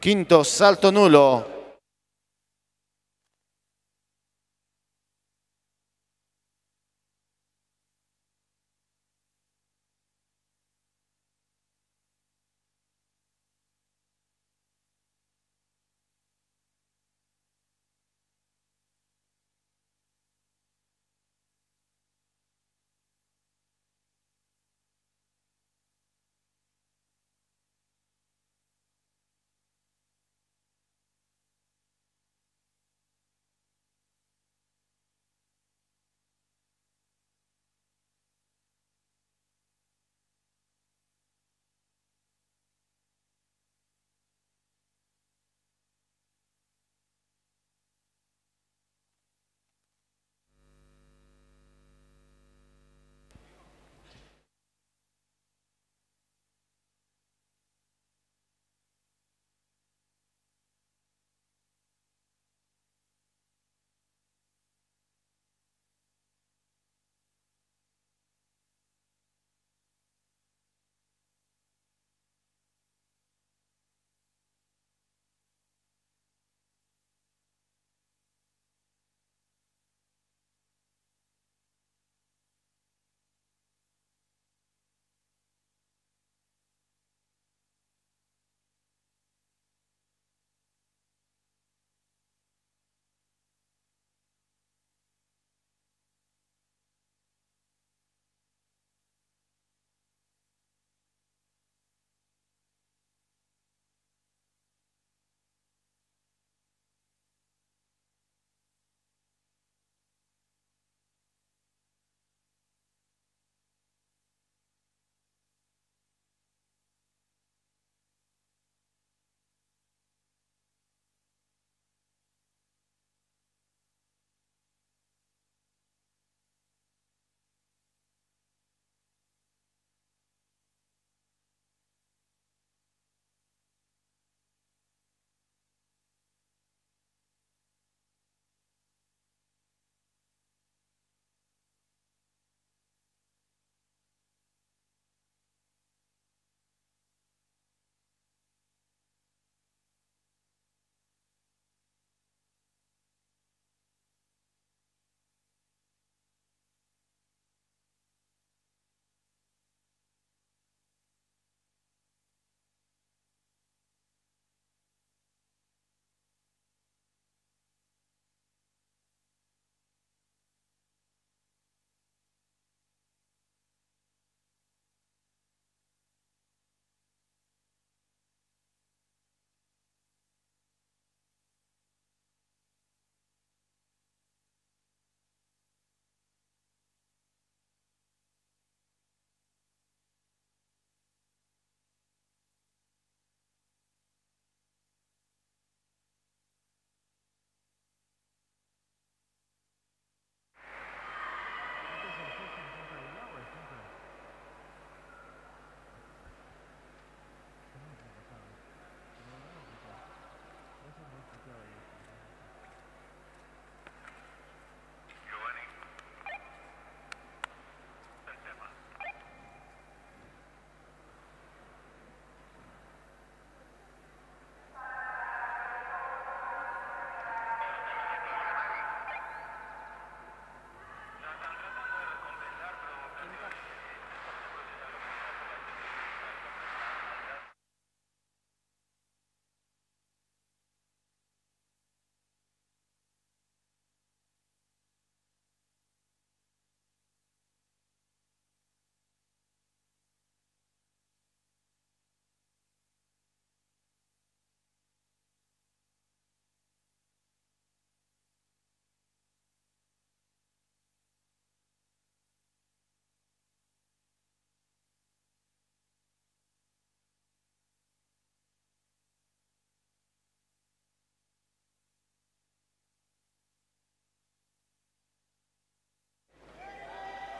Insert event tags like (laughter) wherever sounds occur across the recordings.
Quinto, salto nulo.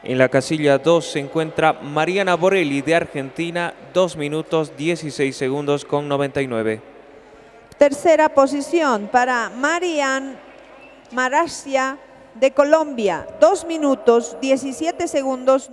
En la casilla 2 se encuentra Mariana Borelli de Argentina, 2 minutos 16 segundos con 99. Tercera posición para Marian Maracia de Colombia, 2 minutos 17 segundos.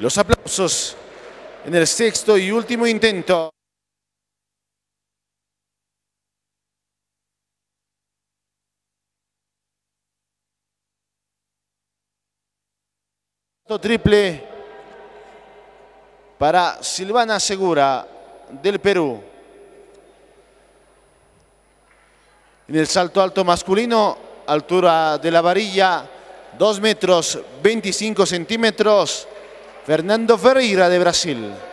Los aplausos en el sexto y último intento. Triple para Silvana Segura del Perú. En el salto alto masculino, altura de la varilla, 2 metros 25 centímetros, Fernando Ferreira de Brasil.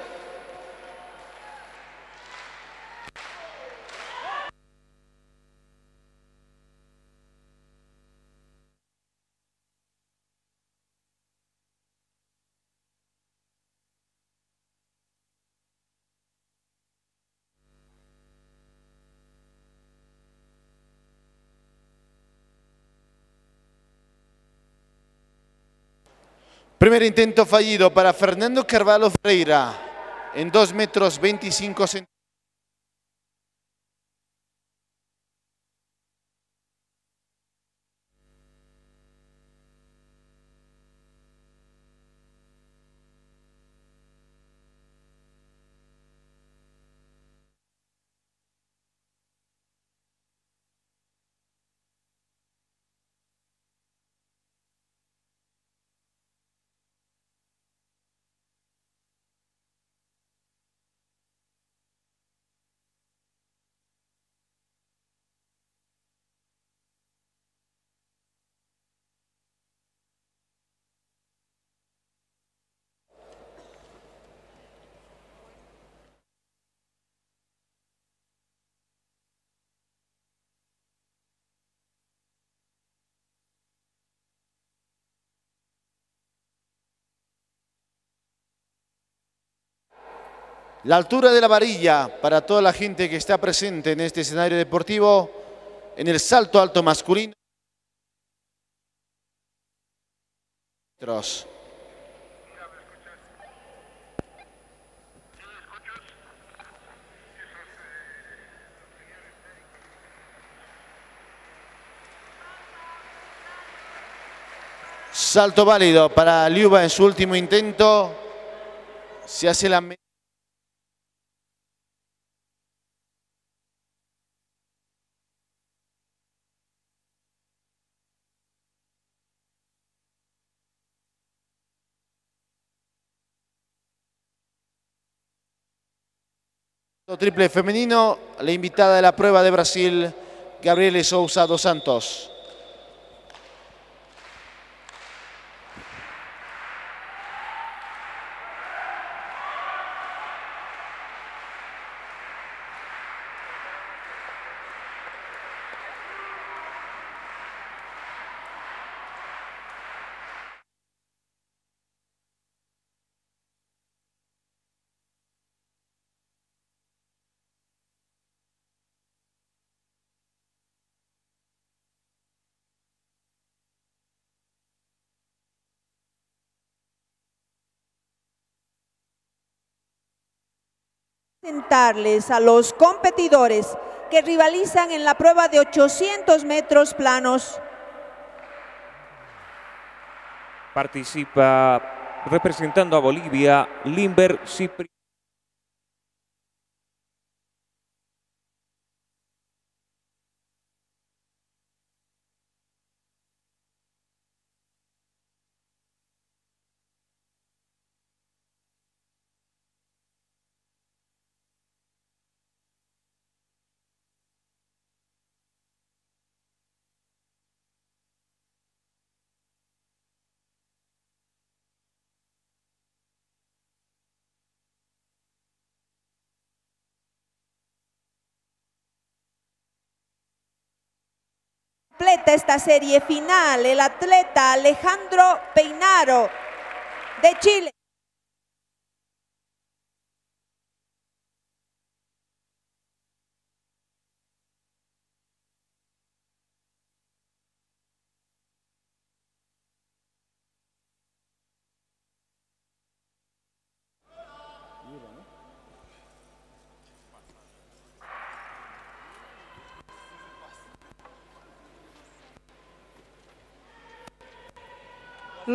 Primer intento fallido para Fernando Carvalho Freira en 2 metros 25 centímetros. La altura de la varilla para toda la gente que está presente en este escenario deportivo en el salto alto masculino. Salto válido para Liuba en su último intento. Se hace la... Triple femenino, la invitada de la prueba de Brasil, Gabriele Sousa dos Santos. A los competidores que rivalizan en la prueba de 800 metros planos. Participa representando a Bolivia, Limber Cipri. Completa esta serie final el atleta Alejandro Peinaro de Chile.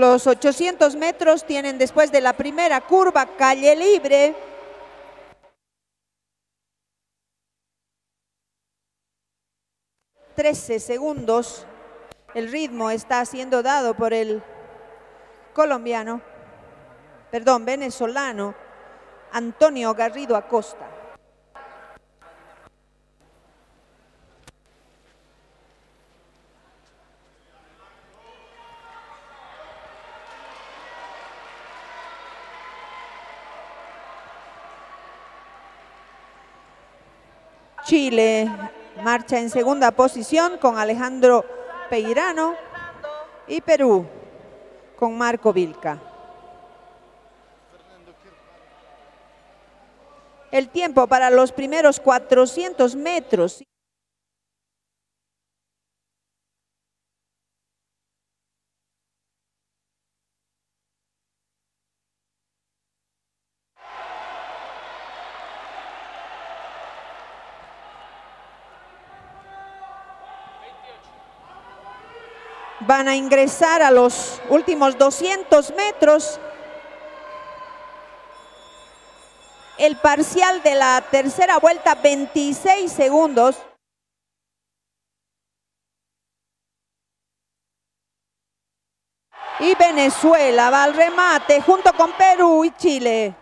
Los 800 metros tienen después de la primera curva calle libre. Trece segundos. El ritmo está siendo dado por el colombiano, perdón, venezolano, Antonio Garrido Acosta. Chile marcha en segunda posición con Alejandro Peirano y Perú con Marco Vilca. El tiempo para los primeros 400 metros. Van a ingresar a los últimos 200 metros. El parcial de la tercera vuelta, 26 segundos. Y Venezuela va al remate junto con Perú y Chile.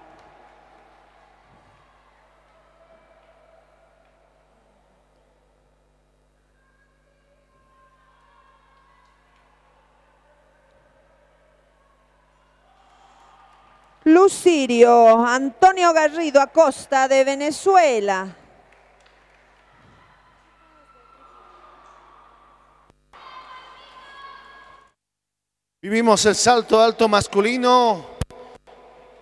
Lucirio Antonio Garrido Acosta de Venezuela. Vivimos el salto alto masculino.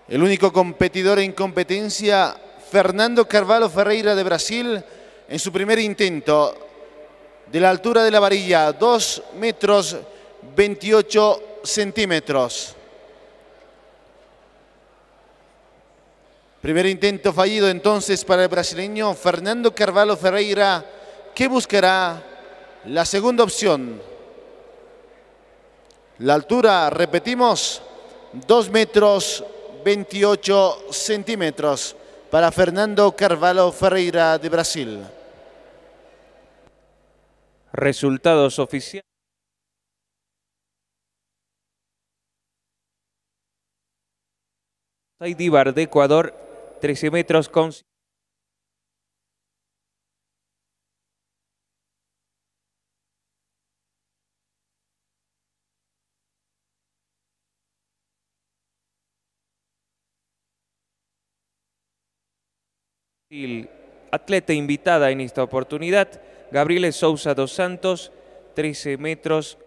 El único competidor en competencia, Fernando Carvalho Ferreira de Brasil, en su primer intento de la altura de la varilla, 2 metros 28 centímetros. Primer intento fallido entonces para el brasileño Fernando Carvalho Ferreira, que buscará la segunda opción. La altura, repetimos, 2 metros 28 centímetros para Fernando Carvalho Ferreira de Brasil. Resultados oficiales. Saidibar de Ecuador 13 metros con... Atleta invitada en esta oportunidad, Gabriela Sousa dos Santos, 13 metros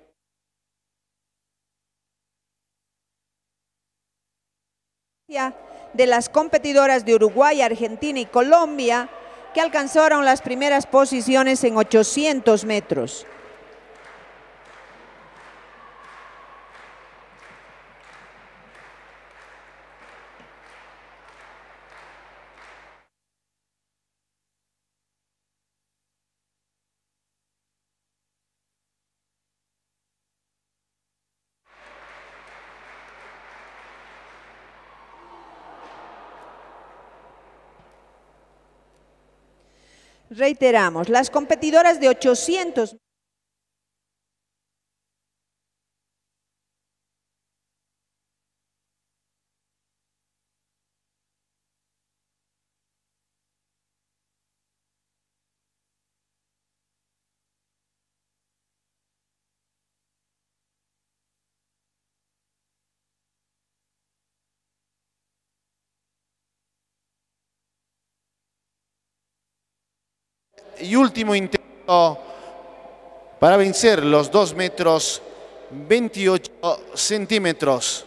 de las competidoras de Uruguay, Argentina y Colombia que alcanzaron las primeras posiciones en 800 metros. Reiteramos, las competidoras de 800 y último intento para vencer los 2 metros 28 centímetros.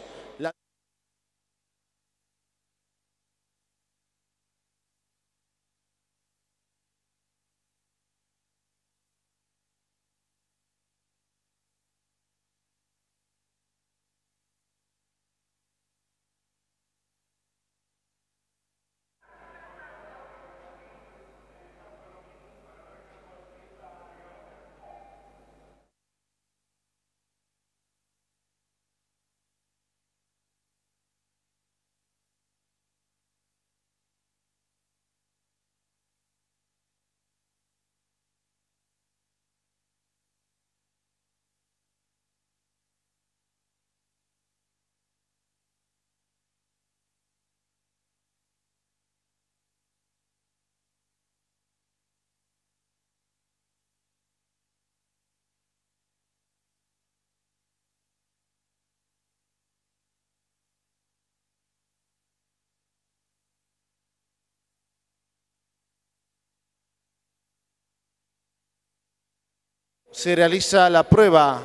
Se realiza la prueba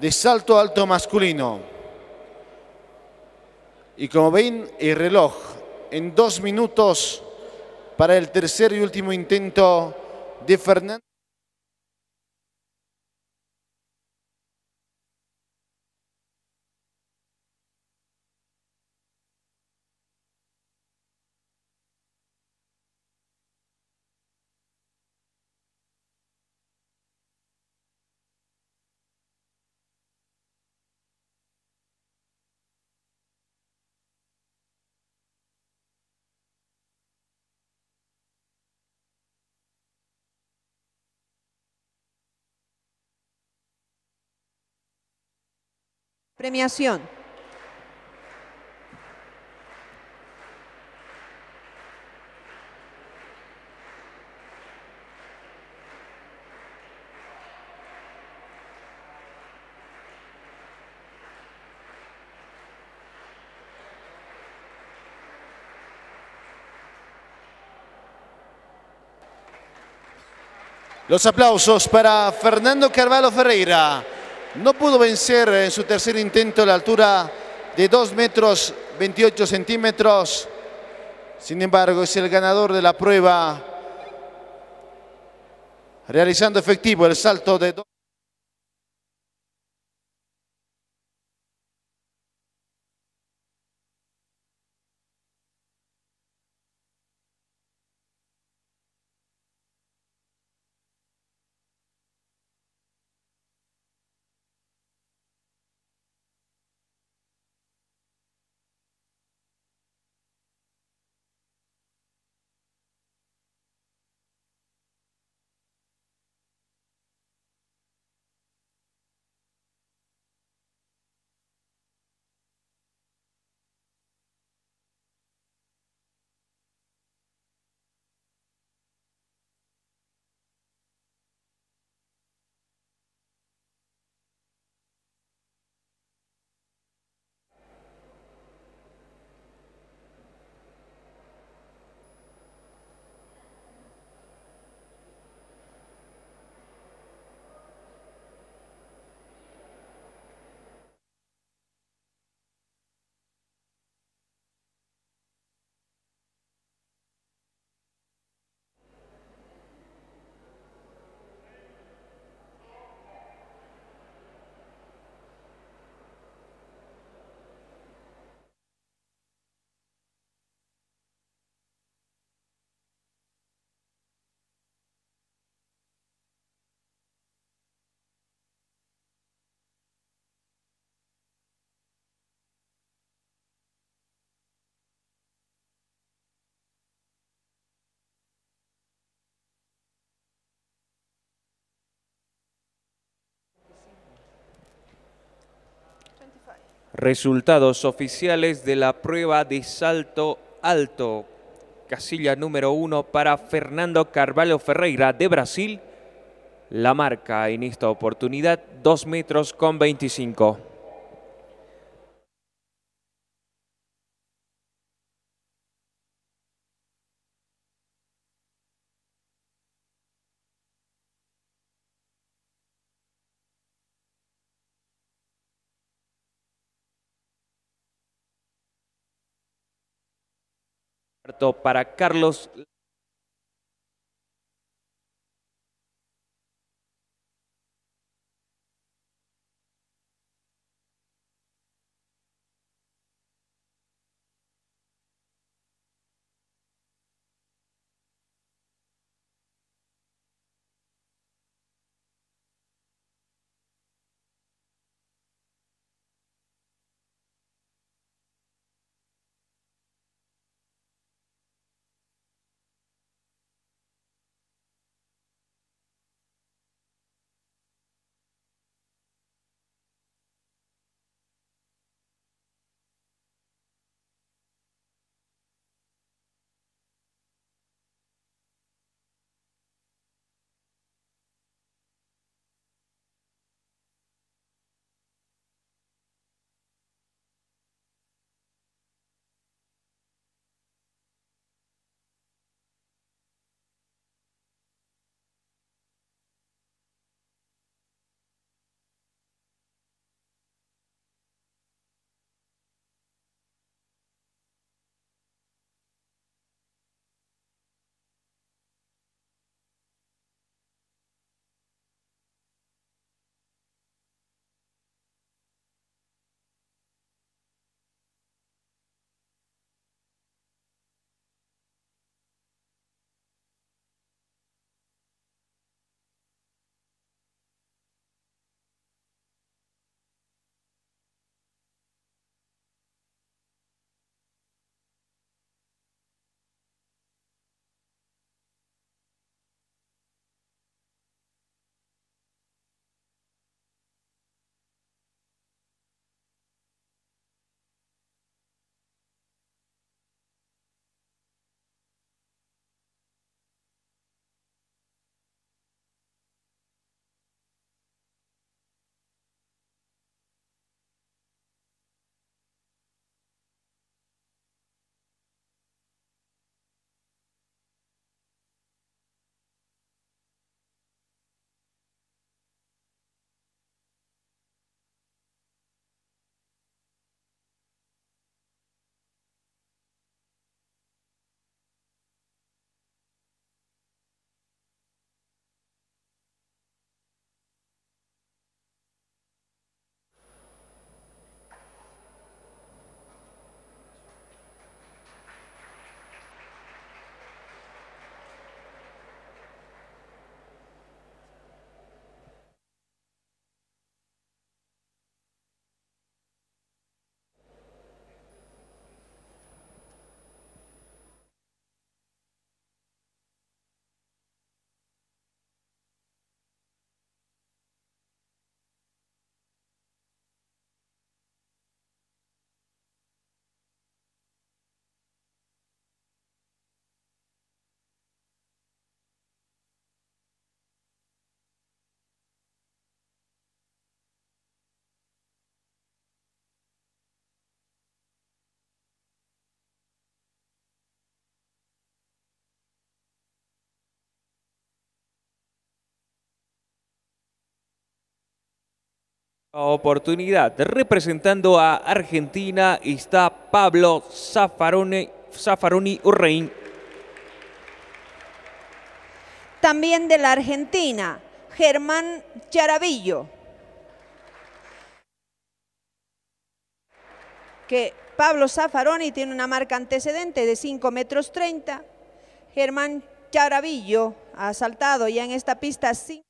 de salto alto masculino. Y como ven, el reloj en dos minutos para el tercer y último intento de Fernando. Premiación. Los aplausos para Fernando Carvalho Ferreira. No pudo vencer en su tercer intento la altura de 2 metros 28 centímetros. Sin embargo, es el ganador de la prueba, realizando efectivo el salto de Resultados oficiales de la prueba de salto alto. Casilla número uno para Fernando Carvalho Ferreira de Brasil. La marca en esta oportunidad 2 metros con 25. Para Carlos Oportunidad. Representando a Argentina está Pablo Zaffaroni, Zaffaroni Urrein. También de la Argentina, Germán Charavillo. Que Pablo Zaffaroni tiene una marca antecedente de 5 metros 30. Germán Charavillo ha saltado ya en esta pista 5.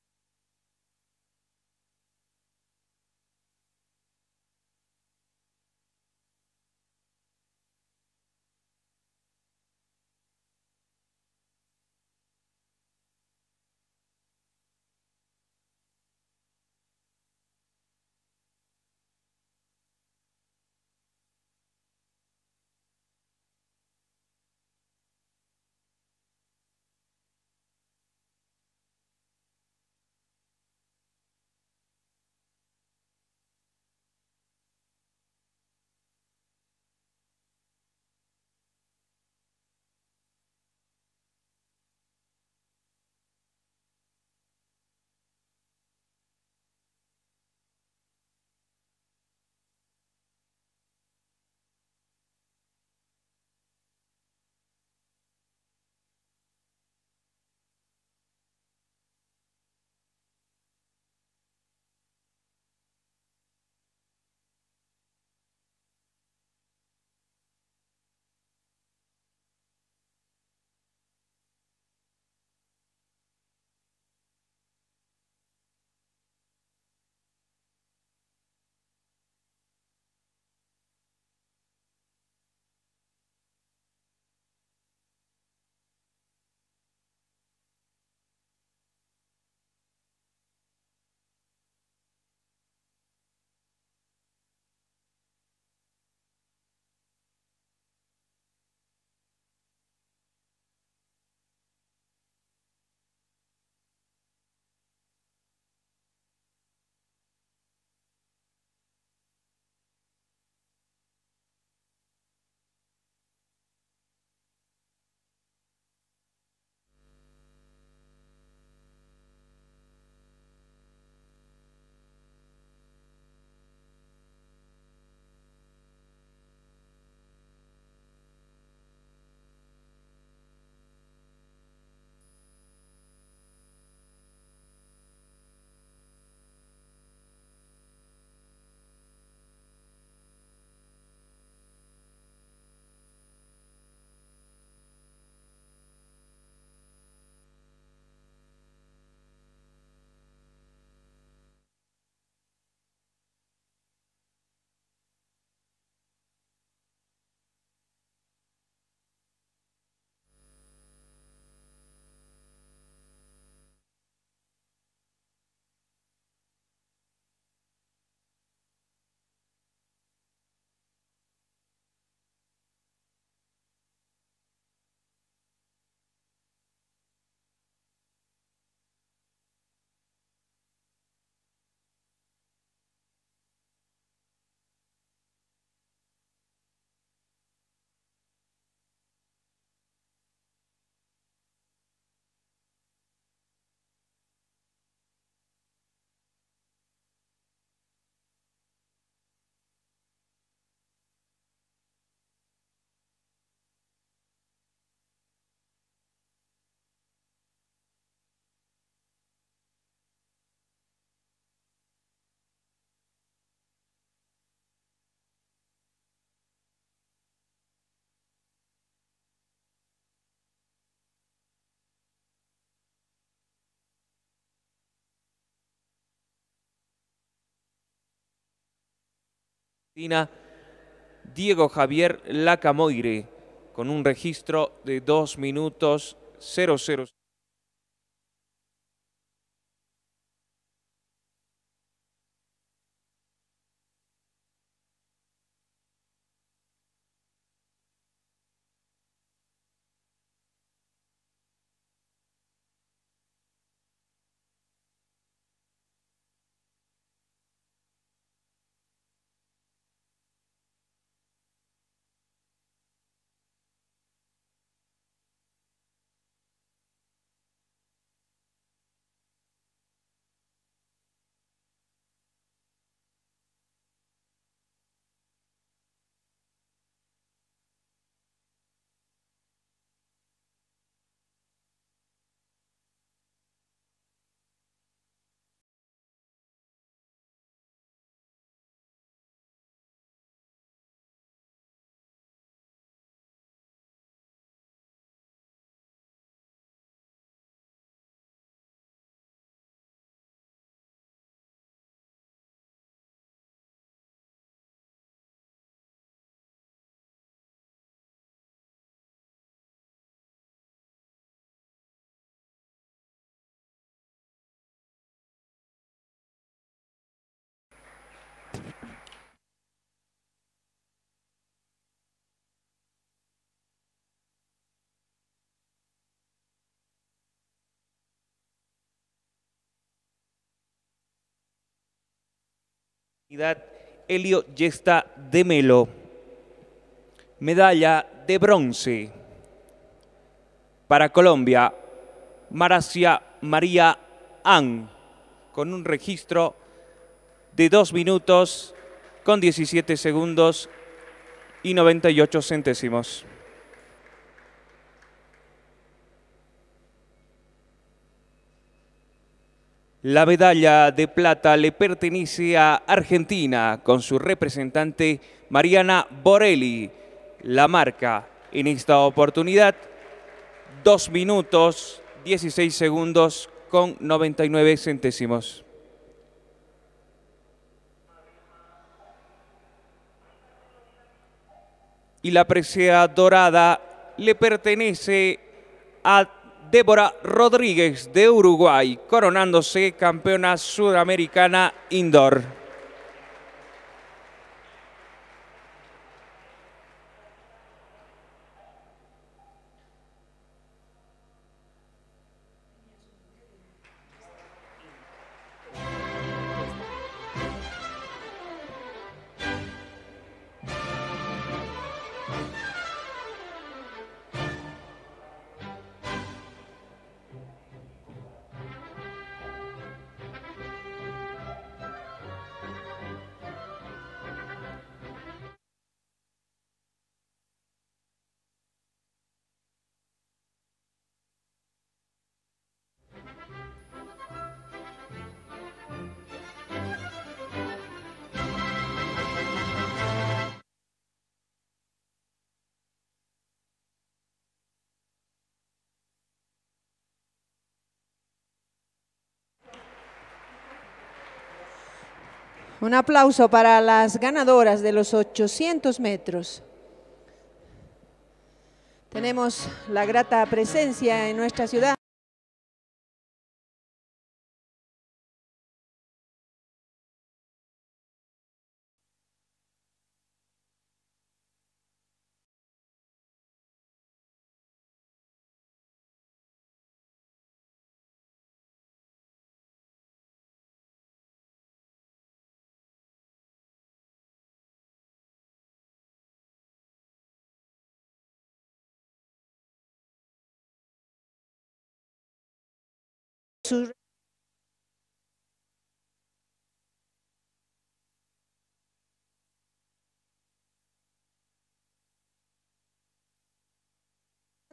Diego Javier Lacamoire con un registro de 2 minutos 00. Helio Yesta de Melo. Medalla de bronce para Colombia, Maracia María An, con un registro de 2 minutos con 17 segundos y 98 centésimos. La medalla de plata le pertenece a Argentina con su representante Mariana Borelli. La marca en esta oportunidad 2 minutos 16 segundos con 99 centésimos. Y la presea dorada le pertenece a Débora Rodríguez de Uruguay, coronándose campeona sudamericana indoor. Un aplauso para las ganadoras de los 800 metros. Tenemos la grata presencia en nuestra ciudad.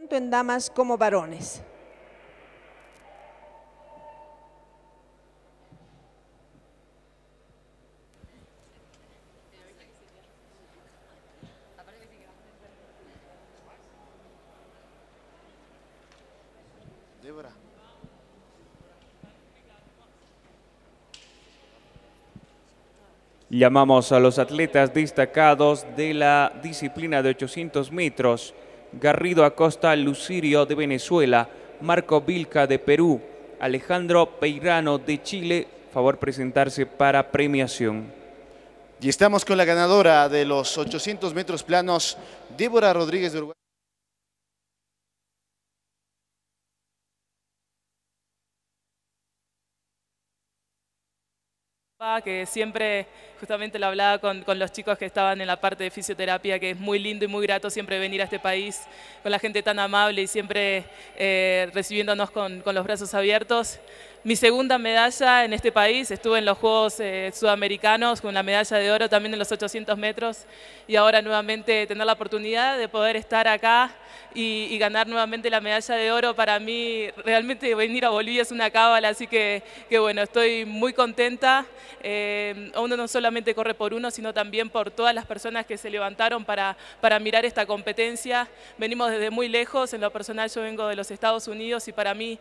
Tanto en damas como varones. Débora. Llamamos a los atletas destacados de la disciplina de 800 metros. Garrido Acosta Lucirio de Venezuela, Marco Vilca de Perú, Alejandro Peirano de Chile, favor presentarse para premiación. Y estamos con la ganadora de los 800 metros planos, Débora Rodríguez de Uruguay. que siempre justamente lo hablaba con, con, los chicos que estaban en la parte de fisioterapia, que es muy lindo y muy grato siempre venir a este país con la gente tan amable y siempre eh, recibiéndonos con, con, los brazos abiertos. Mi segunda medalla en este país, estuve en los Juegos eh, Sudamericanos con la medalla de oro también en los 800 metros y ahora nuevamente tener la oportunidad de poder estar acá y, y ganar nuevamente la medalla de oro, para mí realmente venir a Bolivia es una cábala, así que, que bueno, estoy muy contenta. Eh, uno no solamente corre por uno, sino también por todas las personas que se levantaron para, para mirar esta competencia. Venimos desde muy lejos, en lo personal yo vengo de los Estados Unidos y para mí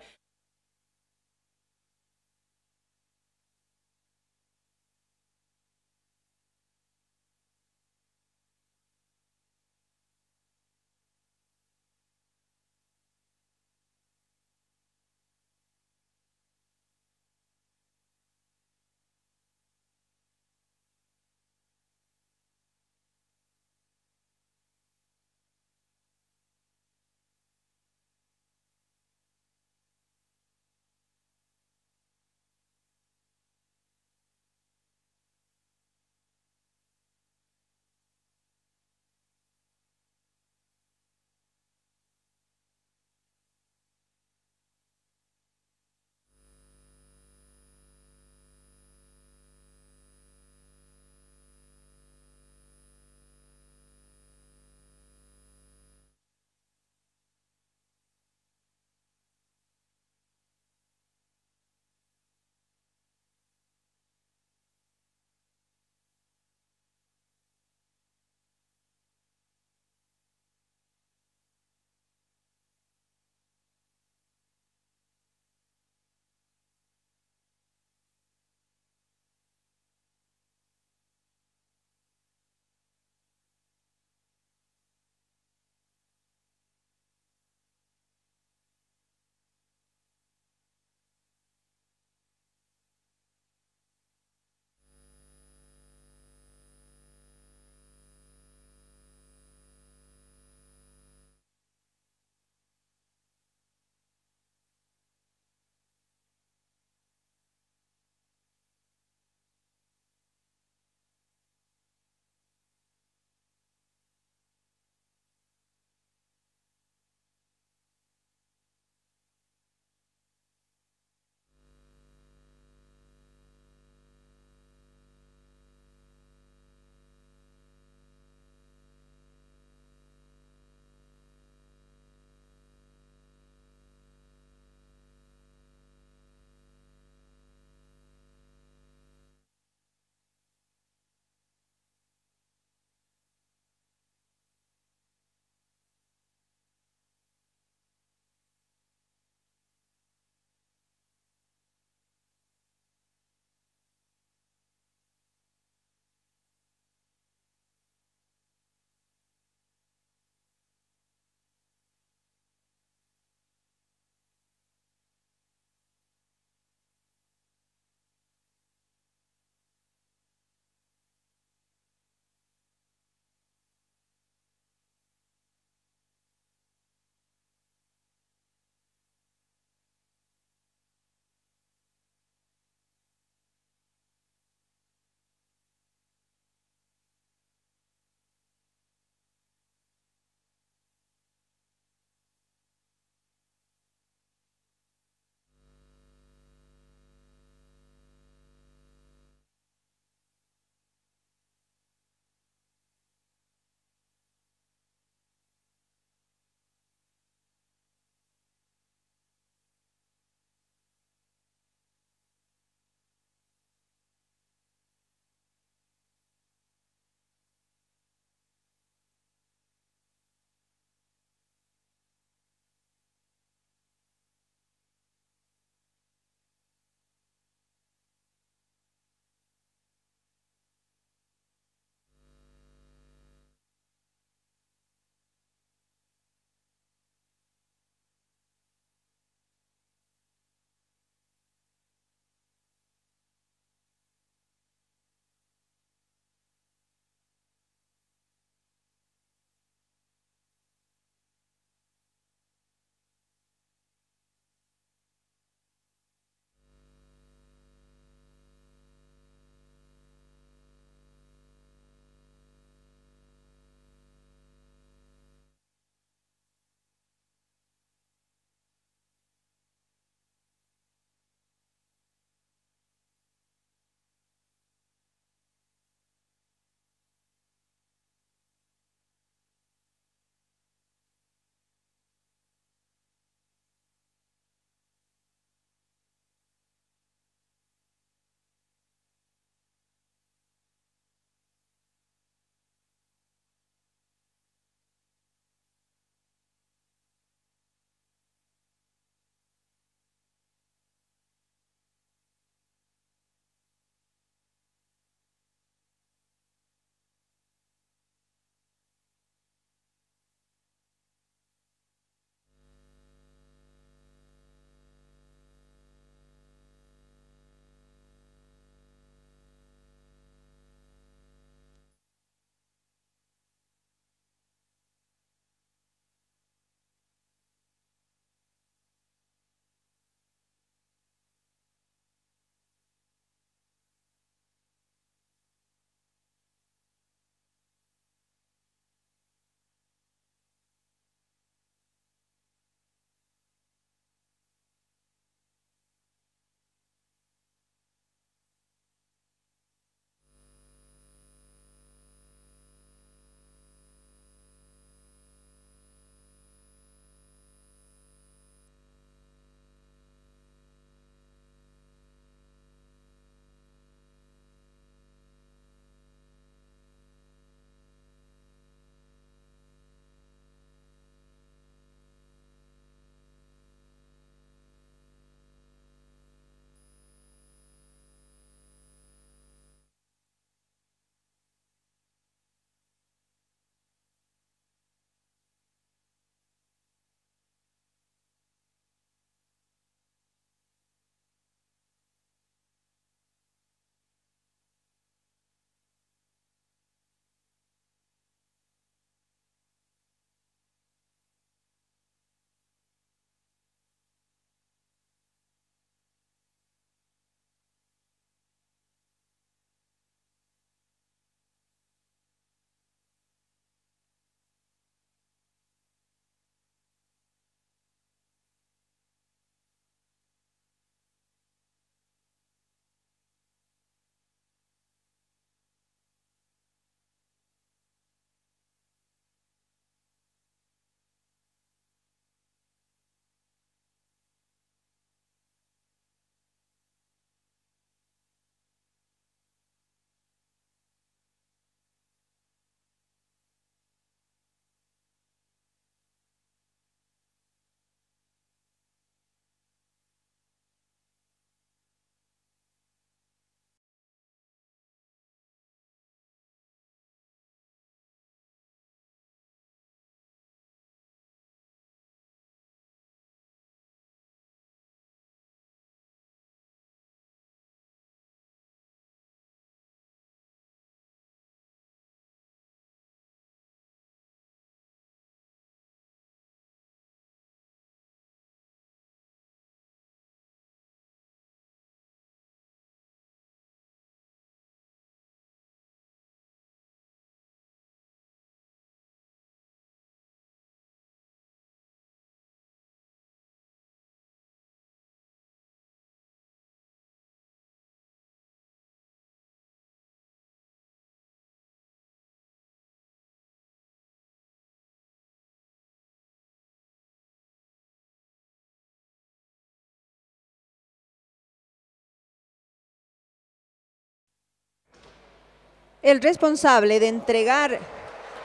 el responsable de entregar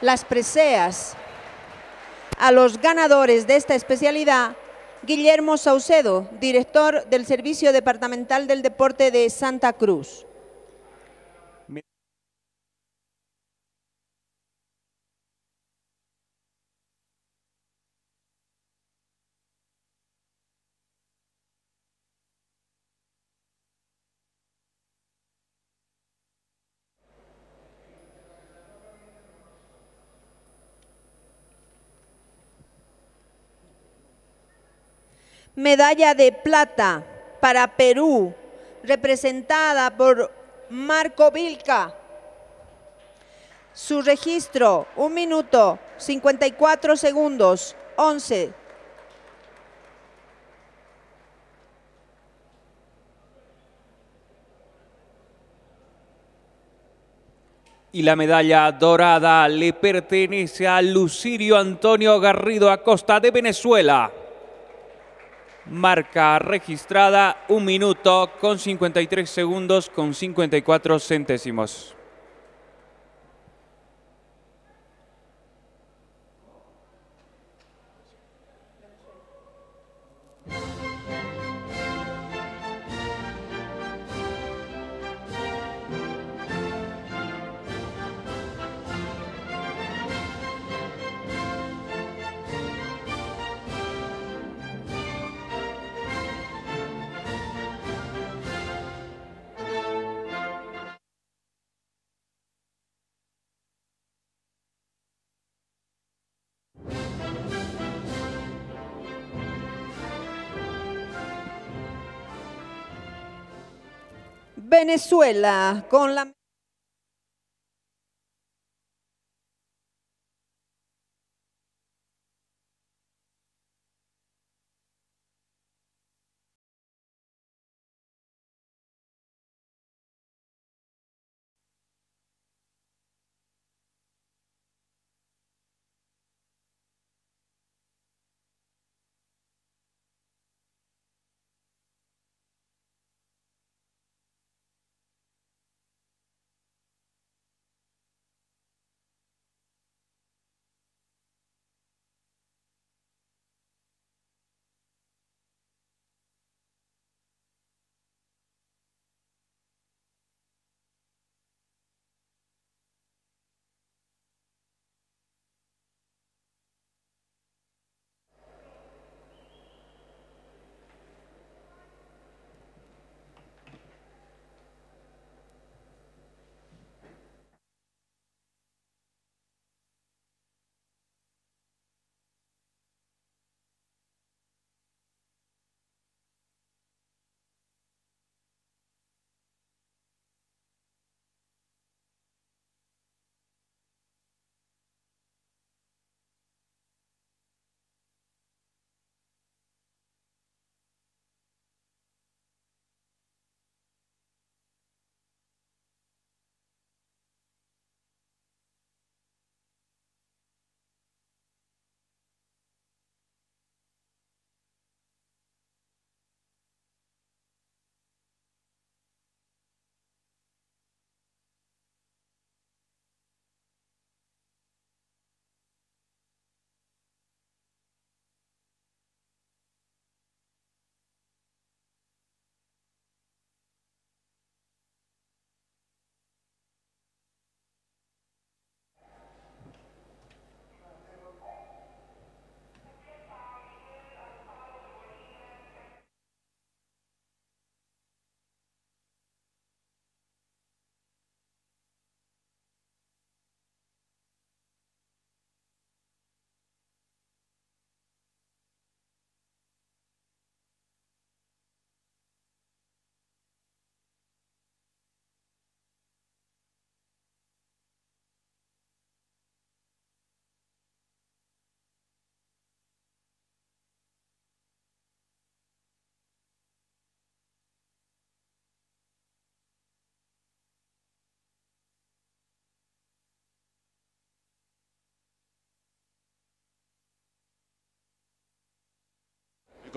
las preseas a los ganadores de esta especialidad, Guillermo Saucedo, director del Servicio Departamental del Deporte de Santa Cruz. Medalla de plata para Perú, representada por Marco Vilca. Su registro, un minuto, 54 segundos, 11. Y la medalla dorada le pertenece a Lucirio Antonio Garrido Acosta de Venezuela. Marca registrada un minuto con 53 segundos con 54 centésimos. Venezuela con la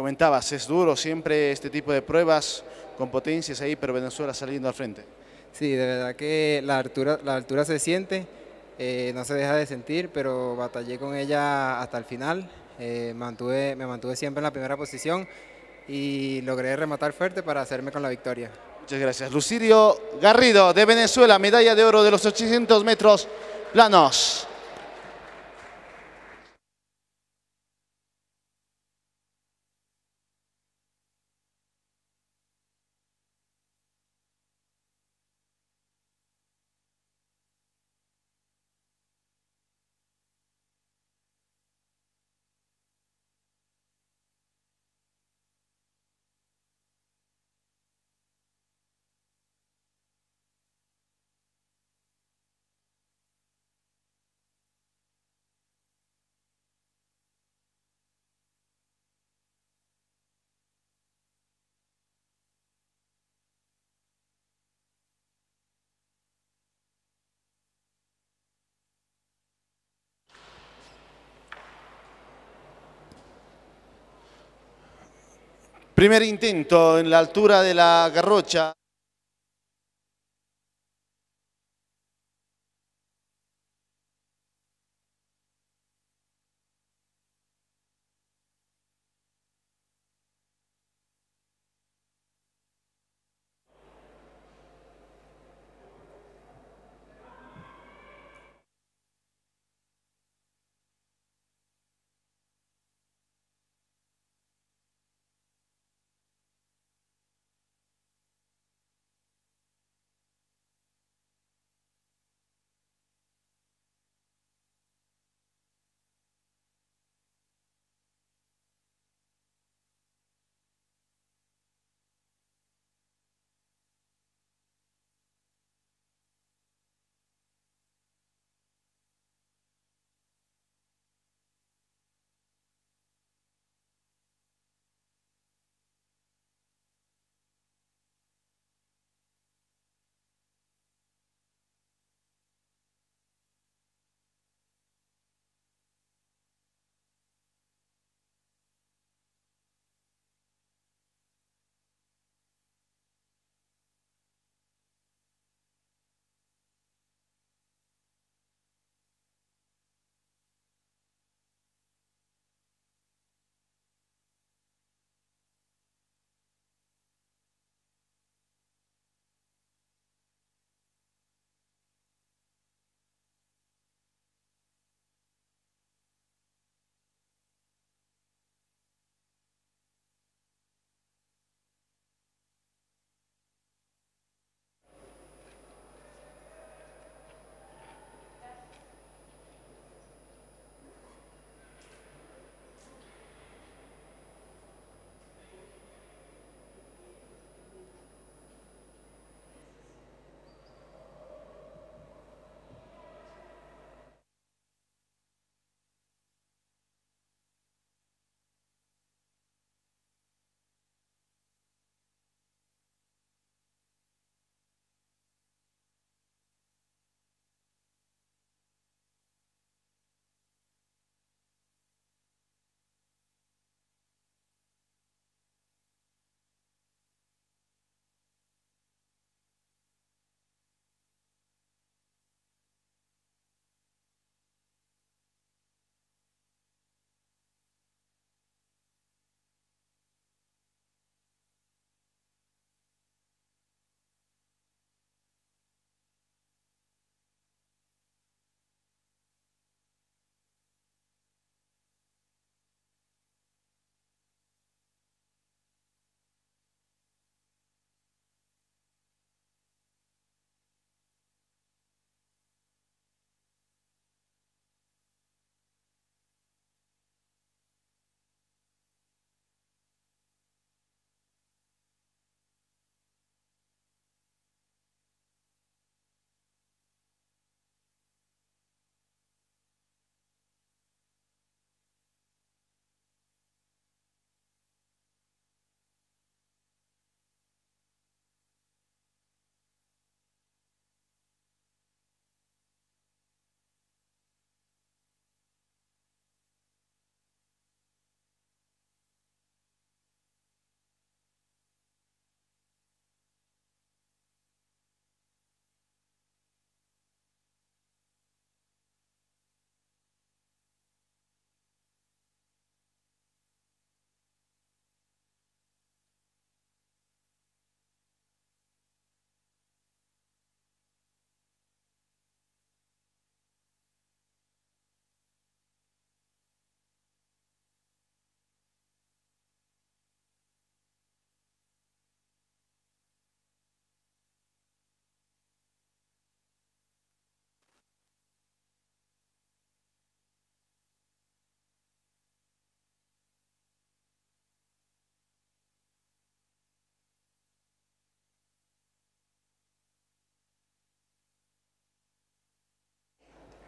Comentabas, es duro siempre este tipo de pruebas con potencias ahí, pero Venezuela saliendo al frente. Sí, de verdad que la altura, la altura se siente, eh, no se deja de sentir, pero batallé con ella hasta el final. Eh, mantuve, me mantuve siempre en la primera posición y logré rematar fuerte para hacerme con la victoria. Muchas gracias. Lucirio Garrido de Venezuela, medalla de oro de los 800 metros planos. Primer intento en la altura de la garrocha.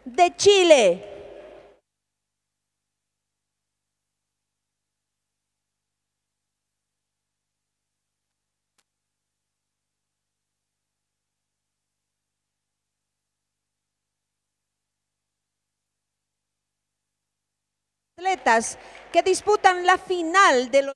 De Chile. atletas que disputan la final de los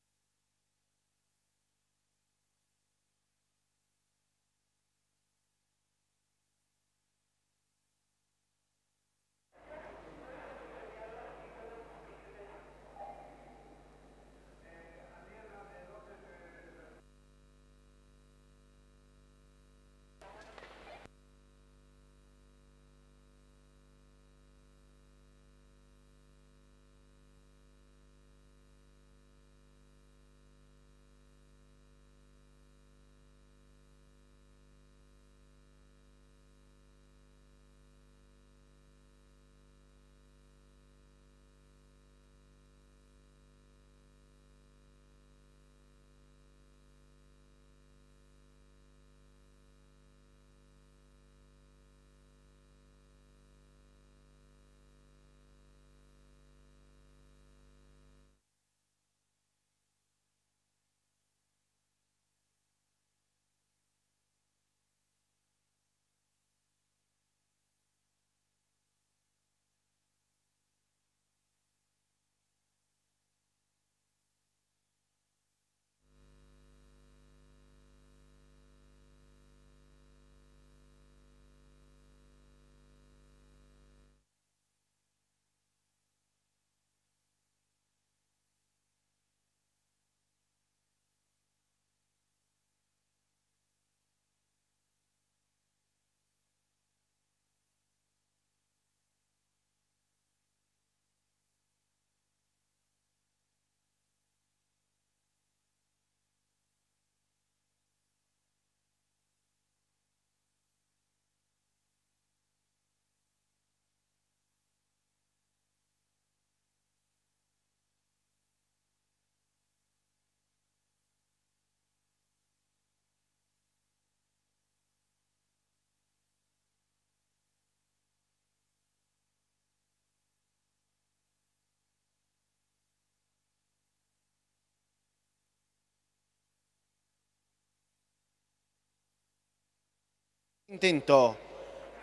Intento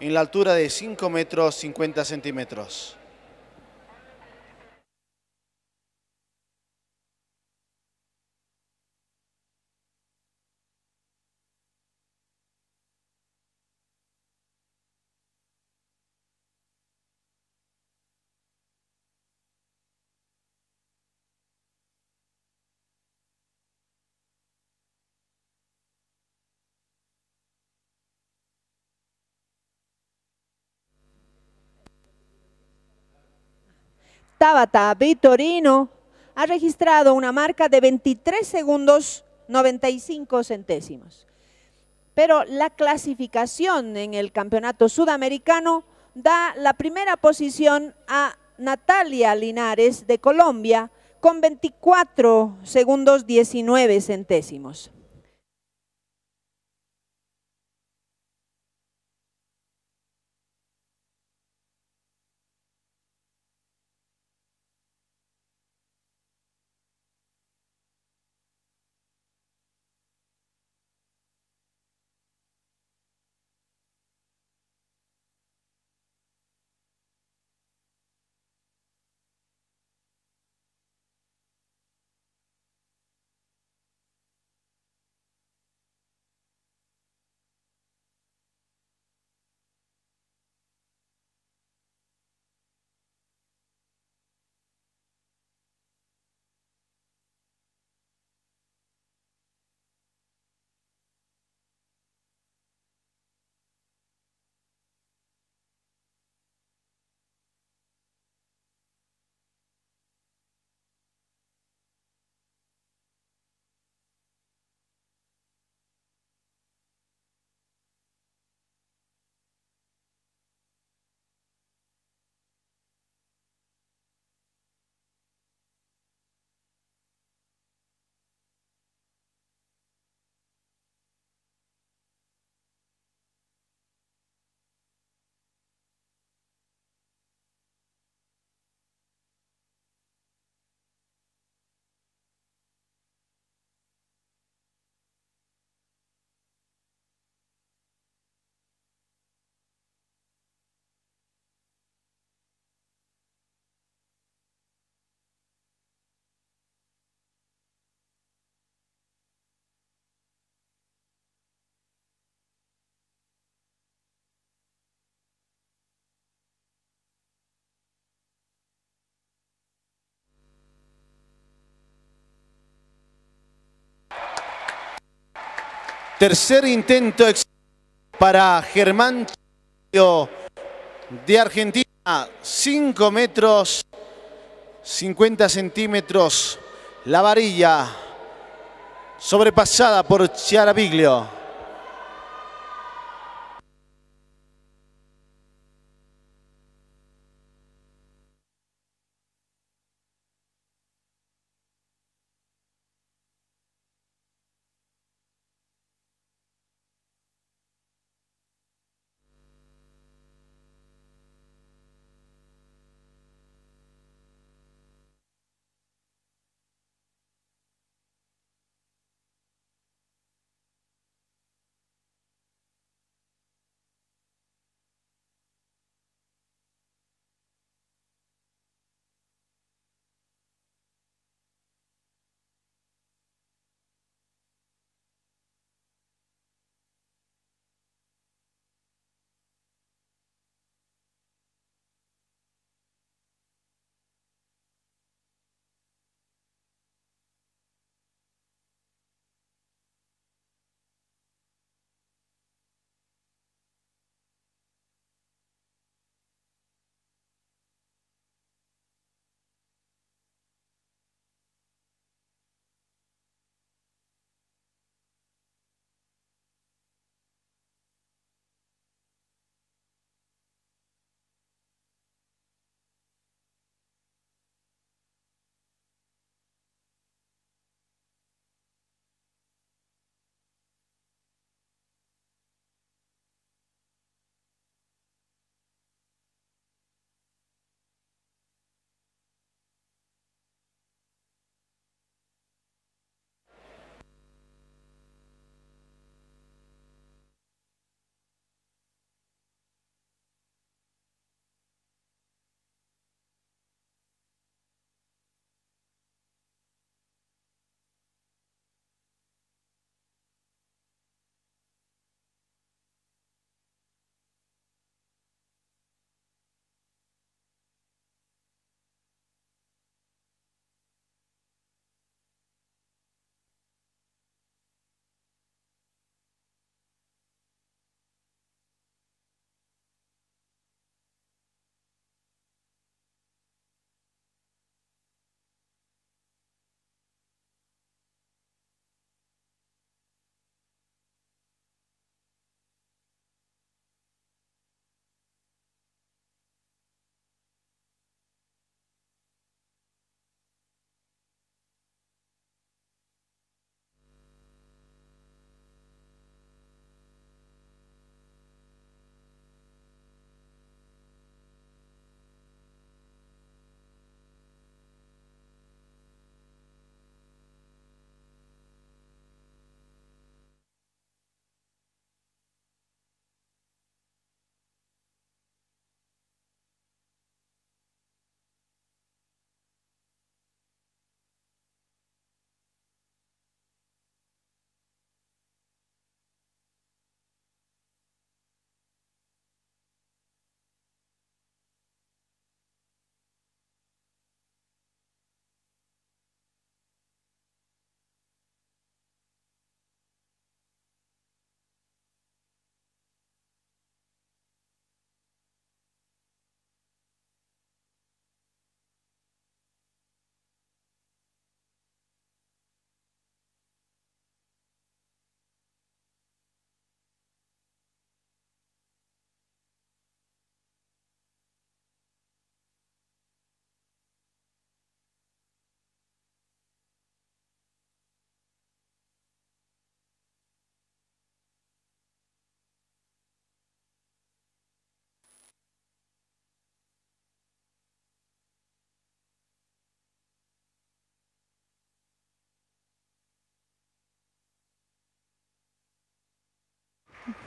en la altura de 5 metros 50 centímetros. Tabata Vitorino ha registrado una marca de 23 segundos 95 centésimos. Pero la clasificación en el campeonato sudamericano da la primera posición a Natalia Linares de Colombia con 24 segundos 19 centésimos. Tercer intento para Germán de Argentina. 5 metros, 50 centímetros. La varilla sobrepasada por Chiaraviglio.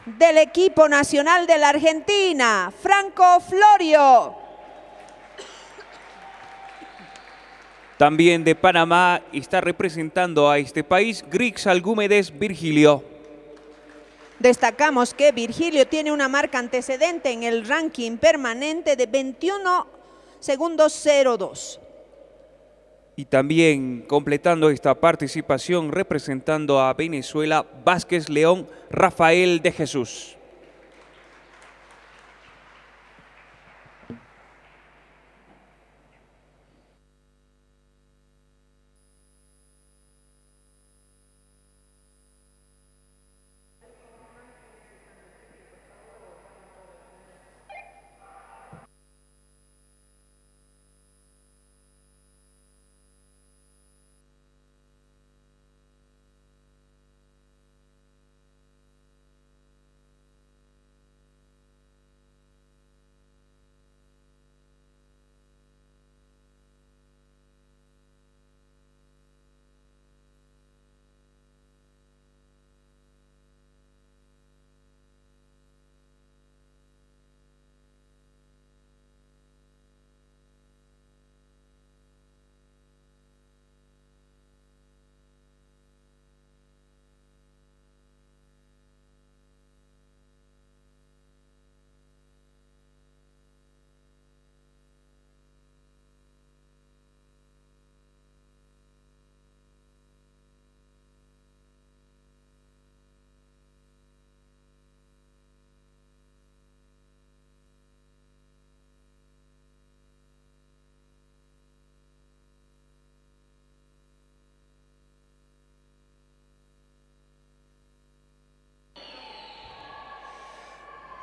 Del equipo nacional de la Argentina, Franco Florio. También de Panamá está representando a este país Grix Algúmedes Virgilio. Destacamos que Virgilio tiene una marca antecedente en el ranking permanente de 21 segundos 02. Y también completando esta participación representando a Venezuela, Vázquez León Rafael de Jesús.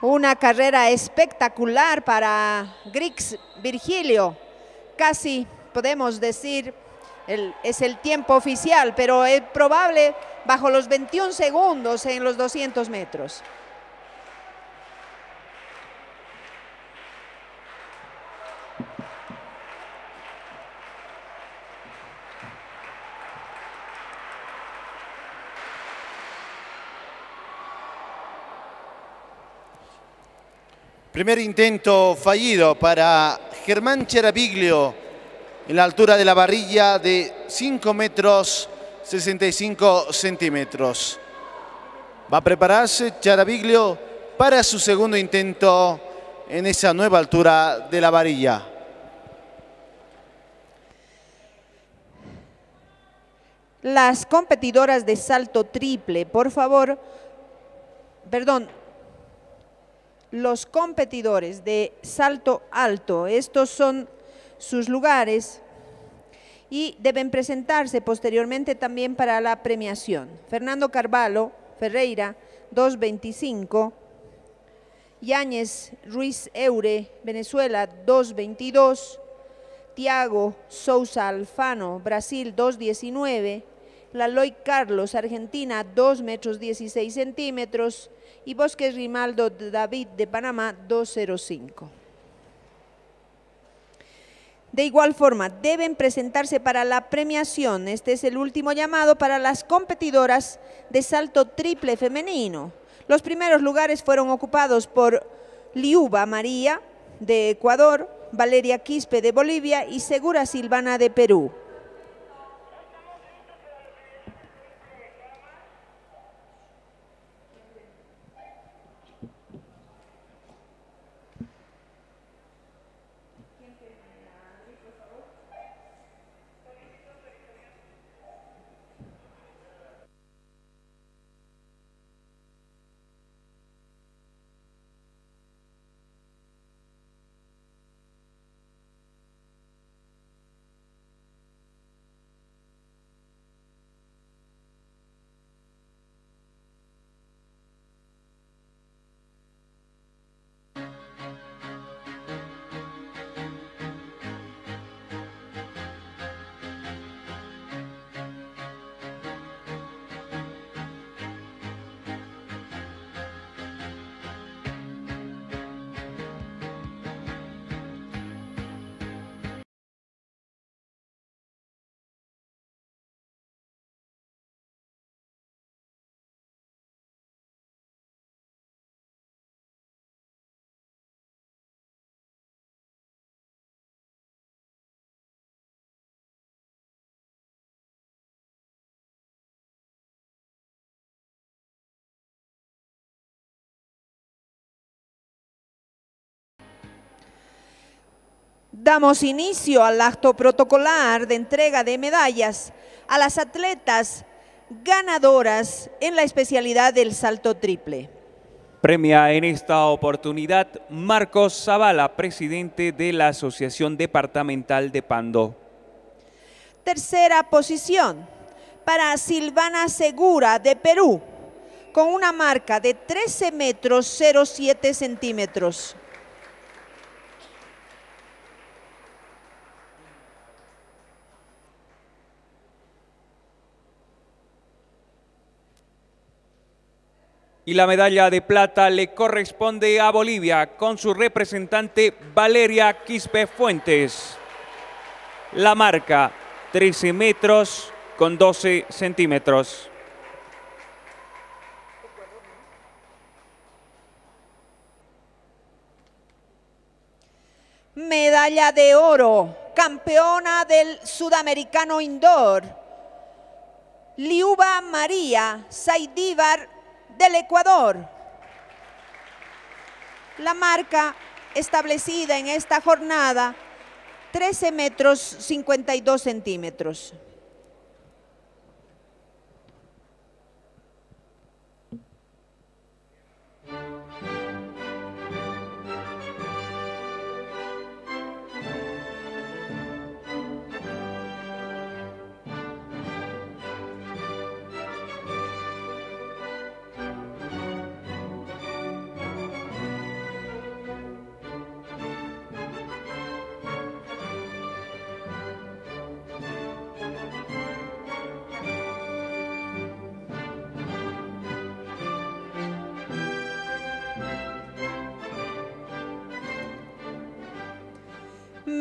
Una carrera espectacular para Grix Virgilio. Casi podemos decir es el tiempo oficial, pero es probable bajo los 21 segundos en los 200 metros. Primer intento fallido para Germán Cherabiglio en la altura de la varilla de 5 metros 65 centímetros. Va a prepararse Cherabiglio para su segundo intento en esa nueva altura de la varilla. Las competidoras de salto triple, por favor, perdón, los competidores de salto alto. Estos son sus lugares y deben presentarse posteriormente también para la premiación. Fernando Carvalho Ferreira, 2.25. Yáñez Ruiz Eure, Venezuela, 2.22. Tiago Sousa Alfano, Brasil, 2.19. Laloy Carlos, Argentina, 2 metros 16 centímetros y Bosques Rimaldo David de Panamá 205. De igual forma, deben presentarse para la premiación. Este es el último llamado para las competidoras de salto triple femenino. Los primeros lugares fueron ocupados por Liuba María de Ecuador, Valeria Quispe de Bolivia y Segura Silvana de Perú. Damos inicio al acto protocolar de entrega de medallas a las atletas ganadoras en la especialidad del salto triple. Premia en esta oportunidad Marcos Zavala, presidente de la Asociación Departamental de Pando. Tercera posición para Silvana Segura de Perú, con una marca de 13 metros 07 centímetros. Y la medalla de plata le corresponde a Bolivia con su representante Valeria Quispe Fuentes. La marca 13 metros con 12 centímetros. Medalla de oro, campeona del sudamericano indoor. Liuba María Saidívar del Ecuador. La marca establecida en esta jornada, 13 metros 52 centímetros.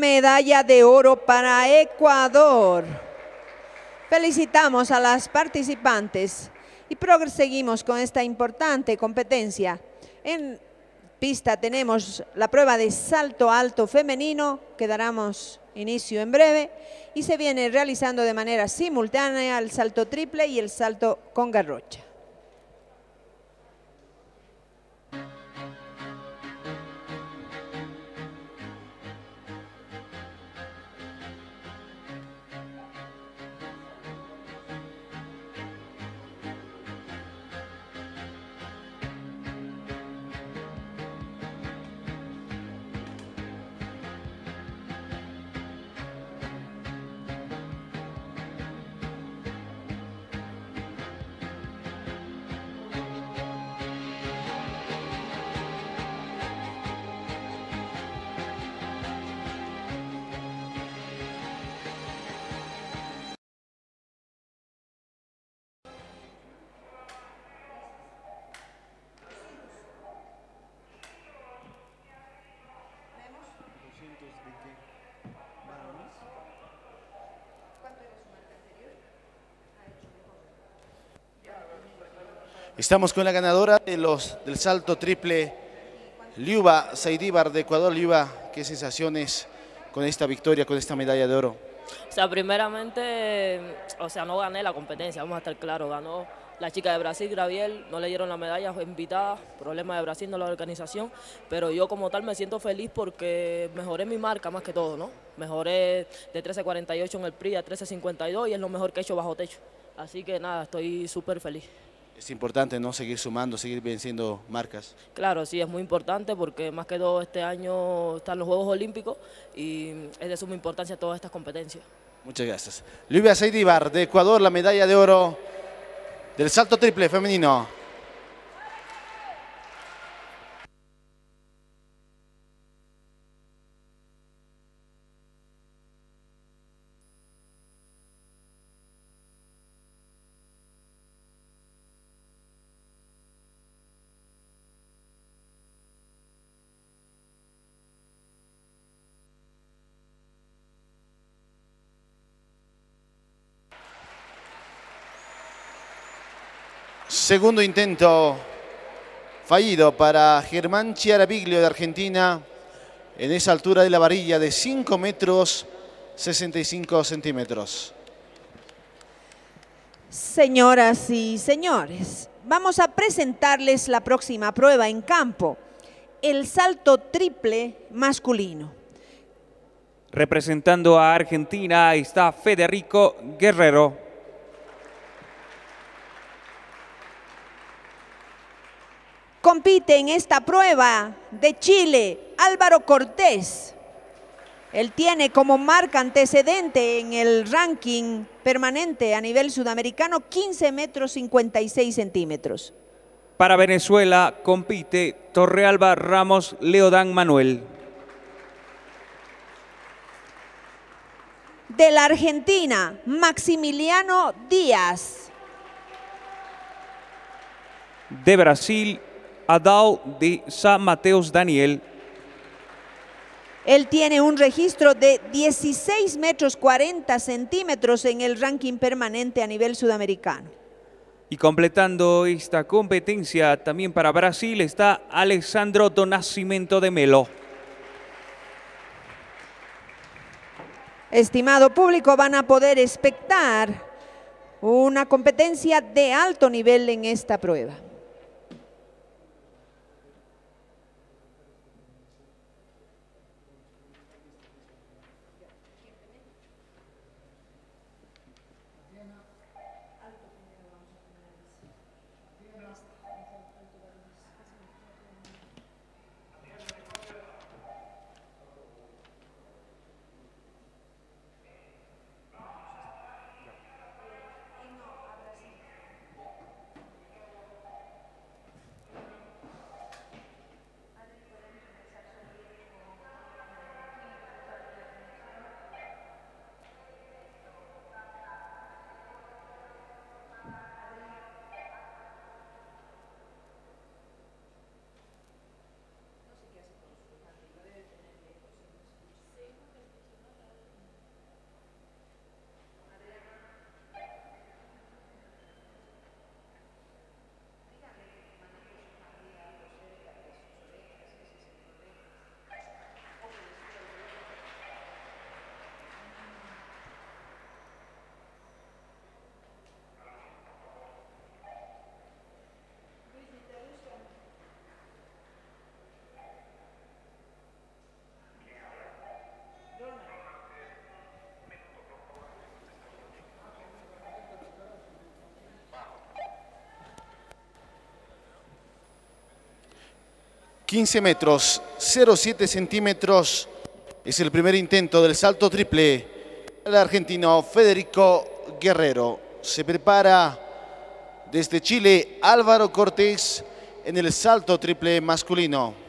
Medalla de oro para Ecuador. Felicitamos a las participantes y proseguimos con esta importante competencia. En pista tenemos la prueba de salto alto femenino que daremos inicio en breve y se viene realizando de manera simultánea el salto triple y el salto con garrocha. Estamos con la ganadora de los, del salto triple, Liuba Saidíbar de Ecuador. Liuba, ¿qué sensaciones con esta victoria, con esta medalla de oro? O sea, primeramente, o sea, no gané la competencia, vamos a estar claros, ganó la chica de Brasil, Graviel, no le dieron la medalla, fue invitada, problema de Brasil, no la organización, pero yo como tal me siento feliz porque mejoré mi marca más que todo, ¿no? Mejoré de 13.48 en el PRI a 13.52 y es lo mejor que he hecho bajo techo. Así que nada, estoy súper feliz. Es importante no seguir sumando, seguir venciendo marcas. Claro, sí, es muy importante porque más que todo este año están los Juegos Olímpicos y es de suma importancia todas estas competencias. Muchas gracias. Livia Seidibar de Ecuador, la medalla de oro del salto triple femenino. Segundo intento fallido para Germán Chiarabiglio de Argentina en esa altura de la varilla de 5 metros 65 centímetros. Señoras y señores, vamos a presentarles la próxima prueba en campo, el salto triple masculino. Representando a Argentina está Federico Guerrero. Compite en esta prueba de Chile Álvaro Cortés. Él tiene como marca antecedente en el ranking permanente a nivel sudamericano 15 metros 56 centímetros. Para Venezuela compite Torrealba Ramos Leodán Manuel. De la Argentina, Maximiliano Díaz. De Brasil, Adao de San Mateos Daniel. Él tiene un registro de 16 metros 40 centímetros en el ranking permanente a nivel sudamericano. Y completando esta competencia también para Brasil está Alessandro Donacimento de Melo. Estimado público, van a poder espectar una competencia de alto nivel en esta prueba. 15 metros, 0,7 centímetros. Es el primer intento del salto triple. El argentino Federico Guerrero se prepara desde Chile Álvaro Cortés en el salto triple masculino.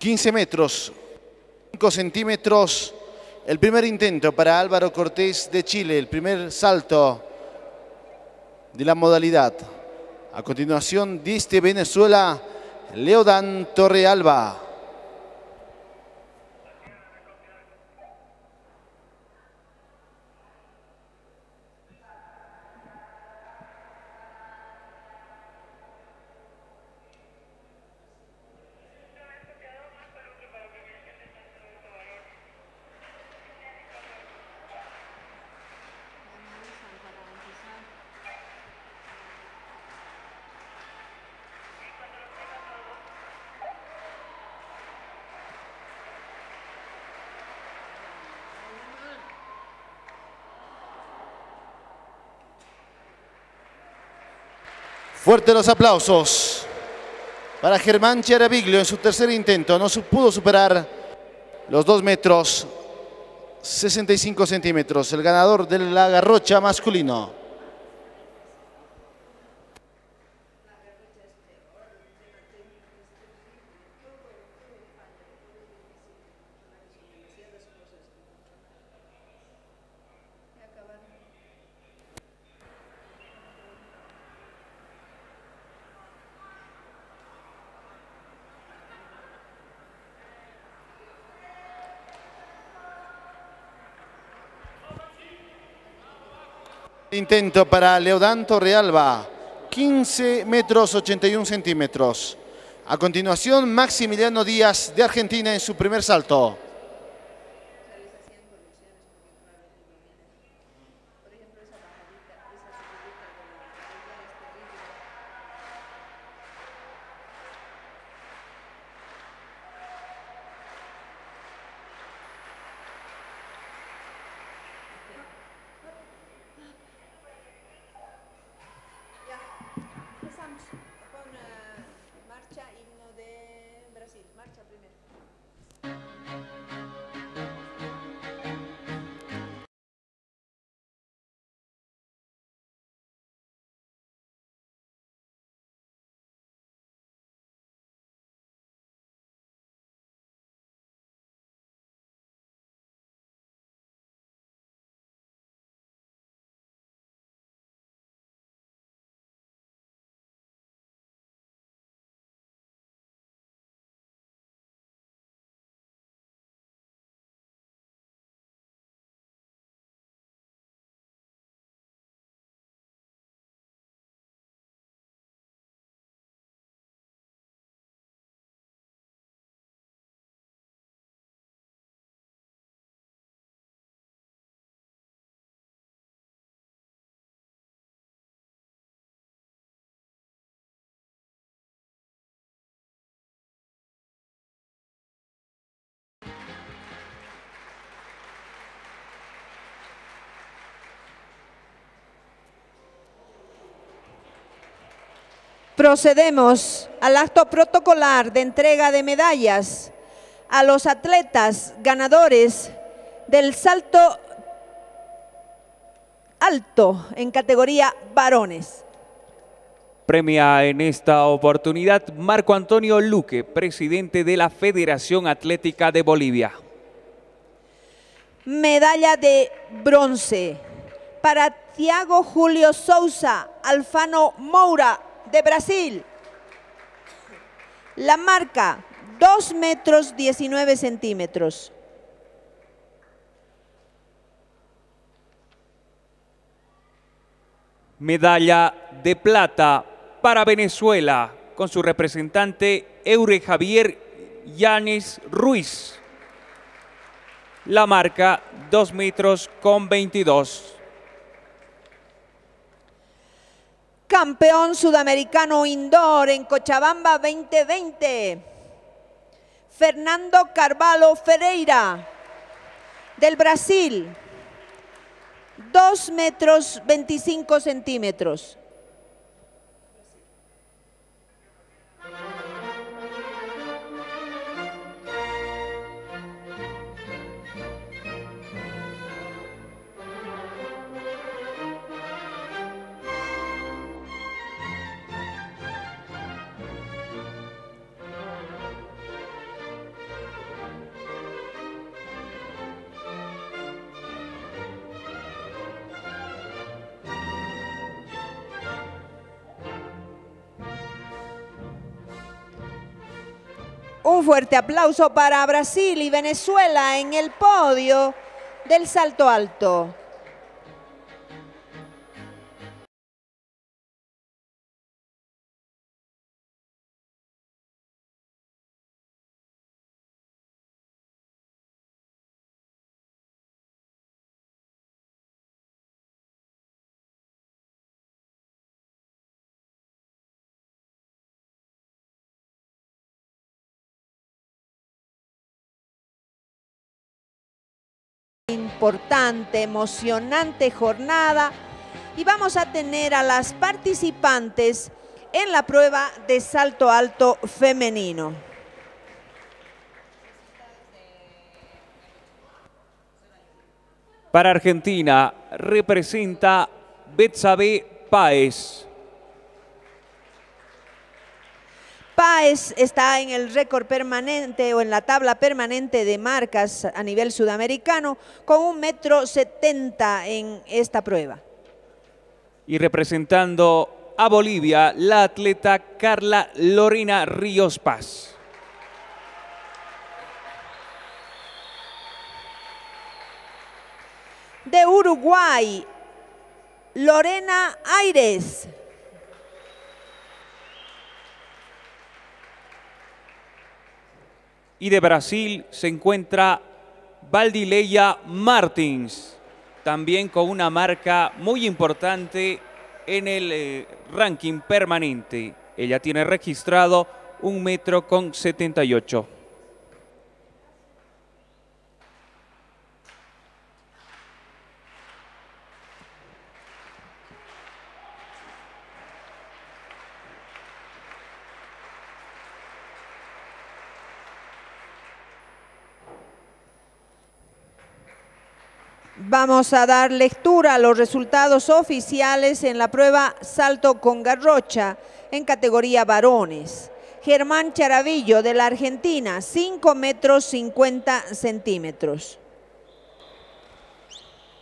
...15 metros, 5 centímetros... ...el primer intento para Álvaro Cortés de Chile... ...el primer salto de la modalidad... A continuación, diste Venezuela, Leodan Torrealba. Fuerte los aplausos para Germán Chiaraviglio en su tercer intento. No pudo superar los dos metros 65 centímetros, el ganador de la garrocha masculino. Intento para Leodanto Realba, 15 metros 81 centímetros. A continuación, Maximiliano Díaz de Argentina en su primer salto. Procedemos al acto protocolar de entrega de medallas a los atletas ganadores del salto alto en categoría varones. Premia en esta oportunidad Marco Antonio Luque, presidente de la Federación Atlética de Bolivia. Medalla de bronce para Tiago Julio Sousa, Alfano Moura, de Brasil. La marca 2 metros 19 centímetros. Medalla de plata para Venezuela con su representante Eure Javier Yanis Ruiz. La marca 2 metros con 22. Campeón sudamericano indoor en Cochabamba 2020. Fernando Carvalho Ferreira, del Brasil, 2 metros 25 centímetros. Un fuerte aplauso para Brasil y Venezuela en el podio del salto alto. Importante, emocionante jornada y vamos a tener a las participantes en la prueba de salto alto femenino. Para Argentina representa Betsabe Páez. Páez está en el récord permanente o en la tabla permanente de marcas a nivel sudamericano con un metro setenta en esta prueba. Y representando a Bolivia, la atleta Carla Lorena Ríos Paz. De Uruguay, Lorena Aires. Y de Brasil se encuentra Valdileia Martins, también con una marca muy importante en el eh, ranking permanente. Ella tiene registrado un metro con 78. Vamos a dar lectura a los resultados oficiales en la prueba salto con garrocha en categoría varones. Germán Charavillo de la Argentina, 5 metros 50 centímetros.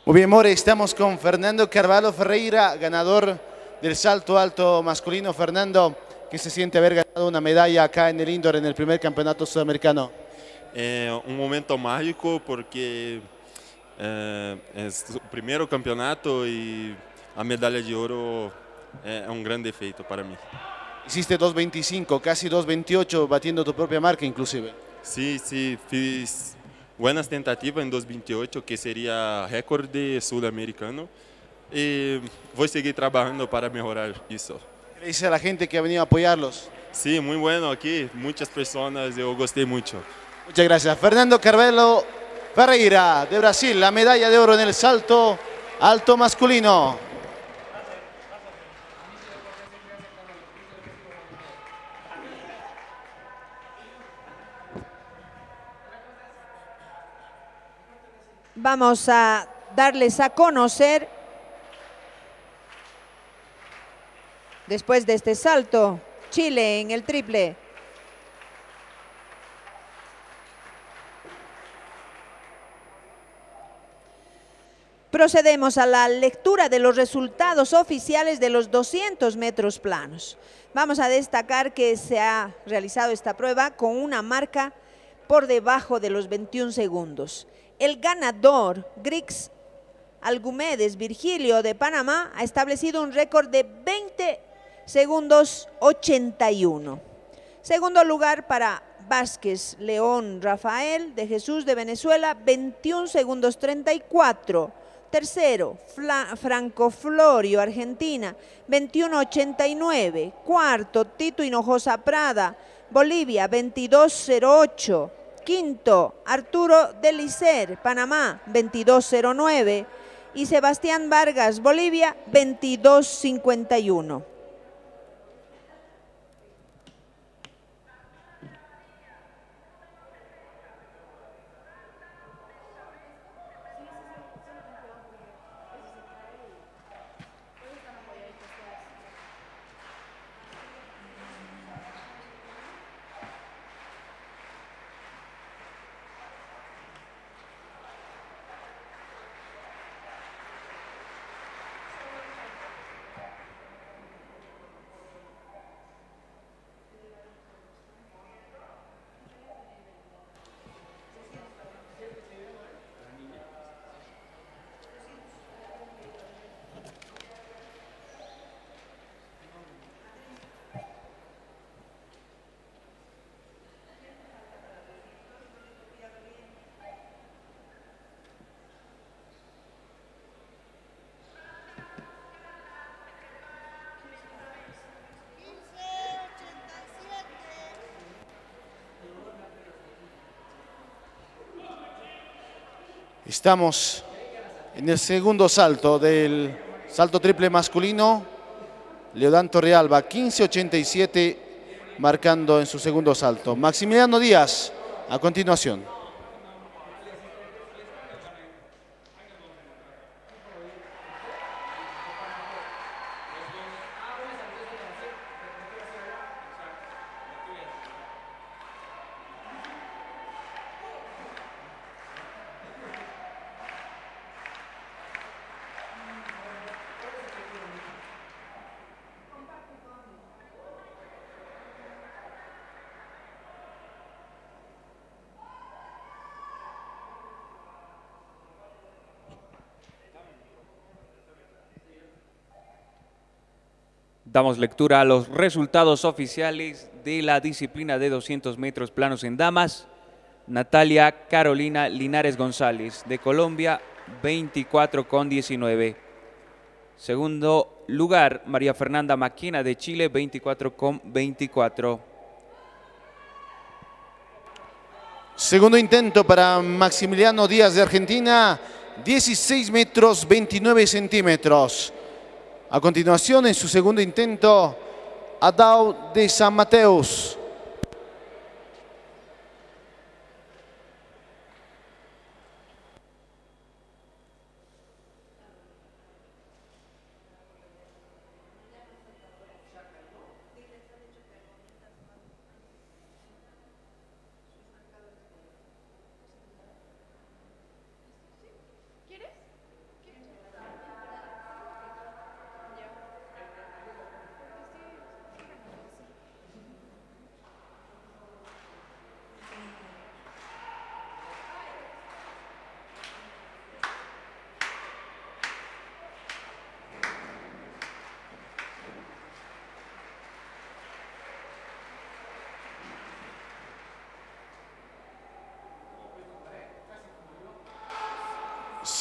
Muy bien, More, estamos con Fernando Carvalho Ferreira, ganador del salto alto masculino. Fernando, ¿qué se siente haber ganado una medalla acá en el indoor en el primer campeonato sudamericano? É um momento mágico porque é, é o primeiro campeonato e a medalha de ouro é, é um grande feito para mim. Hiciste 2.25, casi 2.28, batiendo tu propia marca inclusive. Sim, sim, fiz buenas tentativas em 2028, que seria recorde sul-americano. E vou seguir trabalhando para melhorar isso. ¿Qué dice a la gente que ha venido a apoyarlos? Sim, muito bueno aqui, muitas pessoas, eu gostei muito. Muchas gracias. Fernando Carvalho Ferreira de Brasil, la medalla de oro en el salto alto masculino. Vamos a darles a conocer, después de este salto, Chile en el triple. Procedemos a la lectura de los resultados oficiales de los 200 metros planos. Vamos a destacar que se ha realizado esta prueba con una marca por debajo de los 21 segundos. El ganador, Grix Algumedes Virgilio de Panamá, ha establecido un récord de 20 segundos 81. Segundo lugar para Vázquez León Rafael de Jesús de Venezuela, 21 segundos 34. Tercero, Franco Florio, Argentina, 21.89. Cuarto, Tito Hinojosa Prada, Bolivia, 22.08. Quinto, Arturo Delicer, Panamá, 22.09. Y Sebastián Vargas, Bolivia, 22.51. Estamos en el segundo salto del salto triple masculino. Leodán Torrealba, 15.87, marcando en su segundo salto. Maximiliano Díaz, a continuación. Damos lectura a los resultados oficiales de la disciplina de 200 metros planos en damas. Natalia Carolina Linares González de Colombia, 24 con 19. Segundo lugar, María Fernanda Maquina de Chile, 24 con 24. Segundo intento para Maximiliano Díaz de Argentina, 16 metros 29 centímetros. A continuación, en su segundo intento, Adao de San Mateus.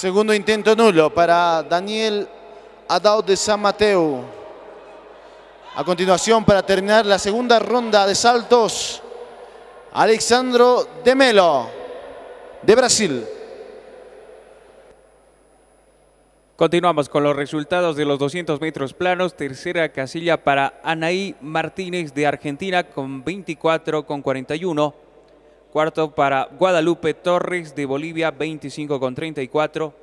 Segundo intento nulo para Daniel Adao de San Mateo. A continuación, para terminar la segunda ronda de saltos, Alexandro de Melo, de Brasil. Continuamos con los resultados de los 200 metros planos. Tercera casilla para Anaí Martínez de Argentina con 24 con 41. Cuarto para Guadalupe Torres de Bolivia, 25 con 34.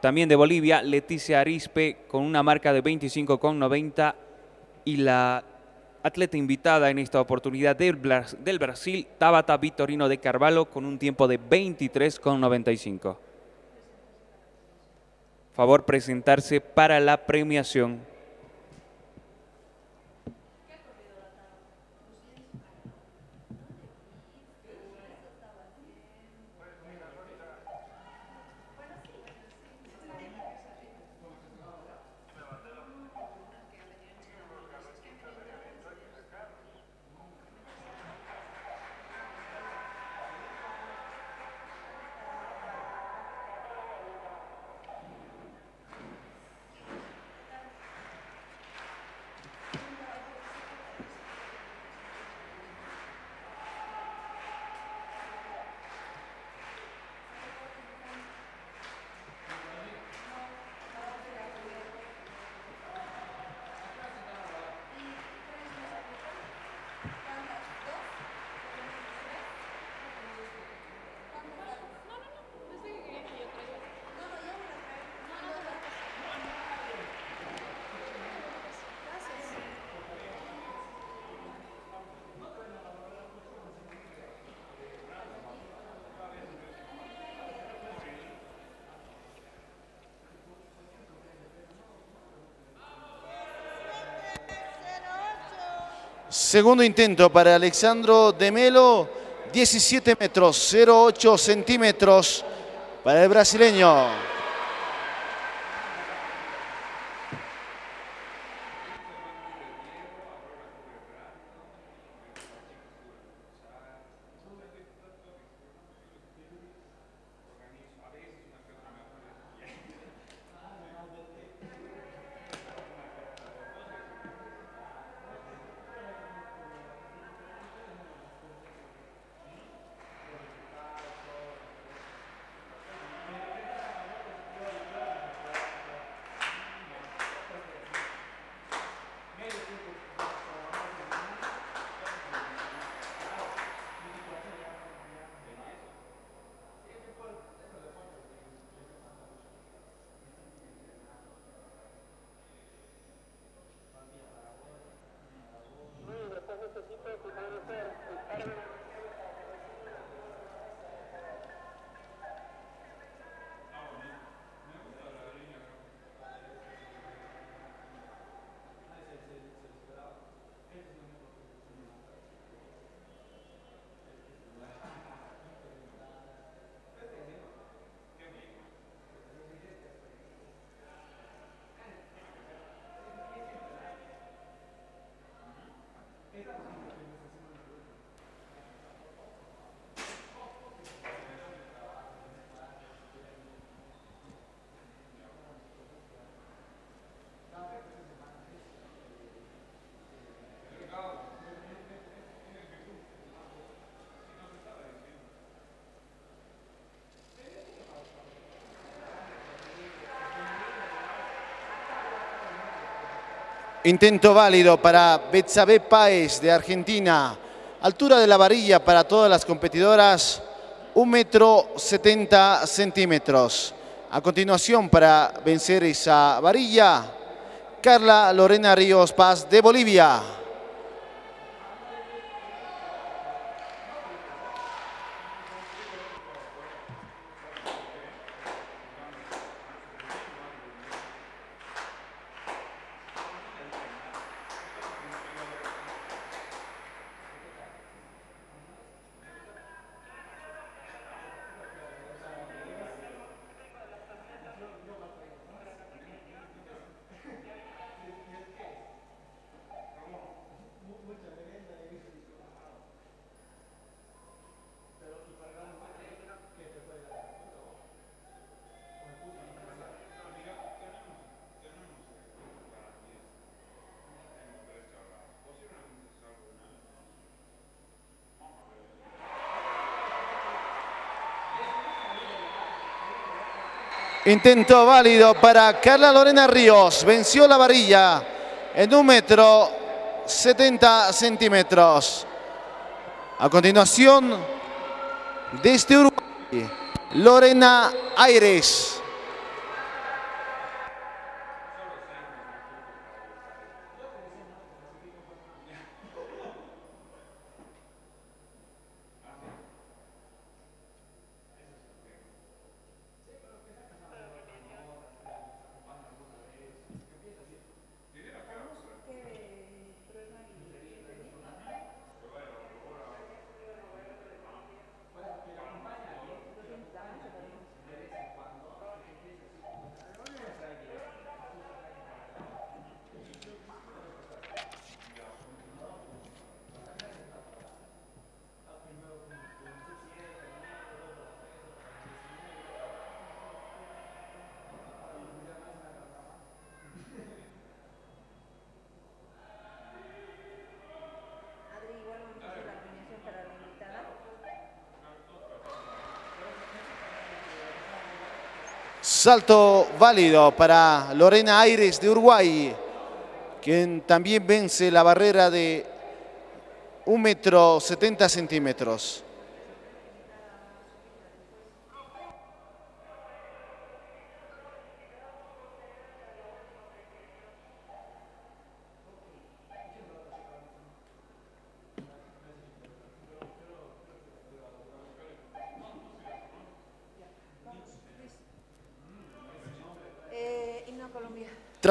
También de Bolivia, Leticia Arispe con una marca de 25 con 90. Y la atleta invitada en esta oportunidad del, del Brasil, Tabata Vitorino de Carvalho con un tiempo de 23 con 95. Favor presentarse para la premiación. Segundo intento para Alexandro de Melo, 17 metros, 0,8 centímetros para el brasileño. Intento válido para Betsabe Páez de Argentina. Altura de la varilla para todas las competidoras, 1 metro 70 centímetros. A continuación, para vencer esa varilla, Carla Lorena Ríos Paz de Bolivia. Intento válido para Carla Lorena Ríos. Venció la varilla en un metro 70 centímetros. A continuación, desde Uruguay, Lorena Aires. Salto válido para Lorena Aires de Uruguay, quien también vence la barrera de 1 metro 70 centímetros.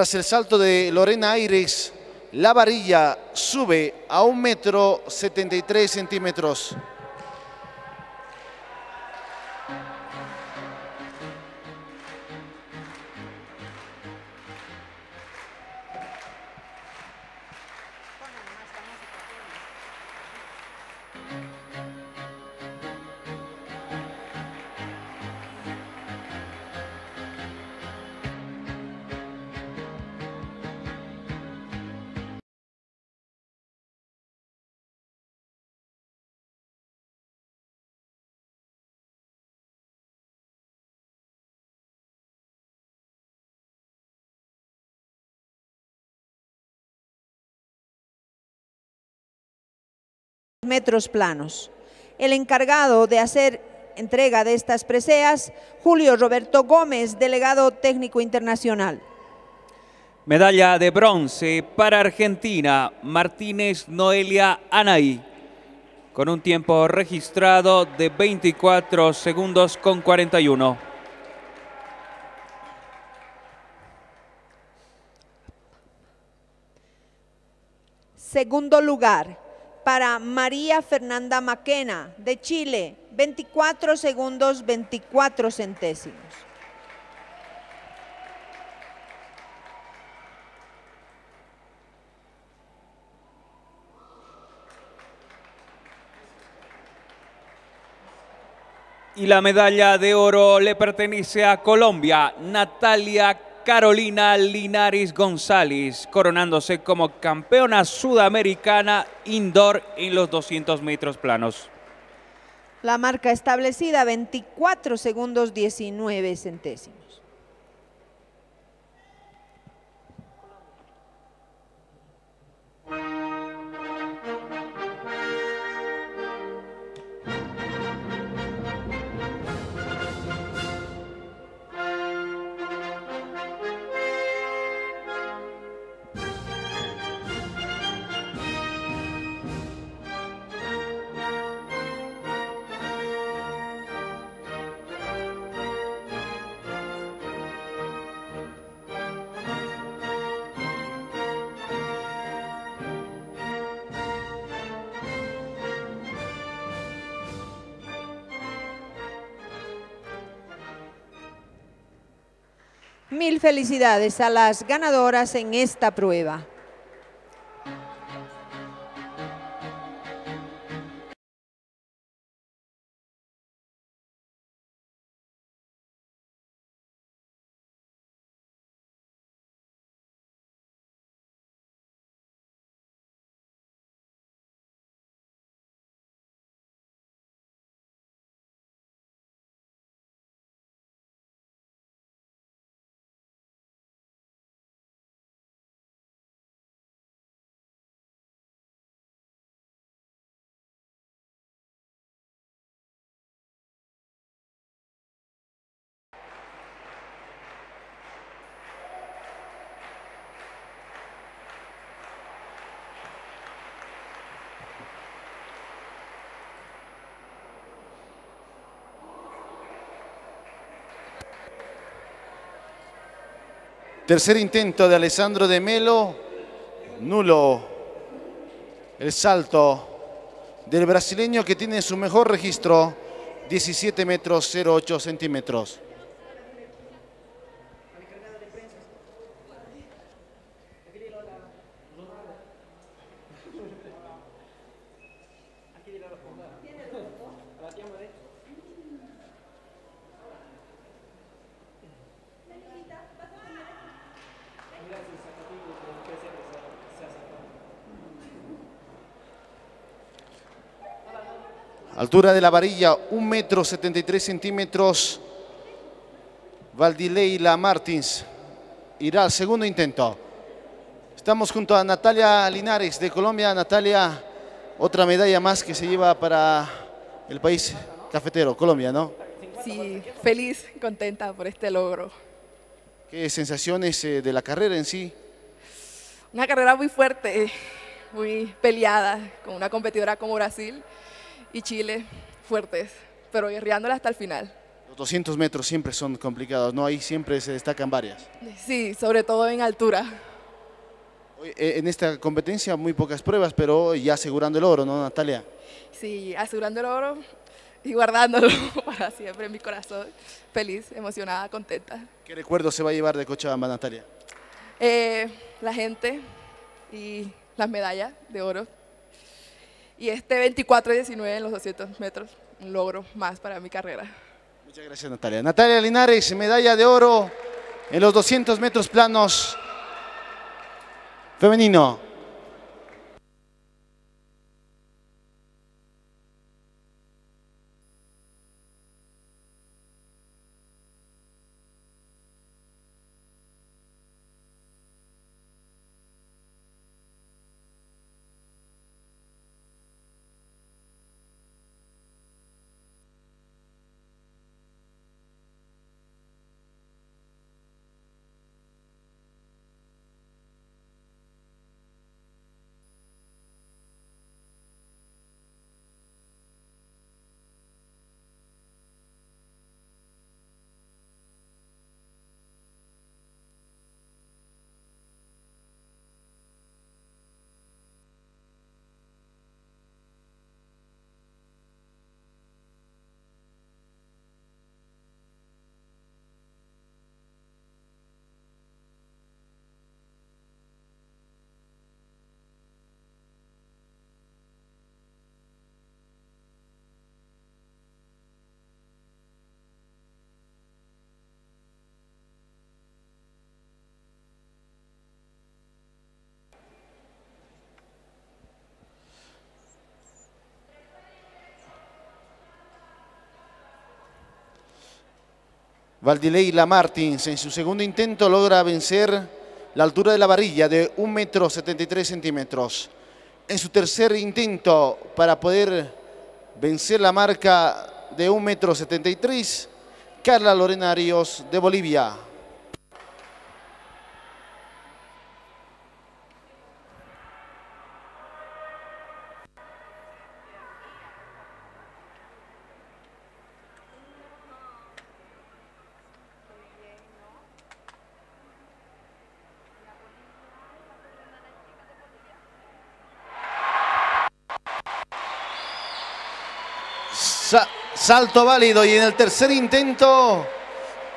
Tras el salto de Lorena Aires, la varilla sube a un metro 73 centímetros. Metros planos. El encargado de hacer entrega de estas preseas, Julio Roberto Gómez, delegado técnico internacional. Medalla de bronce para Argentina, Martínez Noelia Anaí, con un tiempo registrado de 24 segundos con 41. Segundo lugar, para María Fernanda Maquena, de Chile, 24 segundos 24 centésimos. Y la medalla de oro le pertenece a Colombia, Natalia Carolina Linares González, coronándose como campeona sudamericana indoor en los 200 metros planos. La marca establecida 24 segundos 19 centésimos. Mil felicidades a las ganadoras en esta prueba. Tercer intento de Alessandro de Melo, nulo el salto del brasileño que tiene su mejor registro, 17 metros 08 centímetros. Altura de la varilla, 1 metro 73 centímetros. Valdileila Martins irá al segundo intento. Estamos junto a Natalia Linares de Colombia. Natalia, otra medalla más que se lleva para el país cafetero, Colombia, ¿no? Sí, feliz, contenta por este logro. ¿Qué sensaciones eh, de la carrera en sí? Una carrera muy fuerte, muy peleada, con una competidora como Brasil y Chile fuertes, pero guerreándola hasta el final. Los 200 metros siempre son complicados, ¿no? Ahí siempre se destacan varias. Sí, sobre todo en altura. Eh, en esta competencia muy pocas pruebas, pero ya asegurando el oro, ¿no, Natalia? Sí, asegurando el oro y guardándolo (laughs) para siempre en mi corazón. Feliz, emocionada, contenta. ¿Qué recuerdo se va a llevar de Cochabamba, Natalia? Eh, la gente y las medallas de oro y este 24 y 19 en los 200 metros, un logro más para mi carrera. Muchas gracias Natalia. Natalia Linares, medalla de oro en los 200 metros planos femenino. Valdileila Martins en su segundo intento logra vencer la altura de la varilla de 1 metro 73 centímetros. En su tercer intento para poder vencer la marca de 1 metro 73, Carla Lorena Ríos de Bolivia. Salto válido y en el tercer intento,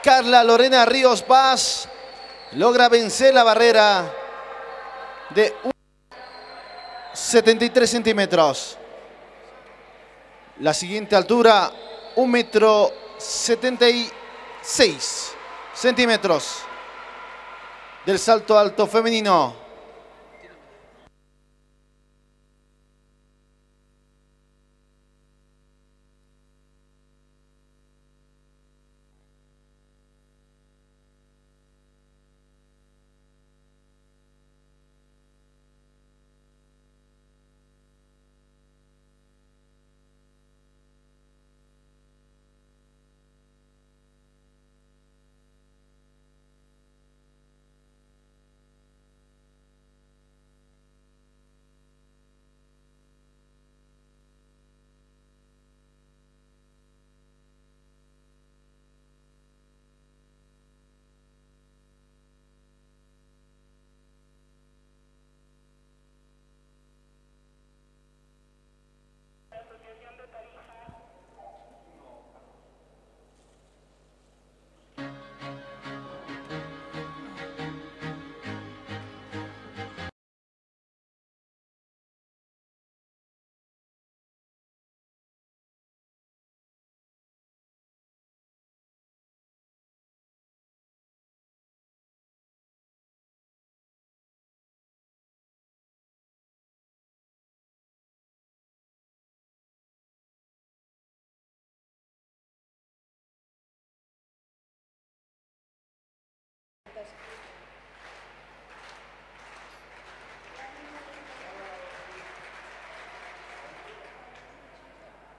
Carla Lorena Ríos Paz logra vencer la barrera de 73 centímetros. La siguiente altura, 1 metro 76 centímetros del salto alto femenino.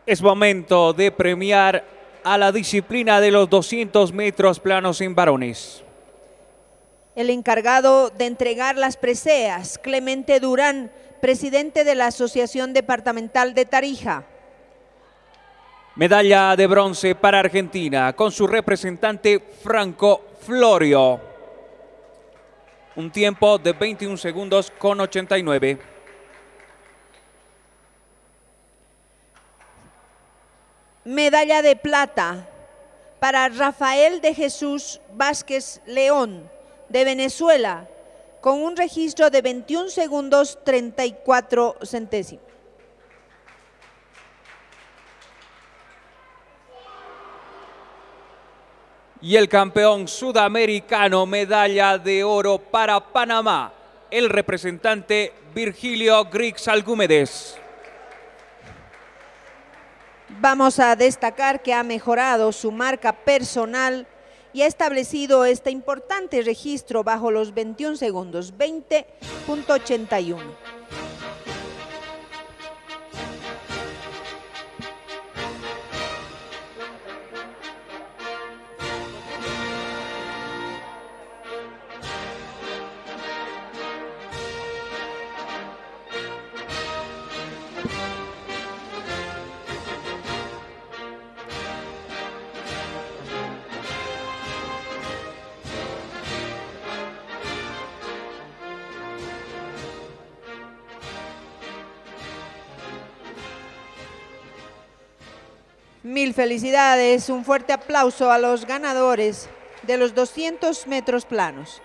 Es momento de premiar a la disciplina de los 200 metros planos en varones. El encargado de entregar las preseas, Clemente Durán, presidente de la Asociación Departamental de Tarija. Medalla de bronce para Argentina con su representante Franco Florio. Un tiempo de 21 segundos con 89. Medalla de plata para Rafael de Jesús Vázquez León, de Venezuela, con un registro de 21 segundos 34 centésimos. Y el campeón sudamericano, medalla de oro para Panamá, el representante Virgilio Grix Algúmedes. Vamos a destacar que ha mejorado su marca personal y ha establecido este importante registro bajo los 21 segundos, 20.81. Mil felicidades, un fuerte aplauso a los ganadores de los 200 metros planos.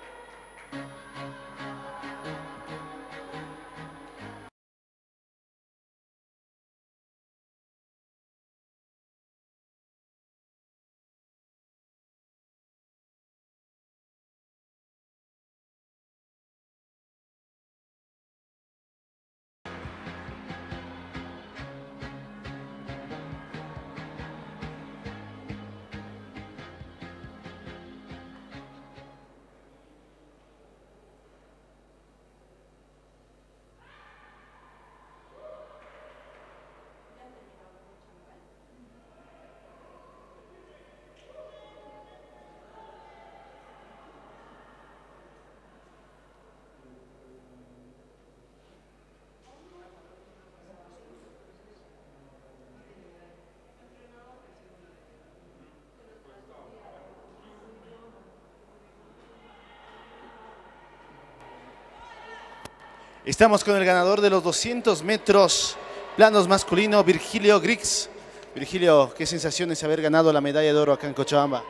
Estamos con el ganador de los 200 metros planos masculino, Virgilio Grix. Virgilio, ¿qué sensaciones haber ganado la medalla de oro acá en Cochabamba?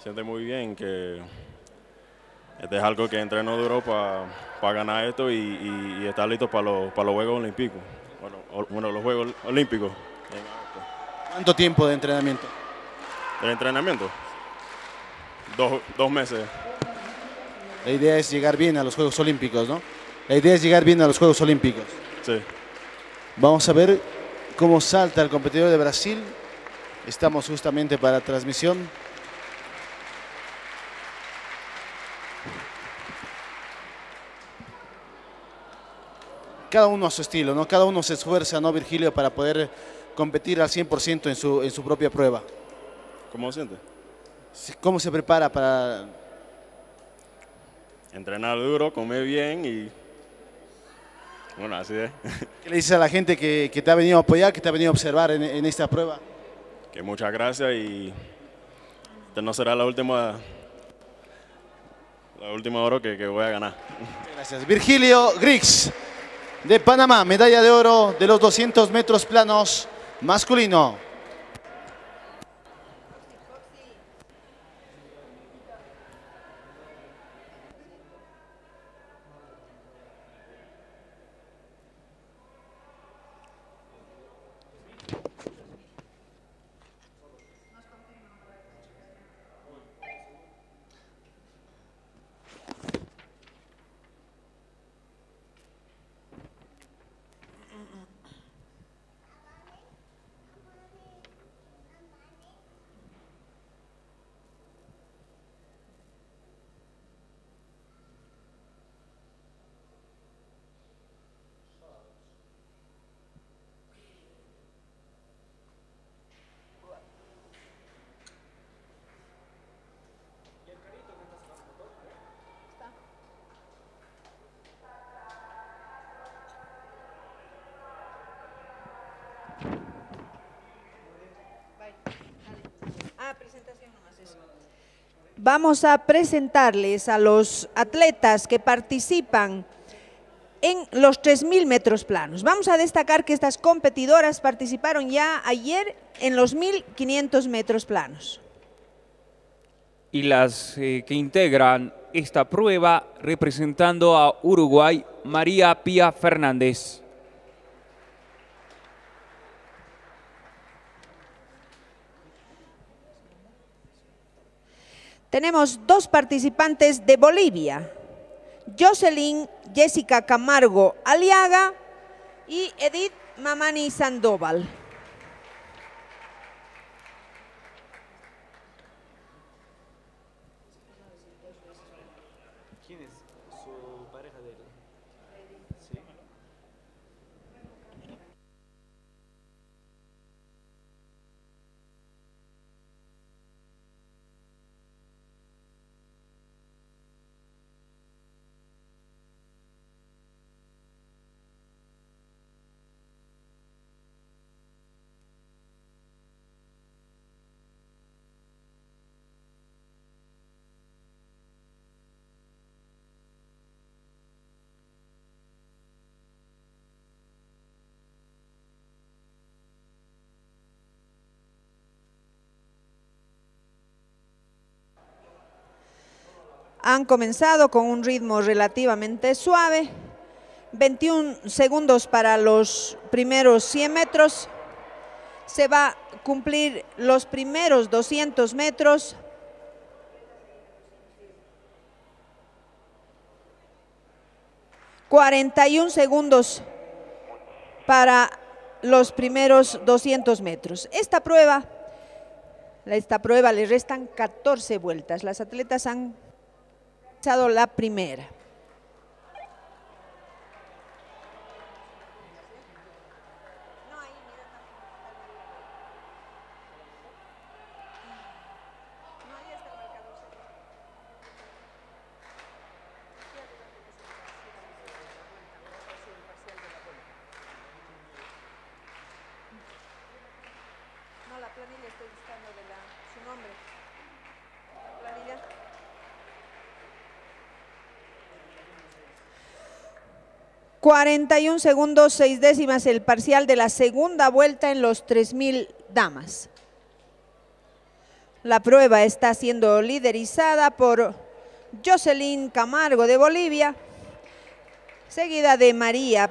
Siente muy bien que Este es algo que entreno duro para ganar esto y, y, estar listo para los, para los Juegos Olímpicos. Bueno, bueno, los Juegos Olímpicos. ¿Cuánto tiempo de entrenamiento? ¿De entrenamiento? Dos, dos meses. La idea es llegar bien a los Juegos Olímpicos, ¿no? La idea es llegar bien a los Juegos Olímpicos. Sí. Vamos a ver cómo salta el competidor de Brasil. Estamos justamente para transmisión. Cada uno a su estilo, ¿no? Cada uno se esfuerza, ¿no, Virgilio, para poder competir al 100% en su, en su propia prueba. ¿Cómo se siente? ¿Cómo se prepara para...? Entrenar duro, comer bien y... Bueno, así es. (laughs) ¿Qué le dices a la gente que, te ha venido a apoyar, que te ha venido a observar en, esta prueba? Que muchas gracias y esta no será la última la última oro que, que voy a ganar. Gracias. Virgilio Grix, de Panamá, medalla de oro de los 200 metros planos masculino. Vamos a presentarles a los atletas que participan en los 3.000 metros planos. Vamos a destacar que estas competidoras participaron ya ayer en los 1.500 metros planos. Y las eh, que integran esta prueba representando a Uruguay, María Pía Fernández. Tenemos dos participantes de Bolivia, Jocelyn Jessica Camargo Aliaga y Edith Mamani Sandoval. Han comenzado con un ritmo relativamente suave. 21 segundos para los primeros 100 metros. Se va a cumplir los primeros 200 metros. ...41 segundos para los primeros 200 metros. Esta prueba, esta prueba le restan 14 vueltas. Las atletas han la primera. No, la planilla estoy buscando de la, su nombre. Planilla. 41 segundos, 6 décimas el parcial de la segunda vuelta en los 3.000 damas. La prueba está siendo liderizada por Jocelyn Camargo de Bolivia, seguida de María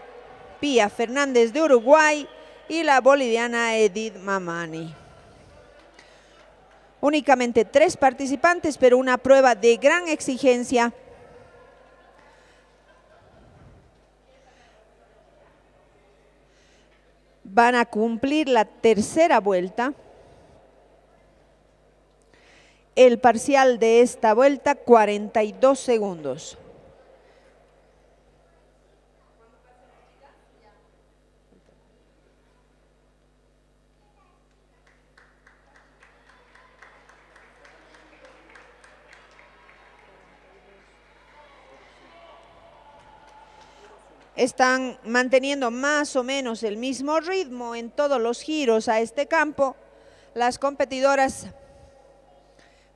Pía Fernández de Uruguay y la boliviana Edith Mamani. Únicamente tres participantes, pero una prueba de gran exigencia. Van a cumplir la tercera vuelta. El parcial de esta vuelta, 42 segundos. Están manteniendo más o menos el mismo ritmo en todos los giros a este campo. Las competidoras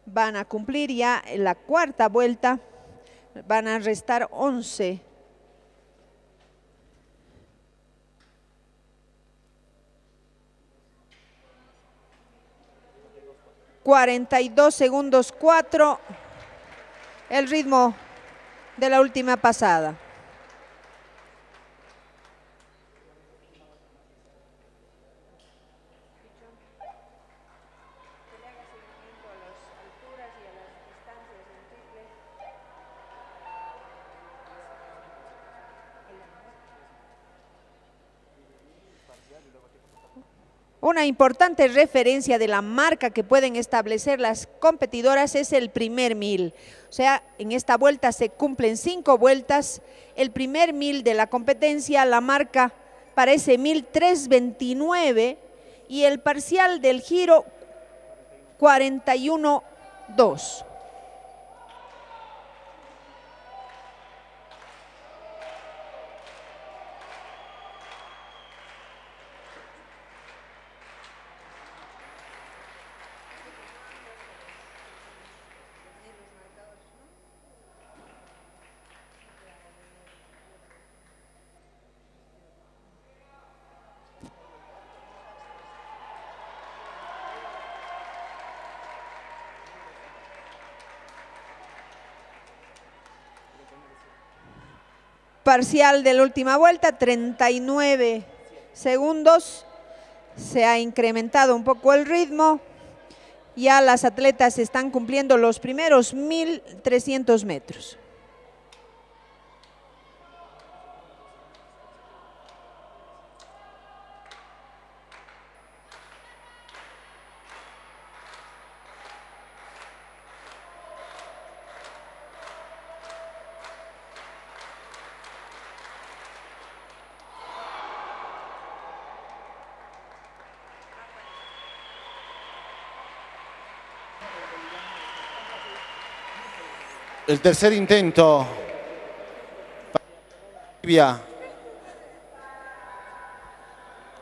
van a cumplir ya la cuarta vuelta, van a restar 11. ...42 segundos 4... ...el ritmo de la última pasada. Una importante referencia de la marca que pueden establecer las competidoras es el primer mil. O sea, en esta vuelta se cumplen cinco vueltas. El primer mil de la competencia, la marca para ese mil 329 y el parcial del giro 41.2. Parcial de la última vuelta, 39 segundos. Se ha incrementado un poco el ritmo. Ya las atletas están cumpliendo los primeros 1.300 metros. El tercer intento.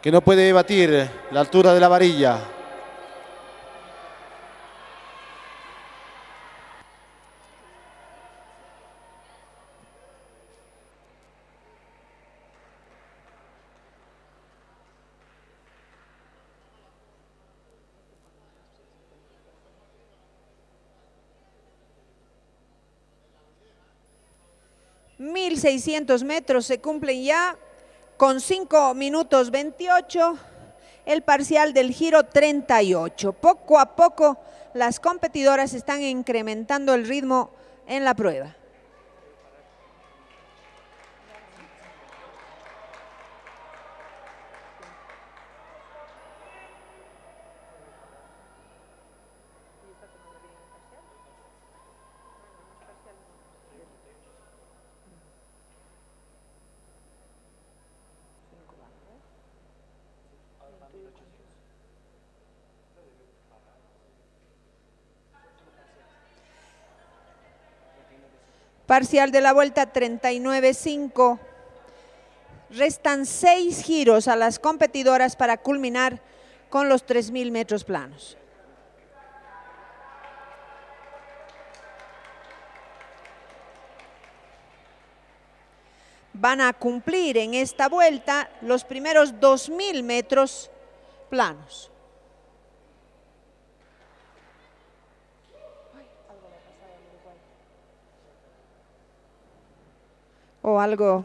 Que no puede batir la altura de la varilla. 1.600 metros se cumplen ya con 5 minutos 28, el parcial del giro 38. Poco a poco las competidoras están incrementando el ritmo en la prueba. Parcial de la vuelta 39.5. Restan seis giros a las competidoras para culminar con los 3.000 metros planos. Van a cumplir en esta vuelta los primeros 2.000 metros planos. O algo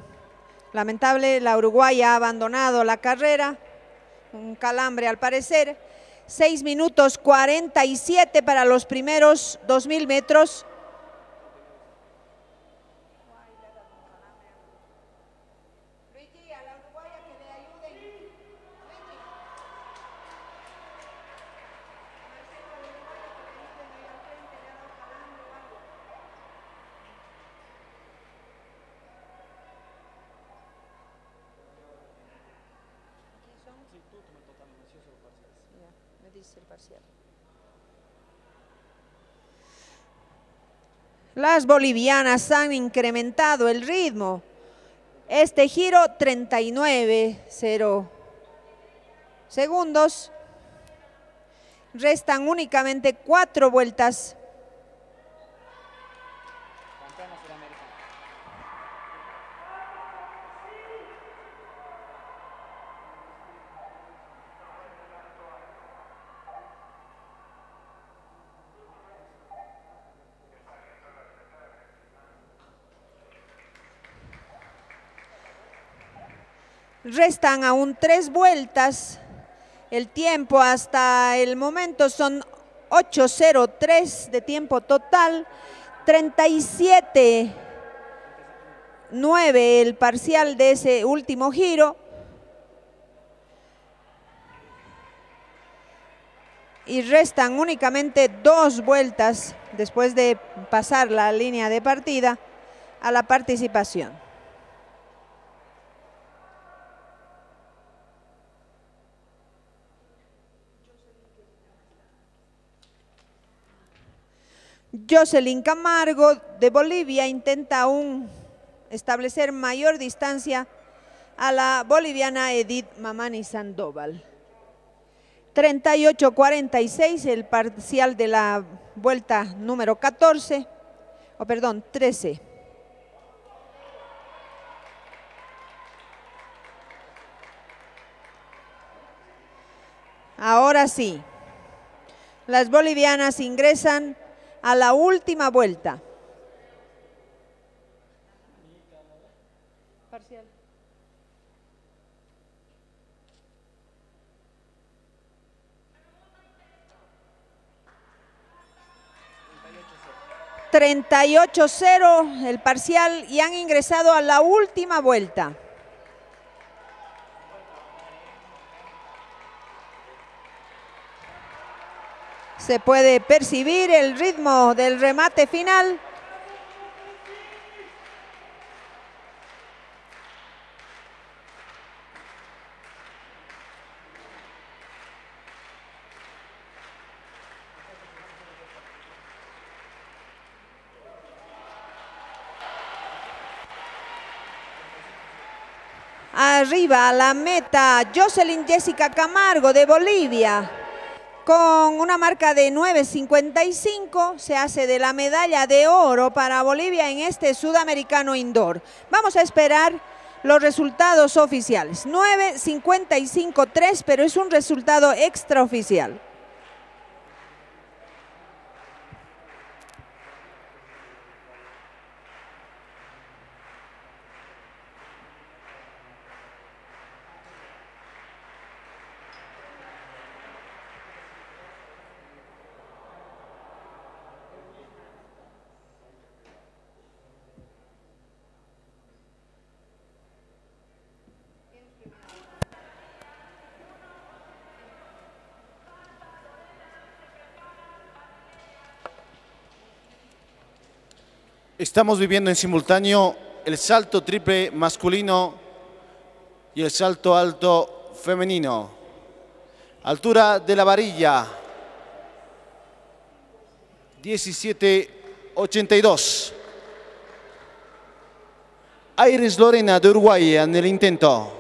lamentable. La uruguaya ha abandonado la carrera, un calambre al parecer. 6 minutos 47 para los primeros 2.000 metros. Las bolivianas han incrementado el ritmo. Este giro 39.0 segundos. Restan únicamente cuatro vueltas. Restan aún tres vueltas. El tiempo hasta el momento son 8.03 de tiempo total. 37.9 el parcial de ese último giro. Y restan únicamente dos vueltas después de pasar la línea de partida a la participación. Jocelyn Camargo de Bolivia intenta aún establecer mayor distancia a la boliviana Edith Mamani Sandoval. 38-46 el parcial de la vuelta número 14, o perdón, 13. Ahora sí, las bolivianas ingresan a la última vuelta. Parcial. Treinta y ocho cero el parcial y han ingresado a la última vuelta. Se puede percibir el ritmo del remate final. Arriba la meta, Jocelyn Jessica Camargo de Bolivia con una marca de 9.55 se hace de la medalla de oro para Bolivia en este sudamericano indoor. Vamos a esperar los resultados oficiales. 9.55.3, pero es un resultado extraoficial. Estamos viviendo en simultáneo el salto triple masculino y el salto alto femenino. Altura de la varilla, 17.82. Iris Lorena de Uruguay en el intento.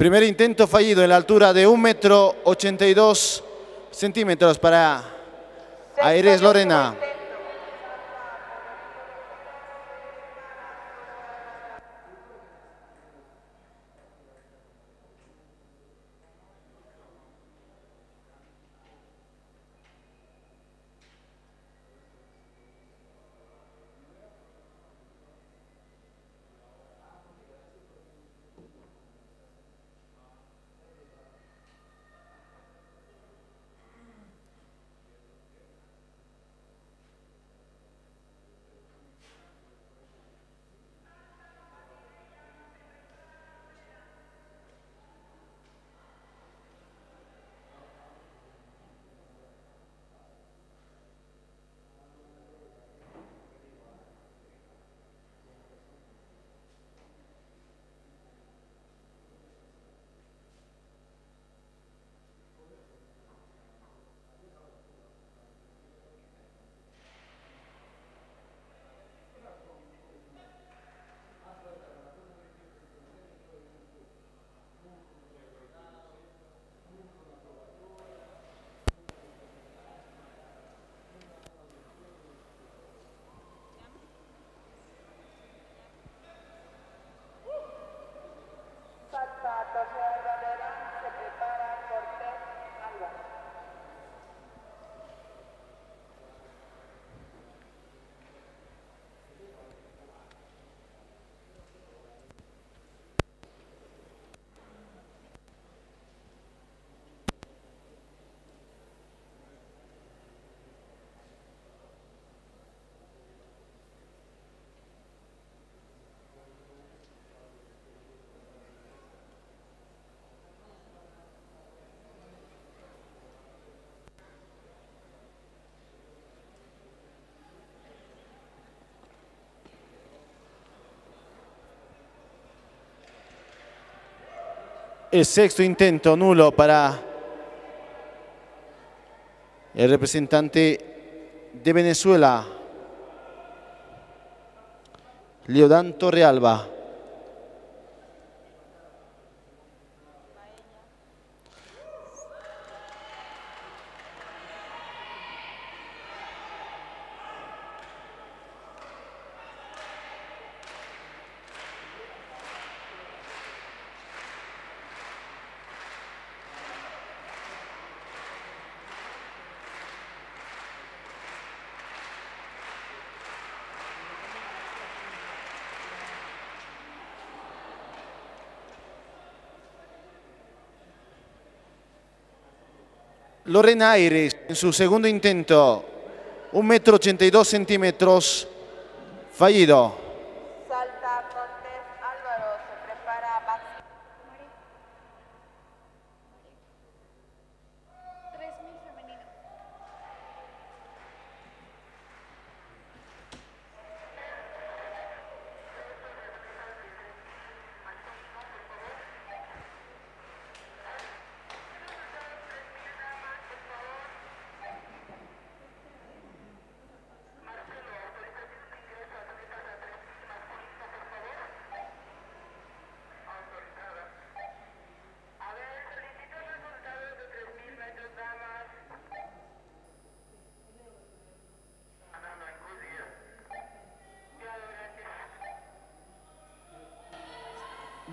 Primer intento fallido en la altura de 1 metro 82 centímetros para Aires Lorena. El sexto intento nulo para el representante de Venezuela, Leodán Torrealba. Lorena Aires en su segundo intento, un metro 82 centímetros, fallido.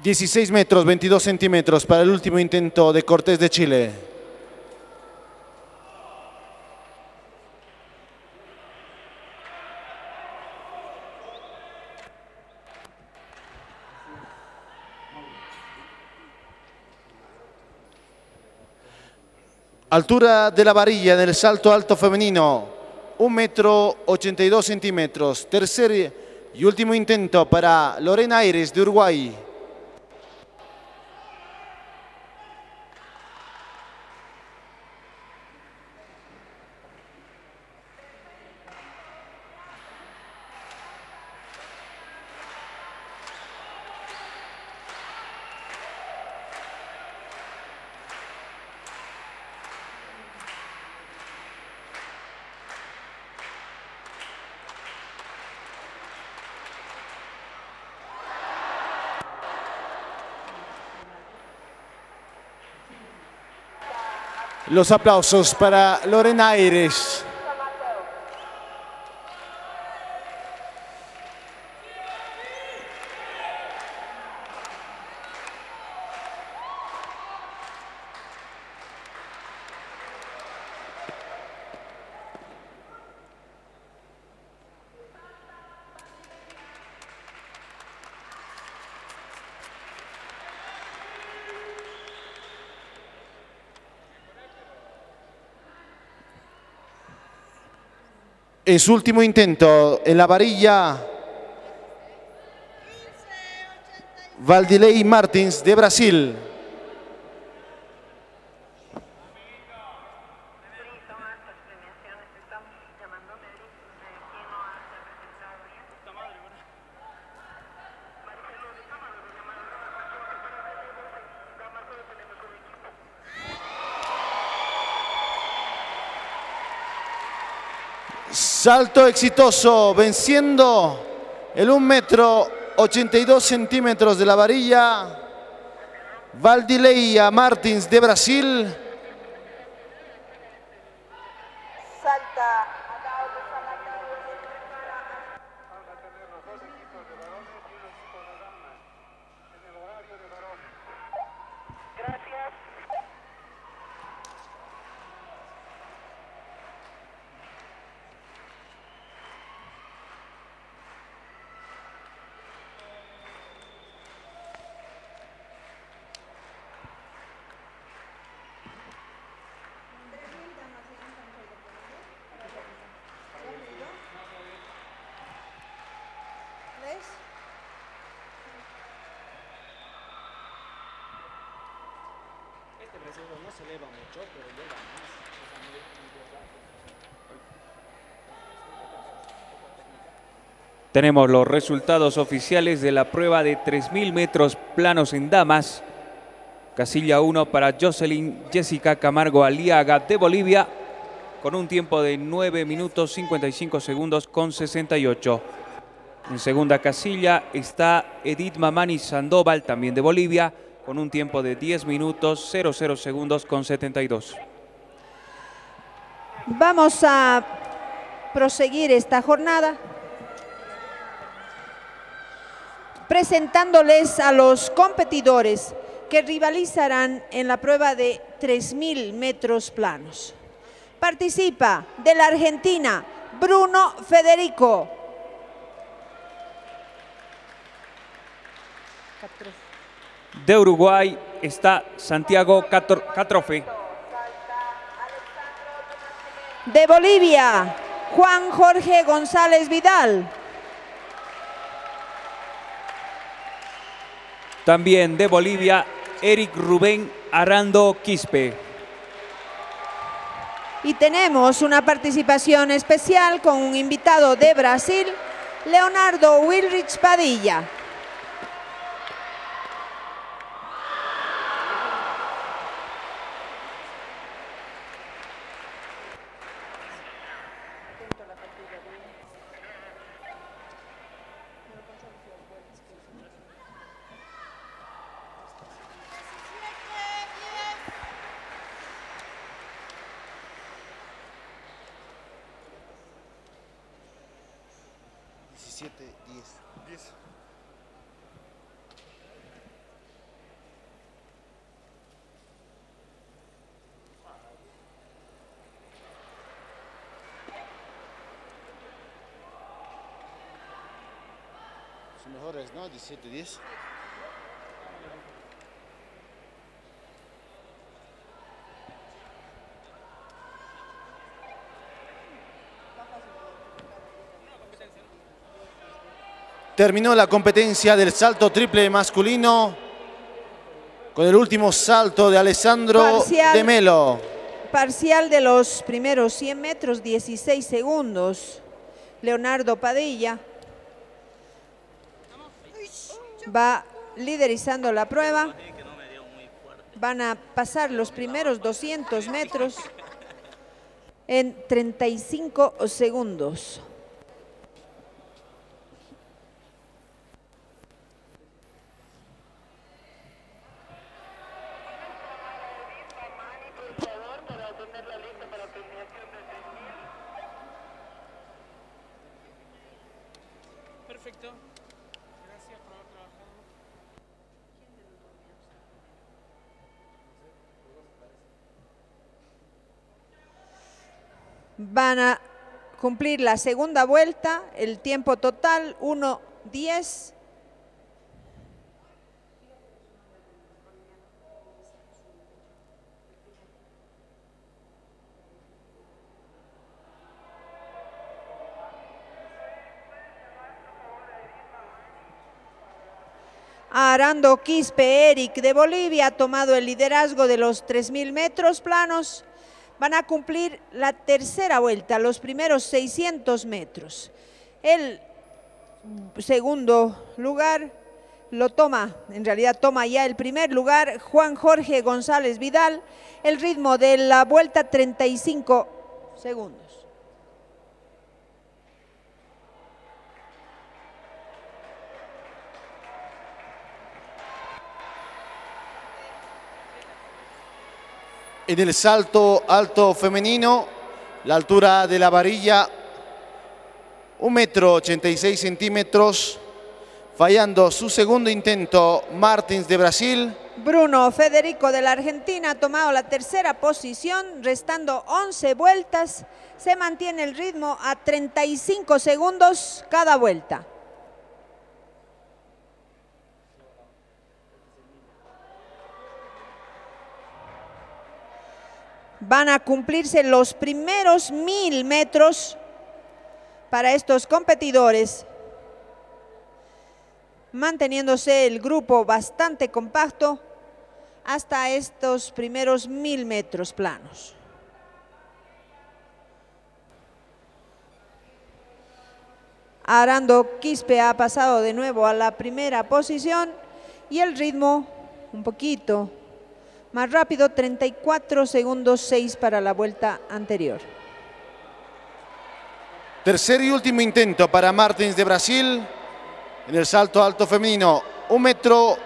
16 metros, 22 centímetros para el último intento de Cortés de Chile. Altura de la varilla en el salto alto femenino, 1 metro 82 centímetros. Tercer y último intento para Lorena Aires de Uruguay. Los aplausos para Lorena Aires. En su último intento en la varilla, Valdilei Martins de Brasil. Salto exitoso, venciendo el 1 metro 82 centímetros de la varilla. Valdileia Martins de Brasil. Salta Este Tenemos los resultados oficiales de la prueba de 3.000 metros planos en damas. Casilla 1 para Jocelyn Jessica Camargo Aliaga de Bolivia con un tiempo de 9 minutos 55 segundos con 68. En segunda casilla está Edith Mamani Sandoval, también de Bolivia, con un tiempo de 10 minutos 00 segundos con 72. Vamos a proseguir esta jornada presentándoles a los competidores que rivalizarán en la prueba de 3.000 metros planos. Participa de la Argentina Bruno Federico. De Uruguay está Santiago Catro- Catrofe. De Bolivia, Juan Jorge González Vidal. También de Bolivia, Eric Rubén Arando Quispe. Y tenemos una participación especial con un invitado de Brasil, Leonardo Wilrich Padilla. Son mejores, ¿no? 17, 10. Terminó la competencia del salto triple masculino con el último salto de Alessandro Parcial. de Melo. Parcial de los primeros 100 metros, 16 segundos. Leonardo Padilla va liderizando la prueba. Van a pasar los primeros 200 metros en 35 segundos. Van a cumplir la segunda vuelta, el tiempo total 1.10. Arando Quispe Eric de Bolivia ha tomado el liderazgo de los 3.000 metros planos. Van a cumplir la tercera vuelta, los primeros 600 metros. El segundo lugar lo toma, en realidad toma ya el primer lugar, Juan Jorge González Vidal, el ritmo de la vuelta 35 segundos. En el salto alto femenino, la altura de la varilla, un metro 86 centímetros, fallando su segundo intento, Martins de Brasil. Bruno Federico de la Argentina ha tomado la tercera posición, restando 11 vueltas. Se mantiene el ritmo a 35 segundos cada vuelta. Van a cumplirse los primeros mil metros para estos competidores, manteniéndose el grupo bastante compacto hasta estos primeros mil metros planos. Arando Quispe ha pasado de nuevo a la primera posición y el ritmo un poquito más rápido, 34 segundos 6 para la vuelta anterior. Tercer y último intento para Martins de Brasil en el salto alto femenino. Un metro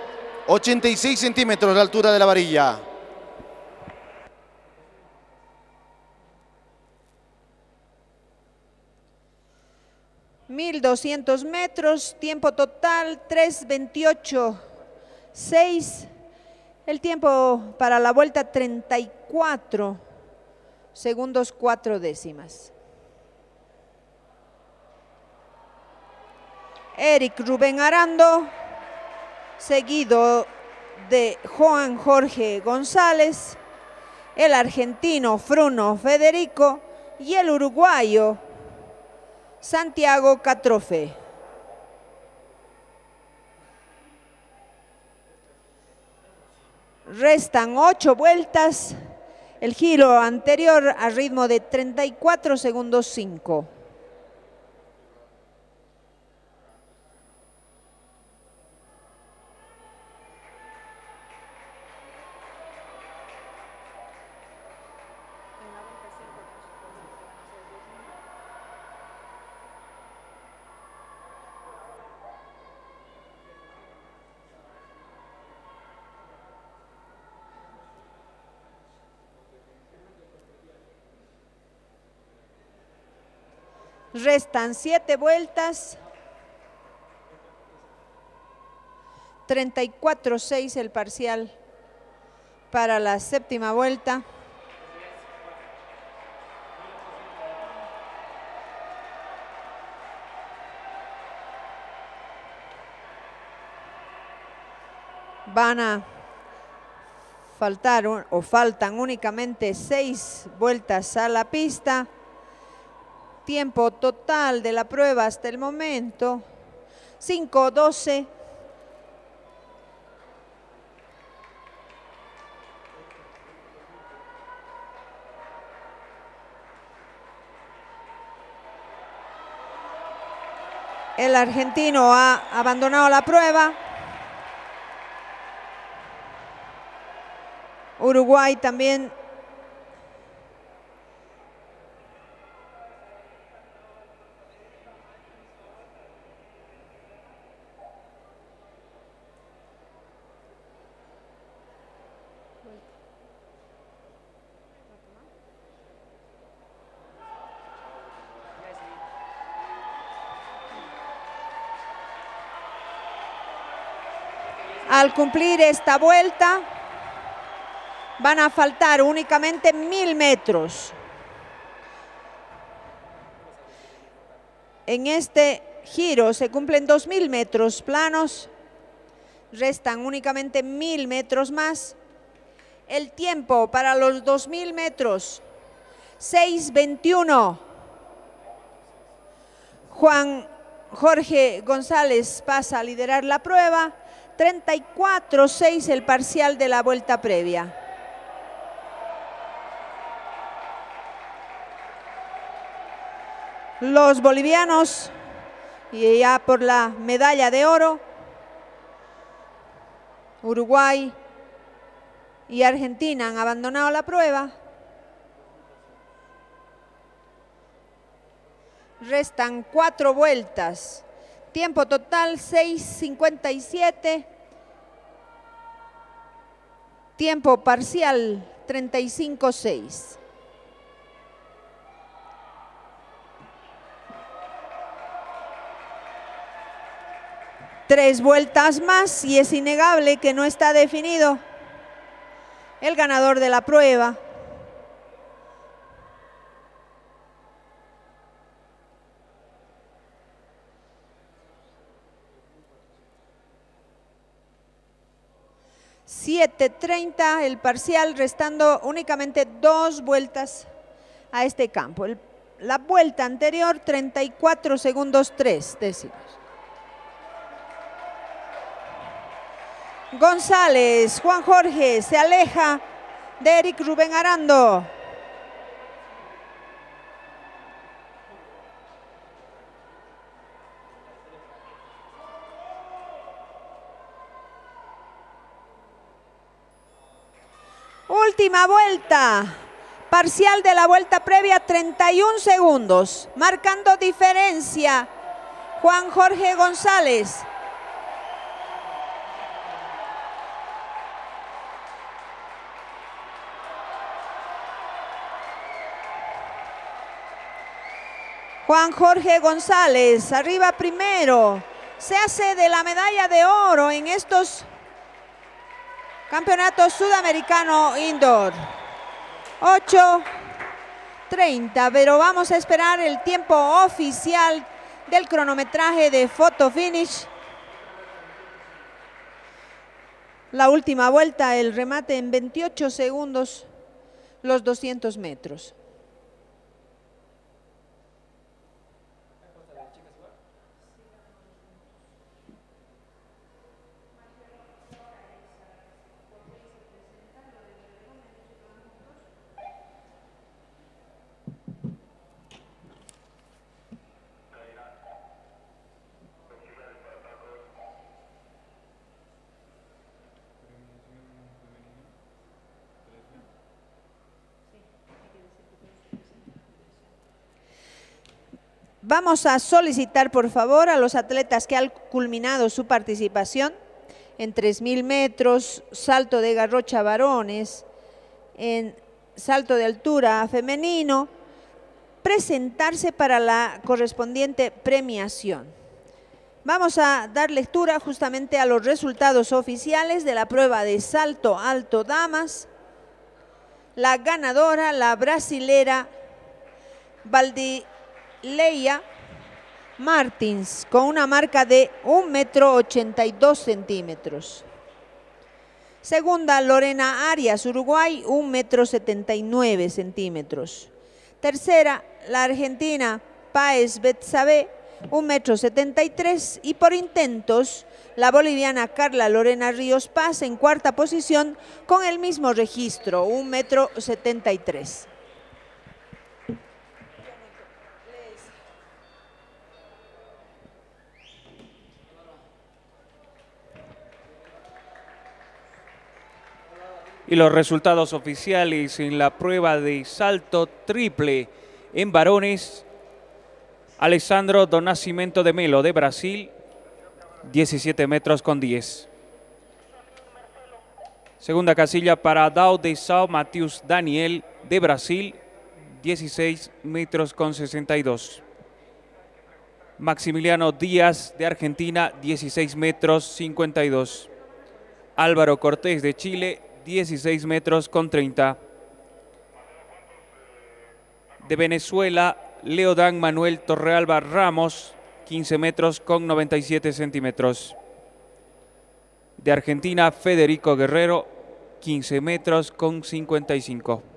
86 centímetros de altura de la varilla. ¿1.200 metros, tiempo total 3.28, 6 el tiempo para la vuelta 34 segundos 4 décimas. Eric Rubén Arando, seguido de Juan Jorge González, el argentino Fruno Federico y el uruguayo Santiago Catrofe. Restan ocho vueltas. El giro anterior a ritmo de 34 segundos 5. Restan siete vueltas. 34-6 el parcial para la séptima vuelta. Van a faltar o faltan únicamente seis vueltas a la pista. Tiempo total de la prueba hasta el momento, 5.12. El argentino ha abandonado la prueba. Uruguay también Al cumplir esta vuelta, van a faltar únicamente mil metros. En este giro se cumplen 2.000 metros planos, restan únicamente 1.000 metros más. El tiempo para los 2.000 metros, 6.21. Juan Jorge González pasa a liderar la prueba, 34-6 el parcial de la vuelta previa. Los bolivianos, y ya por la medalla de oro, Uruguay y Argentina han abandonado la prueba. Restan cuatro vueltas. Tiempo total 6.57. Tiempo parcial 35.6. Tres vueltas más y es innegable que no está definido el ganador de la prueba. $7.30 el parcial, restando únicamente dos vueltas a este campo. La vuelta anterior, 34 segundos 3 décimos. González, Juan Jorge se aleja de Eric Rubén Arando. Última vuelta. Parcial de la vuelta previa, 31 segundos. Marcando diferencia, Juan Jorge González. Juan Jorge González, arriba primero. Se hace de la medalla de oro en estos campeonatos sudamericano indoor. 8.30, pero vamos a esperar el tiempo oficial del cronometraje de photo finish. La última vuelta, el remate en 28 segundos, los 200 metros. Vamos a solicitar, por favor, a los atletas que han culminado su participación en 3.000 metros, salto de garrocha varones, en salto de altura femenino, presentarse para la correspondiente premiación. Vamos a dar lectura justamente a los resultados oficiales de la prueba de salto alto damas. La ganadora, la brasilera Valdileia Martins, con una marca de 1 metro 82 centímetros. Segunda, Lorena Arias, Uruguay, 1 metro 79 centímetros. Tercera, la argentina Paez Betsabe, 1 metro 73. Y por intentos, la boliviana Carla Lorena Ríos Paz en cuarta posición con el mismo registro, 1 metro 73. Y los resultados oficiales en la prueba de salto triple en varones. Alessandro Donacimento de Melo de Brasil, 17 metros con 10. Segunda casilla para Dao de Sao Matius Daniel de Brasil, 16 metros con 62. Maximiliano Díaz de Argentina, 16 metros 52. Álvaro Cortés de Chile, 16 metros con 30. De Venezuela, Leodán Manuel Torrealba Ramos, 15 metros con 97 centímetros. De Argentina, Federico Guerrero, 15 metros con 55.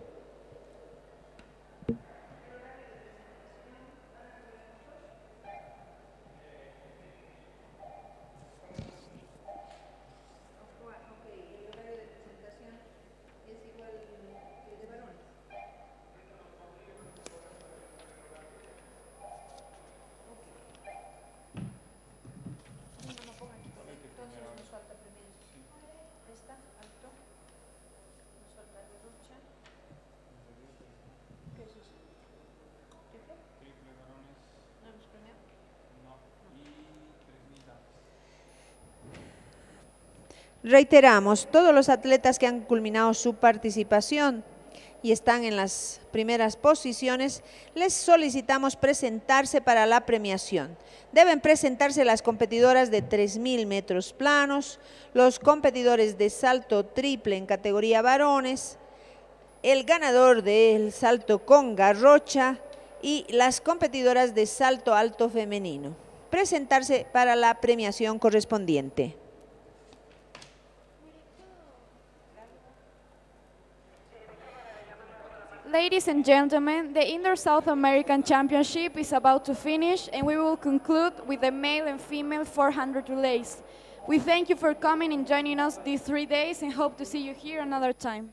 Reiteramos, todos los atletas que han culminado su participación y están en las primeras posiciones, les solicitamos presentarse para la premiación. Deben presentarse las competidoras de 3.000 metros planos, los competidores de salto triple en categoría varones, el ganador del salto con garrocha y las competidoras de salto alto femenino. Presentarse para la premiación correspondiente. Ladies and gentlemen, the Indoor South American Championship is about to finish and we will conclude with the male and female 400 relays. We thank you for coming and joining us these three days and hope to see you here another time.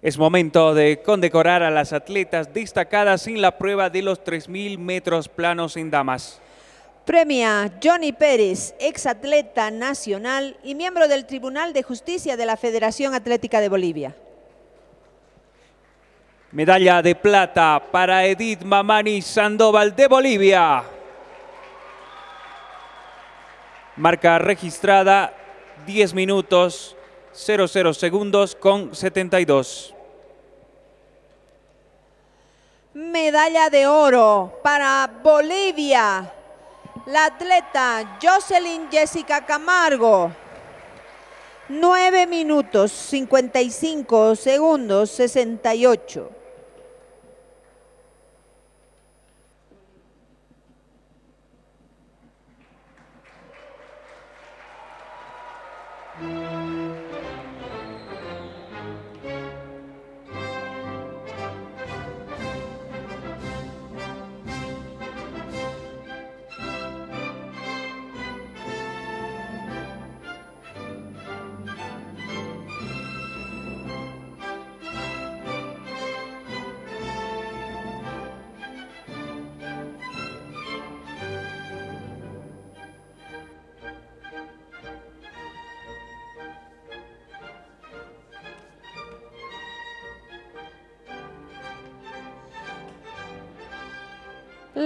Es momento de condecorar a las atletas destacadas en la prueba de los 3.000 metros planos en damas. Premia Johnny Pérez, exatleta nacional y miembro del Tribunal de Justicia de la Federación Atlética de Bolivia. Medalla de plata para Edith Mamani Sandoval de Bolivia. Marca registrada 10 minutos 00 segundos con 72. Medalla de oro para Bolivia. La atleta Jocelyn Jessica Camargo. 9 minutos 55 segundos 68.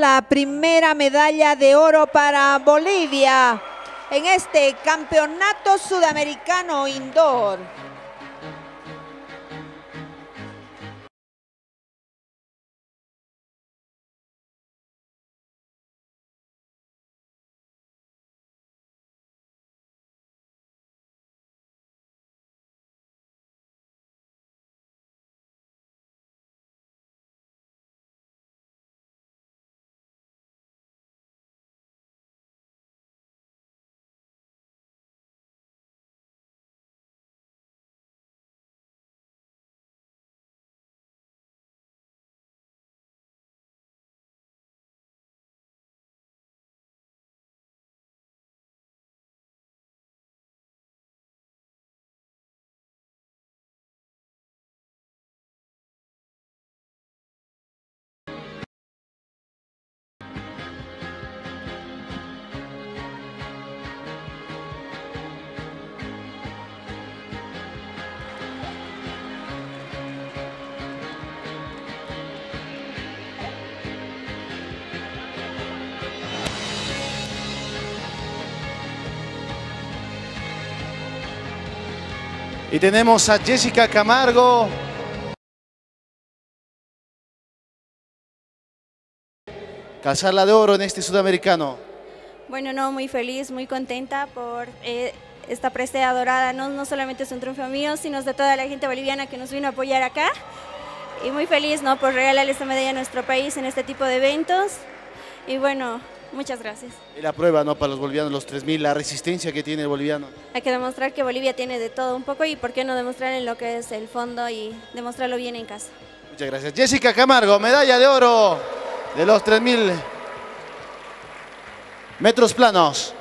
La primera medalla de oro para Bolivia en este campeonato sudamericano indoor. Y tenemos a Jessica Camargo. Casarla de oro en este sudamericano. Bueno, no, muy feliz, muy contenta por eh, esta presea dorada. No, no solamente es un triunfo mío, sino de toda la gente boliviana que nos vino a apoyar acá. Y muy feliz, ¿no? Por regalarle esta medalla a nuestro país en este tipo de eventos. Y bueno, muchas gracias. Y la prueba, ¿no? Para los bolivianos, los 3.000, la resistencia que tiene el boliviano. Hay que demostrar que Bolivia tiene de todo un poco y por qué no demostrar en lo que es el fondo y demostrarlo bien en casa. Muchas gracias. Jessica Camargo, medalla de oro de los 3.000 metros planos.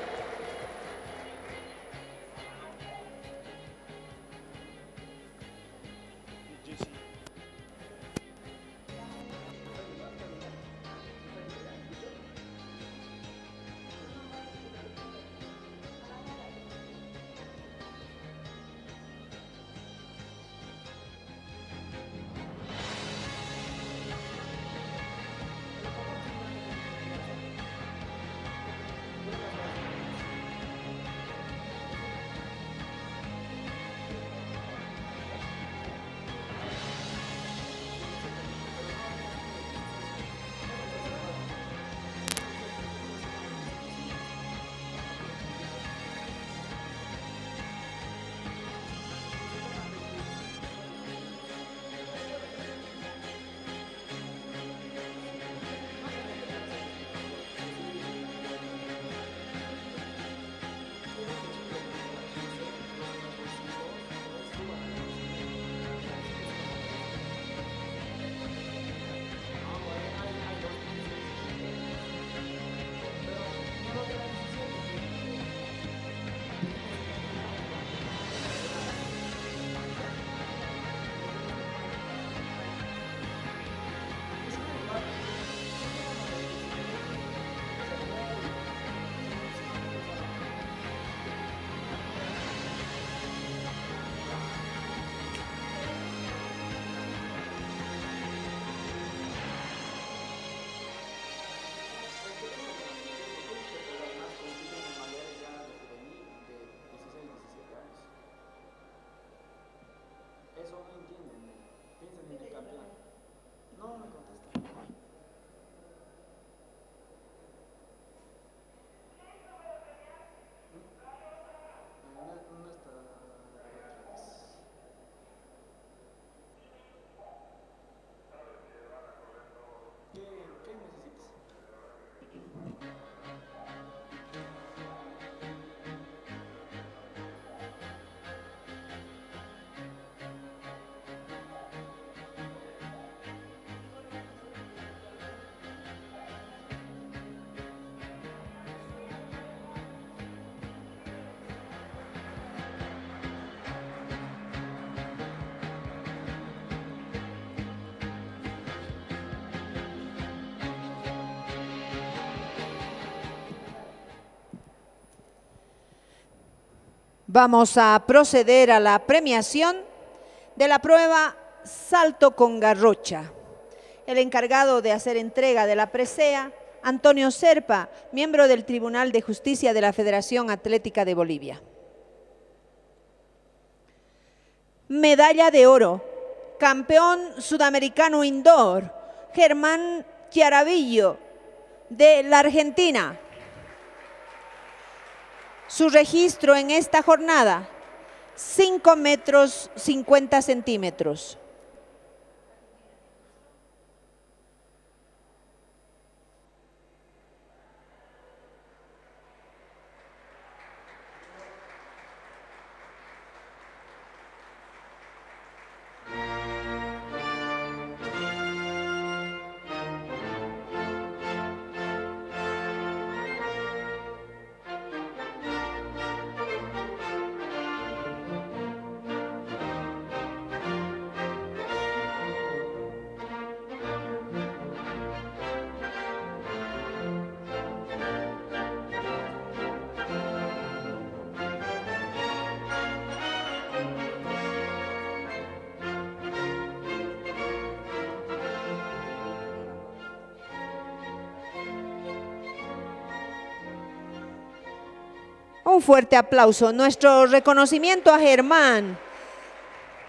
Vamos a proceder a la premiación de la prueba salto con garrocha. El encargado de hacer entrega de la presea, Antonio Serpa, miembro del Tribunal de Justicia de la Federación Atlética de Bolivia. Medalla de oro, campeón sudamericano indoor, Germán Chiaravillo, de la Argentina. Su registro en esta jornada, 5 metros 50 centímetros. Fuerte aplauso. Nuestro reconocimiento a Germán,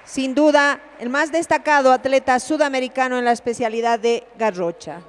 sin duda el más destacado atleta sudamericano en la especialidad de garrocha.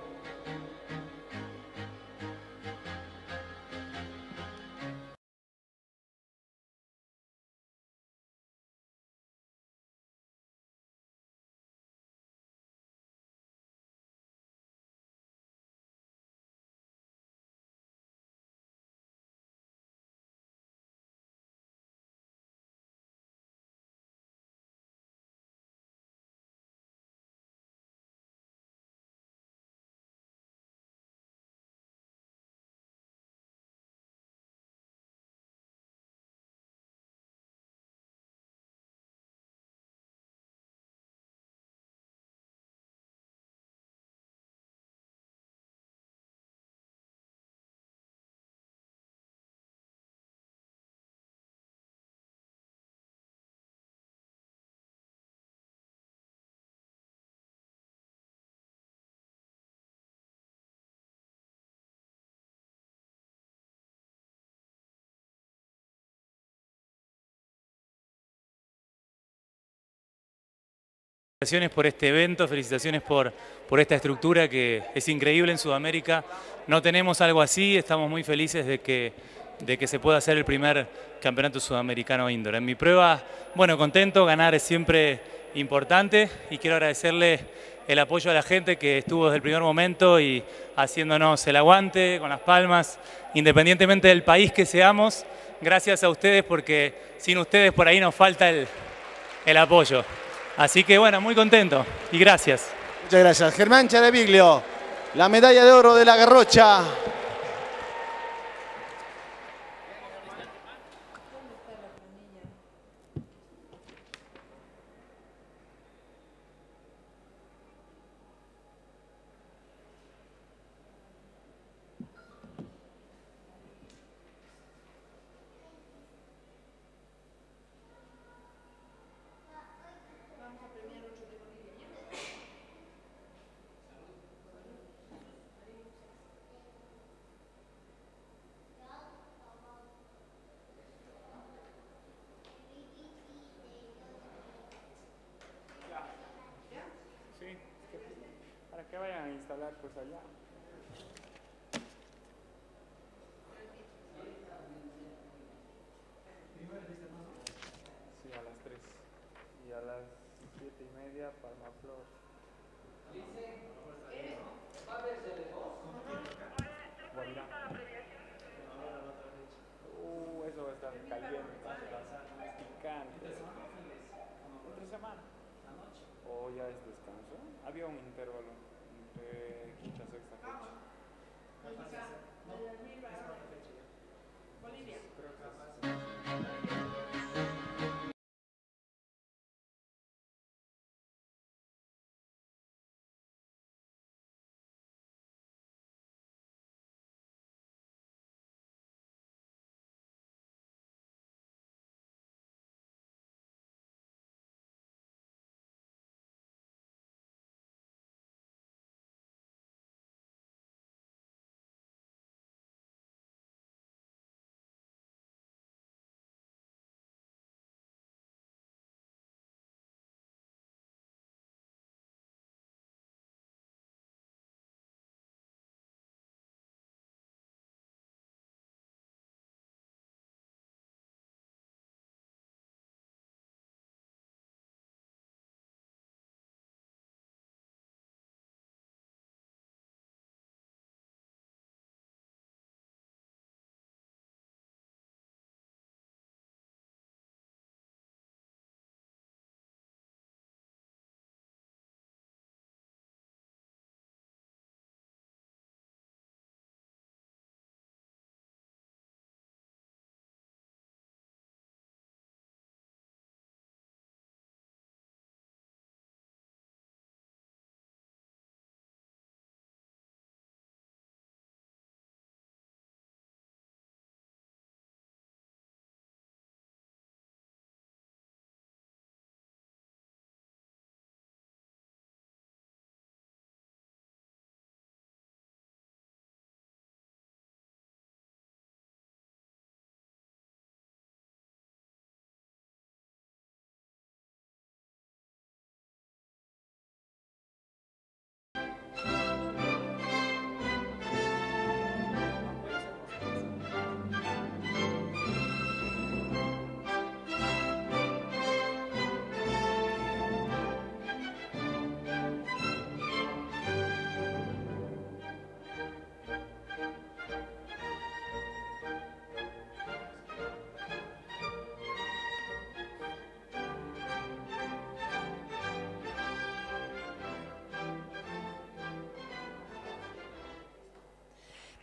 Felicitaciones por este evento, felicitaciones por, por esta estructura que es increíble en Sudamérica. No tenemos algo así, estamos muy felices de que, de que se pueda hacer el primer campeonato sudamericano indoor. En mi prueba, bueno, contento, ganar es siempre importante y quiero agradecerle el apoyo a la gente que estuvo desde el primer momento y haciéndonos el aguante con las palmas, independientemente del país que seamos, gracias a ustedes porque sin ustedes por ahí nos falta el, el apoyo. Así que bueno, muy contento y gracias. Muchas gracias. Germán Charaviglio, la medalla de oro de la Garrocha.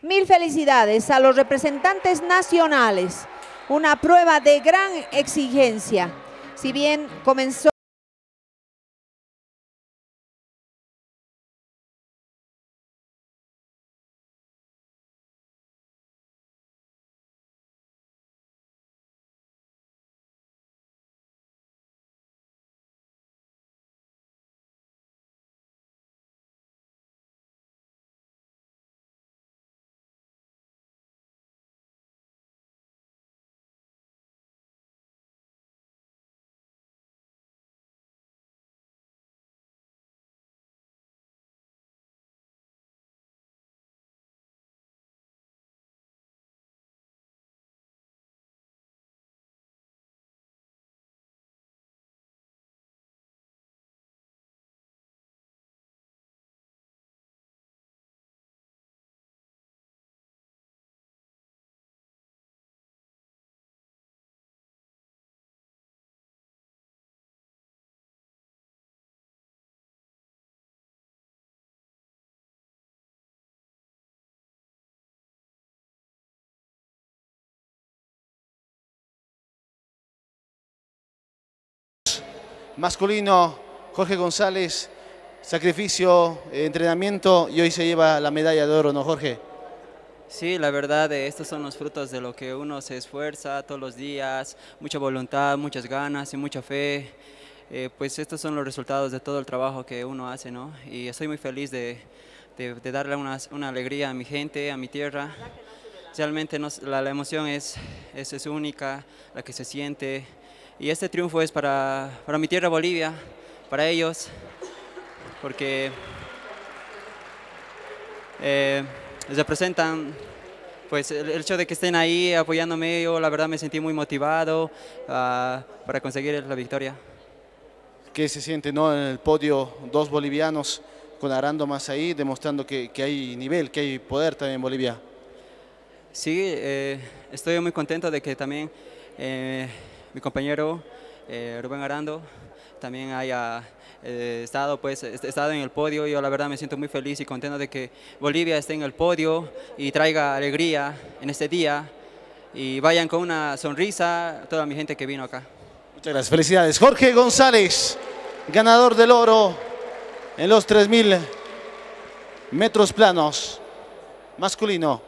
Mil felicidades a los representantes nacionales. Una prueba de gran exigencia. Si bien comenzó masculino, Jorge González, sacrificio, eh, entrenamiento y hoy se lleva la medalla de oro, ¿no, Jorge? Sí, la verdad, eh, estos son los frutos de lo que uno se esfuerza todos los días, mucha voluntad, muchas ganas y mucha fe. Eh, pues estos son los resultados de todo el trabajo que uno hace, ¿no? Y estoy muy feliz de, darle una, alegría a mi gente, a mi tierra. Realmente la, emoción es, es única, la que se siente. Y este triunfo es para, para mi tierra Bolivia, para ellos, porque eh, representan pues el, hecho de que estén ahí apoyándome, yo la verdad me sentí muy motivado ah, para conseguir la victoria. que se siente ¿no? en el podio dos bolivianos con Arando más ahí, demostrando que, que hay nivel, que hay poder también en Bolivia. Sí, eh, estoy muy contento de que también eh, mi compañero eh, Rubén Arando también haya eh, estado, pues, est- estado en el podio. Yo la verdad me siento muy feliz y contento de que Bolivia esté en el podio y traiga alegría en este día y vayan con una sonrisa toda mi gente que vino acá. Muchas gracias, felicidades. Jorge González, ganador del oro en los 3.000 metros planos, masculino.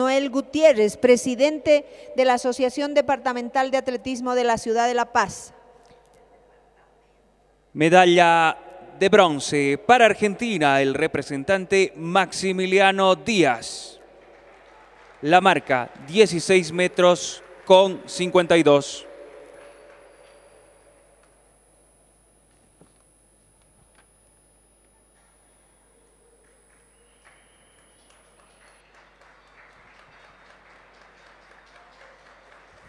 Noel Gutiérrez, presidente de la Asociación Departamental de Atletismo de la Ciudad de La Paz. Medalla de bronce para Argentina, el representante Maximiliano Díaz. La marca 16 metros con 52.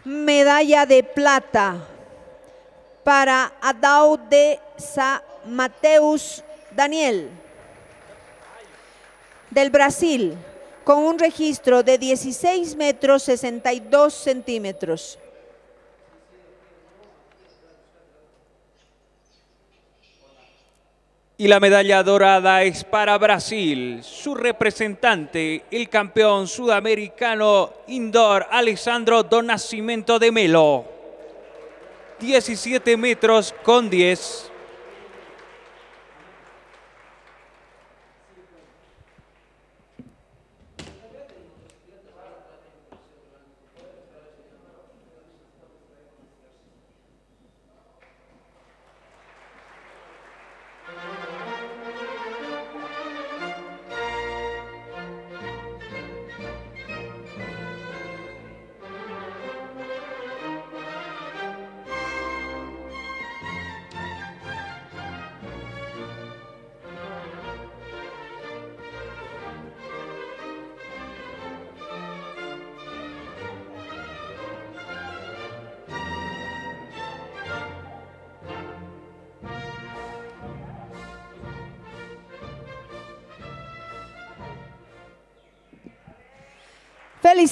Medalla de plata para Adau de Sa Mateus Daniel del Brasil con un registro de 16 metros 62 centímetros. Y la medalla dorada es para Brasil. Su representante, el campeón sudamericano indoor, Alessandro Donacimento de Melo. 17 metros con 10.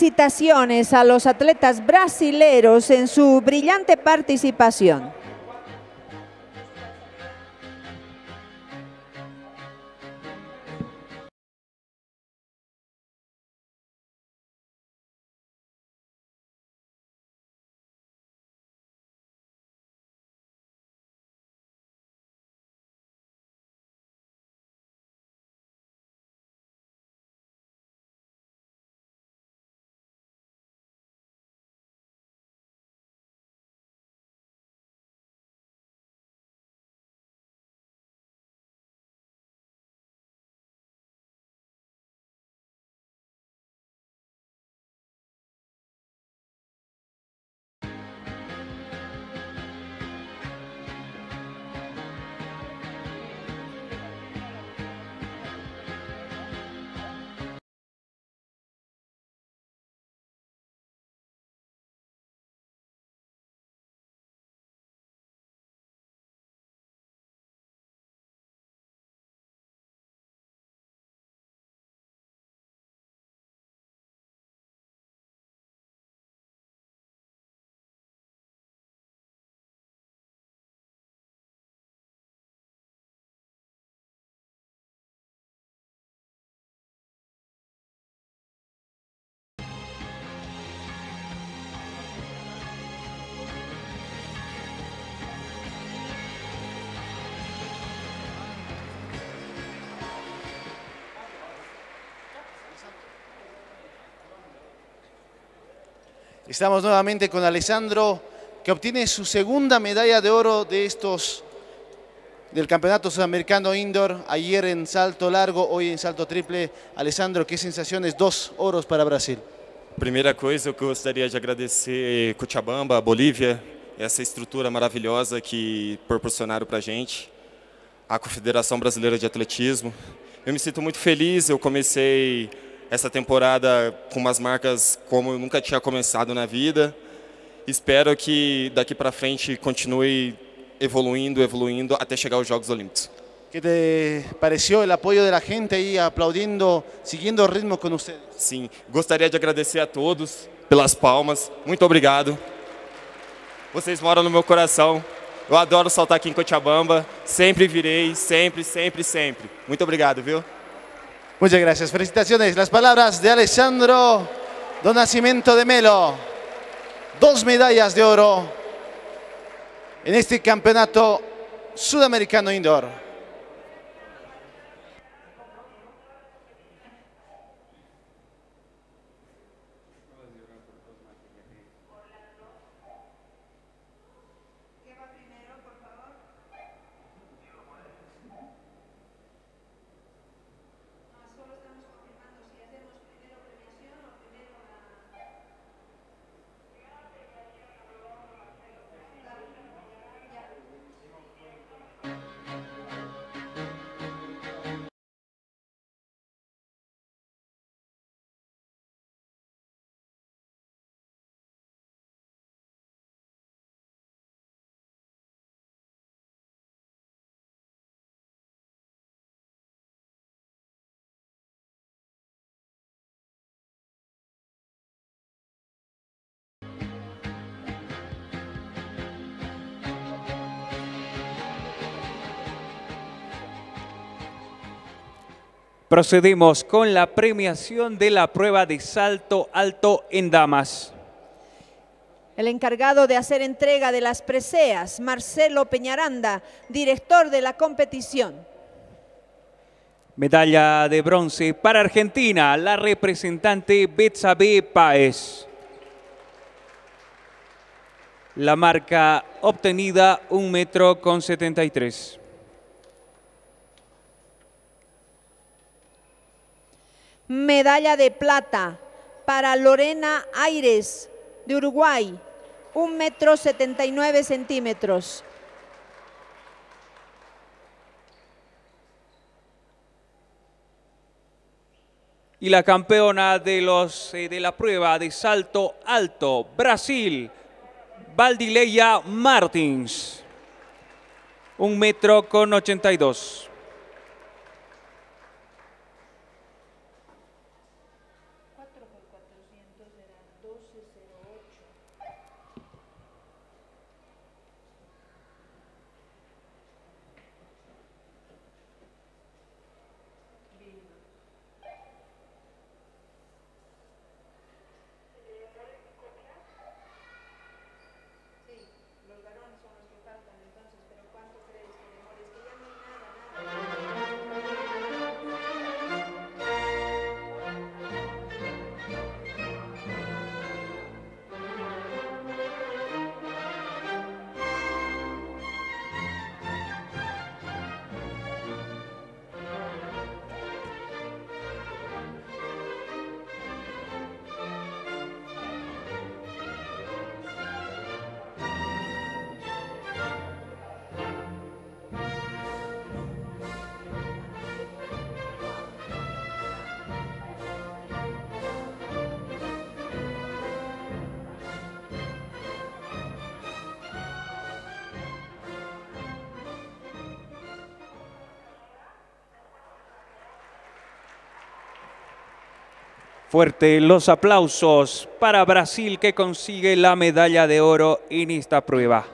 Felicitaciones a los atletas brasileros en su brillante participación. Estamos nuevamente con Alessandro, que obtiene su segunda medalla de oro de estos del Campeonato Sudamericano Indoor, ayer en salto largo, hoy en salto triple. Alessandro, ¿qué sensaciones? Dos oros para Brasil. Primeira coisa, eu gostaria de agradecer Cochabamba, Bolívia, essa estrutura maravilhosa que proporcionaram para a gente, a Confederação Brasileira de Atletismo. Eu me sinto muito feliz, eu comecei essa temporada com umas marcas como eu nunca tinha começado na vida. Espero que daqui para frente continue evoluindo, evoluindo até chegar aos Jogos Olímpicos. ¿Qué te pareció el apoyo de la gente ahí aplaudiendo, siguiendo el ritmo con ustedes? Sim, gostaria de agradecer a todos pelas palmas. Muito obrigado. Vocês moram no meu coração. Eu adoro saltar aqui em Cochabamba. Sempre virei, sempre, sempre, sempre. Muito obrigado, viu? Muchas gracias. Felicitaciones. Las palabras de Alessandro Don Nacimiento de Melo. Dos medallas de oro en este campeonato sudamericano indoor. Procedemos con la premiación de la prueba de salto alto en damas. El encargado de hacer entrega de las preseas, Marcelo Peñaranda, director de la competición. Medalla de bronce para Argentina, la representante Betsabe Páez. La marca obtenida, un metro con 73. Medalla de plata para Lorena Aires, de Uruguay, un metro 79 centímetros. Y la campeona de, los, eh, de la prueba de salto alto, Brasil, Valdileia Martins. Un metro con 82. Fuerte los aplausos para Brasil que consigue la medalla de oro en esta prueba.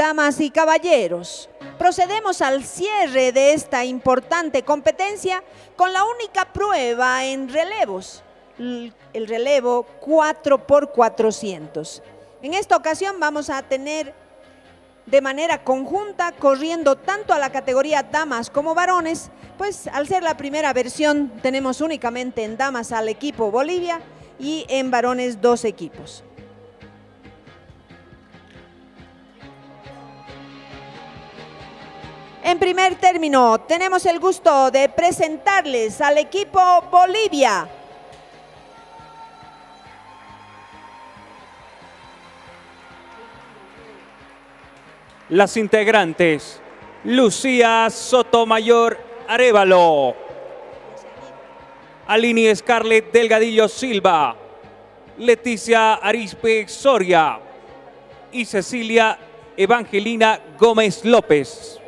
Damas y caballeros, procedemos al cierre de esta importante competencia con la única prueba en relevos, el relevo 4 por 400. En esta ocasión vamos a tener de manera conjunta, corriendo tanto a la categoría damas como varones, pues al ser la primera versión tenemos únicamente en damas al equipo Bolivia y en varones dos equipos. En primer término, tenemos el gusto de presentarles al equipo Bolivia. Las integrantes, Lucía Sotomayor Arevalo, Alini Scarlett Delgadillo Silva, Leticia Arispe Soria y Cecilia Evangelina Gómez López.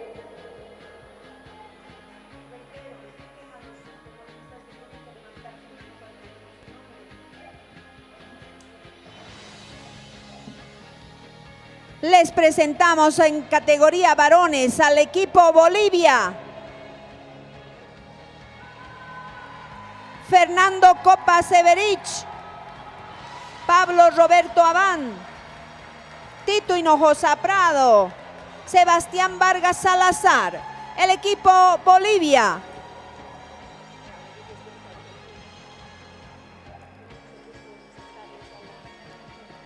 Les presentamos en categoría varones al equipo Bolivia. Fernando Copa Severich, Pablo Roberto Abán, Tito Hinojosa Prado, Sebastián Vargas Salazar, el equipo Bolivia.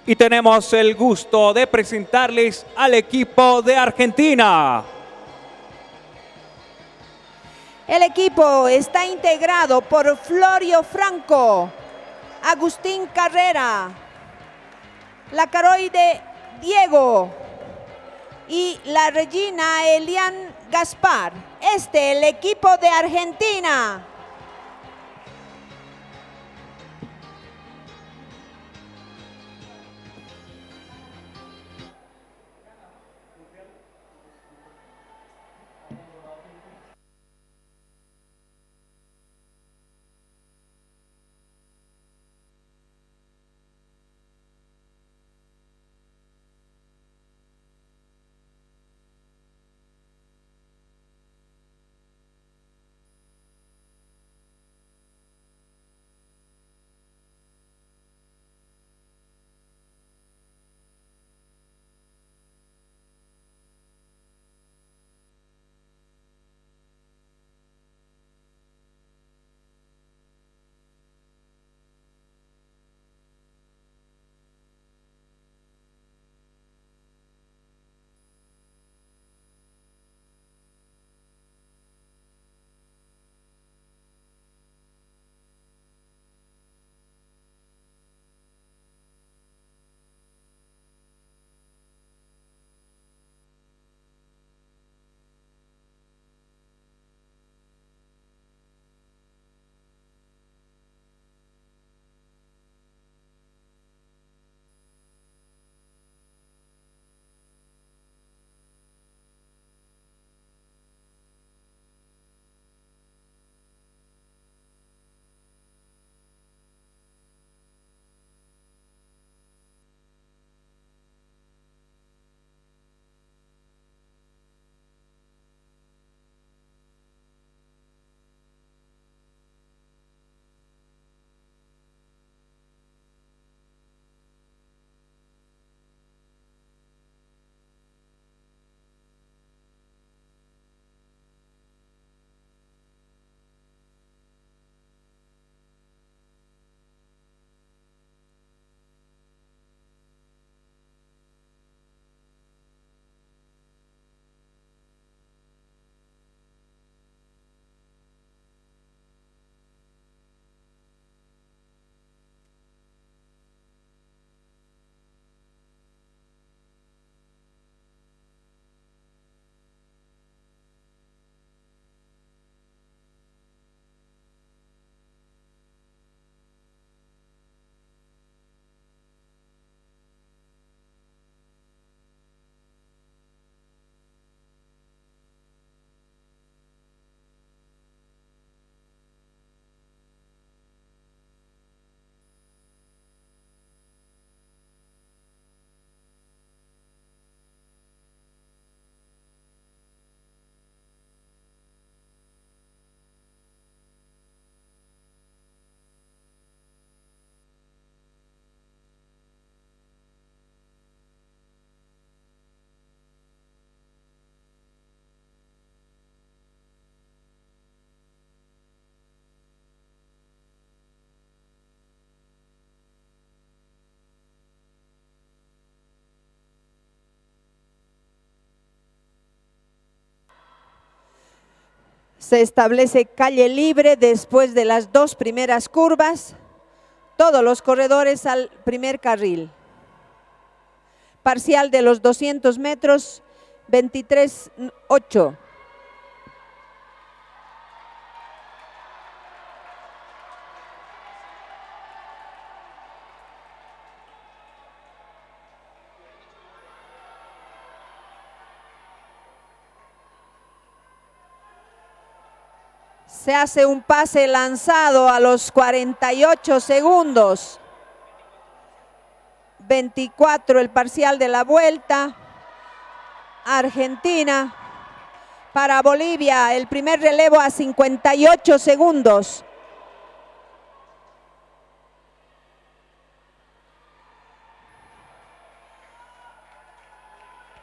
Y tenemos el gusto de presentarles al equipo de Argentina. El equipo está integrado por Florio Franco, Agustín Carrera, la caroide Diego y la Regina Elian Gaspar. Este, el equipo de Argentina. Se establece calle libre después de las dos primeras curvas. Todos los corredores al primer carril. Parcial de los 200 metros, 23-8. Se hace un pase lanzado a los 48 segundos. 24 el parcial de la vuelta. Argentina. Para Bolivia el primer relevo a 58 segundos.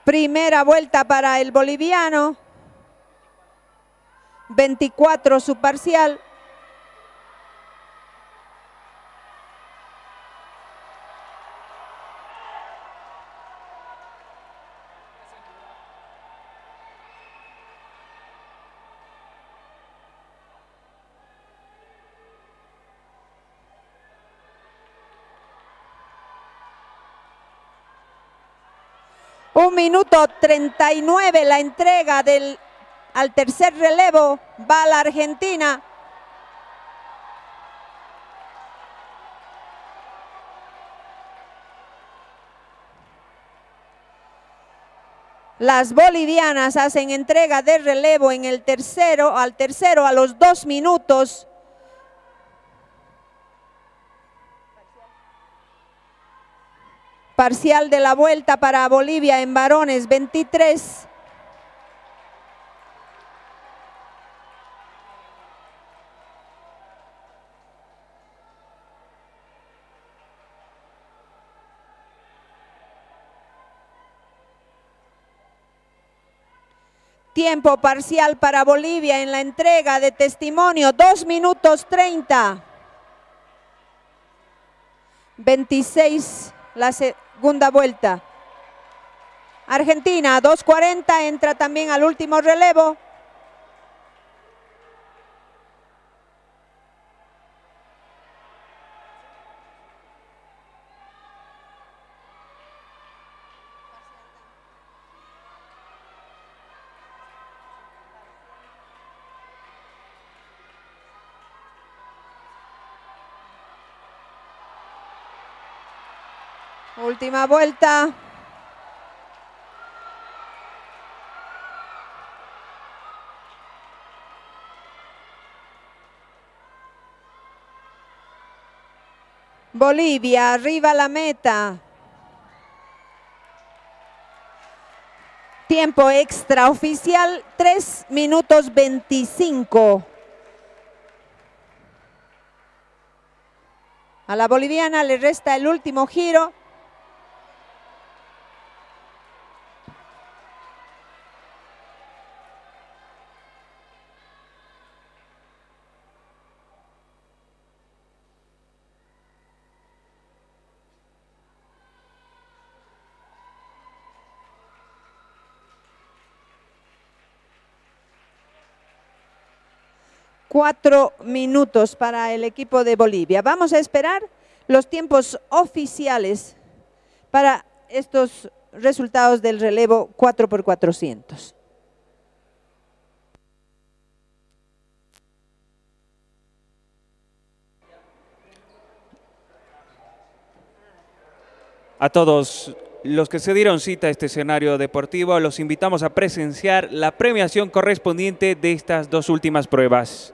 Primera vuelta para el boliviano. 24 su parcial. Un minuto 39 la entrega del al tercer relevo va la Argentina. Las bolivianas hacen entrega de relevo en el tercero, al tercero a los dos minutos. Parcial de la vuelta para Bolivia en varones 23 Tiempo parcial para Bolivia en la entrega de testimonio, 2 minutos 30. 26 la segunda vuelta. Argentina, 2.40, entra también al último relevo. Última vuelta. Bolivia, arriba la meta. Tiempo extra oficial, 3 minutos 25. A la boliviana le resta el último giro. Cuatro minutos para el equipo de Bolivia. Vamos a esperar los tiempos oficiales para estos resultados del relevo 4 por 400. A todos los que se dieron cita a este escenario deportivo, los invitamos a presenciar la premiación correspondiente de estas dos últimas pruebas.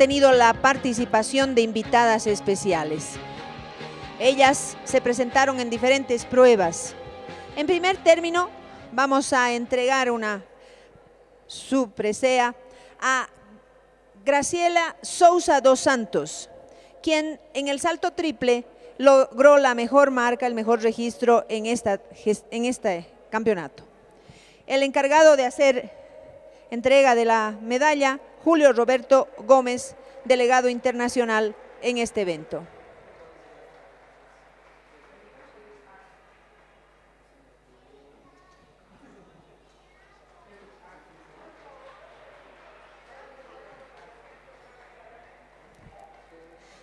Tenido la participación de invitadas especiales. Ellas se presentaron en diferentes pruebas. En primer término, vamos a entregar una subpresea a Graciela Sousa dos Santos, quien en el salto triple logró la mejor marca, el mejor registro en, esta, en este campeonato. El encargado de hacer entrega de la medalla, Julio Roberto Gómez, delegado internacional en este evento.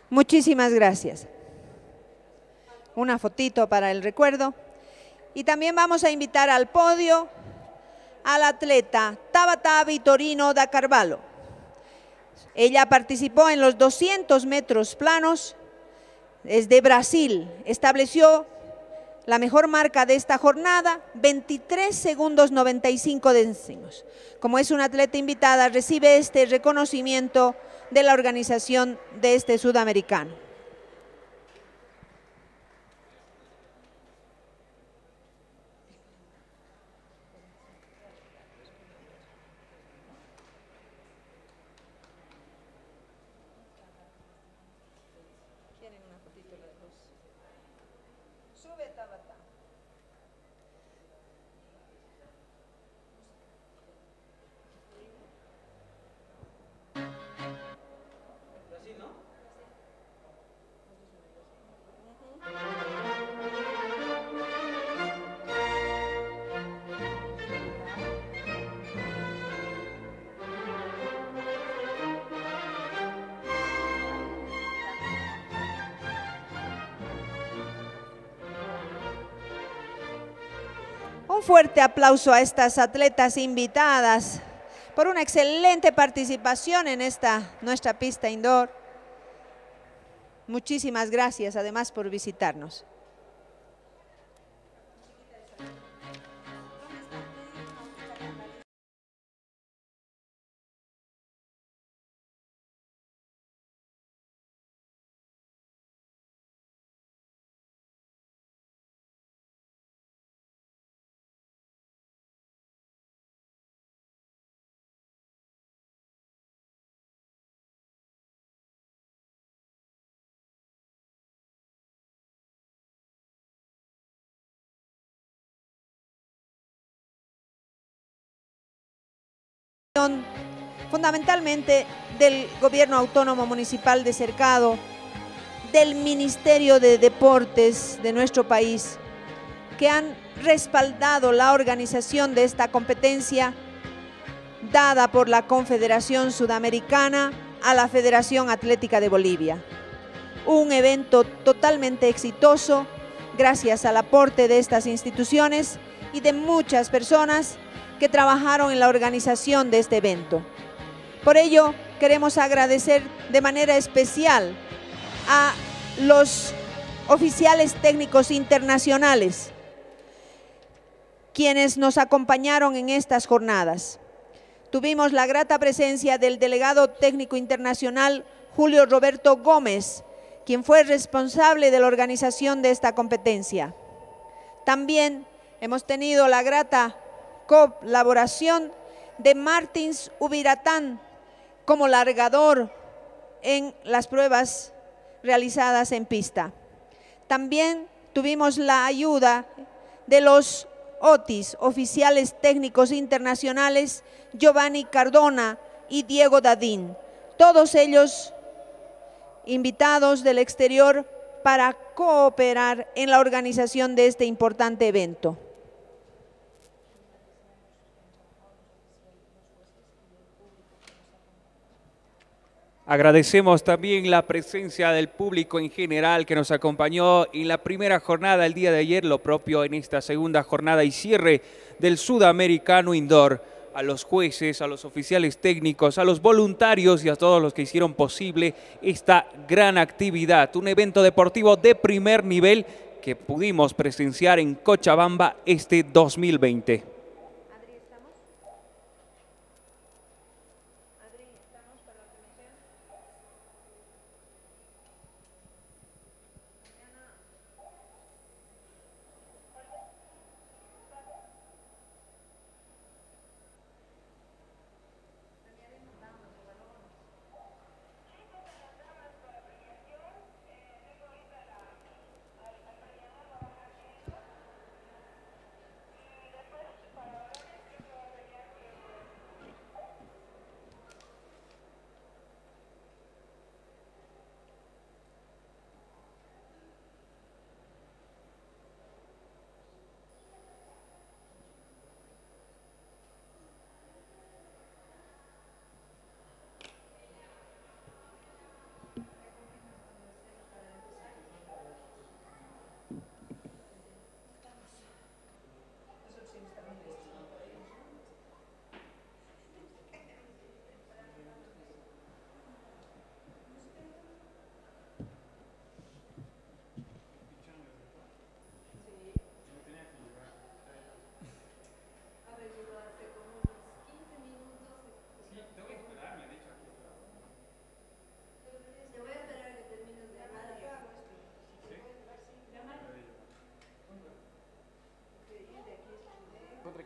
Muchísimas gracias. Una fotito para el recuerdo. Y también vamos a invitar al podio al atleta Tabata Vitorino da Carvalho. Ella participó en los 200 metros planos, es de Brasil, estableció la mejor marca de esta jornada, 23 segundos 95 décimos. Como es una atleta invitada, recibe este reconocimiento de la organización de este sudamericano. Fuerte aplauso a estas atletas invitadas por una excelente participación en esta nuestra pista indoor. Muchísimas gracias además por visitarnos. Fundamentalmente del Gobierno Autónomo Municipal de Cercado, del Ministerio de Deportes de nuestro país, que han respaldado la organización de esta competencia dada por la Confederación Sudamericana a la Federación Atlética de Bolivia. Un evento totalmente exitoso gracias al aporte de estas instituciones y de muchas personas que trabajaron en la organización de este evento. Por ello, queremos agradecer de manera especial a los oficiales técnicos internacionales quienes nos acompañaron en estas jornadas. Tuvimos la grata presencia del delegado técnico internacional Julio Roberto Gómez, quien fue responsable de la organización de esta competencia. También hemos tenido la grata colaboración de Martins Ubiratán como largador en las pruebas realizadas en pista. También tuvimos la ayuda de los OTIS, oficiales técnicos internacionales, Giovanni Cardona y Diego Dadín, todos ellos invitados del exterior para cooperar en la organización de este importante evento. Agradecemos también la presencia del público en general que nos acompañó en la primera jornada el día de ayer, lo propio en esta segunda jornada y cierre del Sudamericano Indoor. A los jueces, a los oficiales técnicos, a los voluntarios y a todos los que hicieron posible esta gran actividad. Un evento deportivo de primer nivel que pudimos presenciar en Cochabamba este 2020.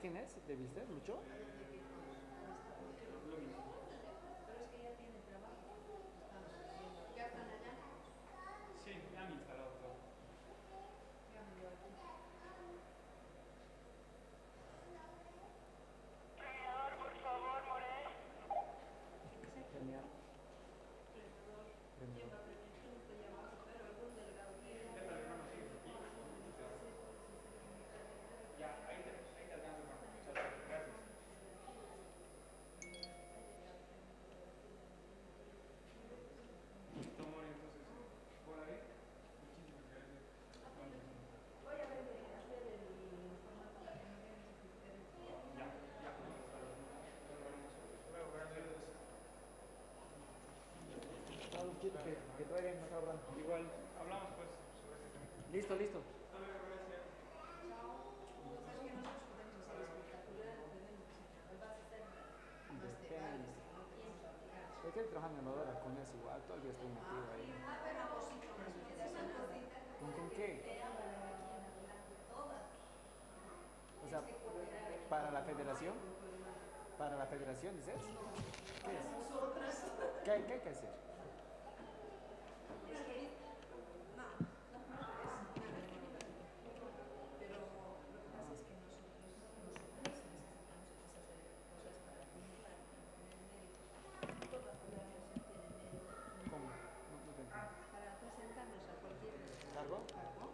quién es? ¿De viste? ¿Lucho? Sí, ya han instalado todo. Genial. Que, que traigan acá hablando. Igual, hablamos pues sobre este tema. Listo, listo. Estoy trabajando en con eso igual, todavía estoy metido ahí. ¿Con, con qué? O sea, para la federación, para la federación, ¿dices? ¿Qué es? ¿Qué, qué hay que hacer? ¿Cómo? No, no te entiendo. Para presentarnos a cualquier ¿Cargo? cargo,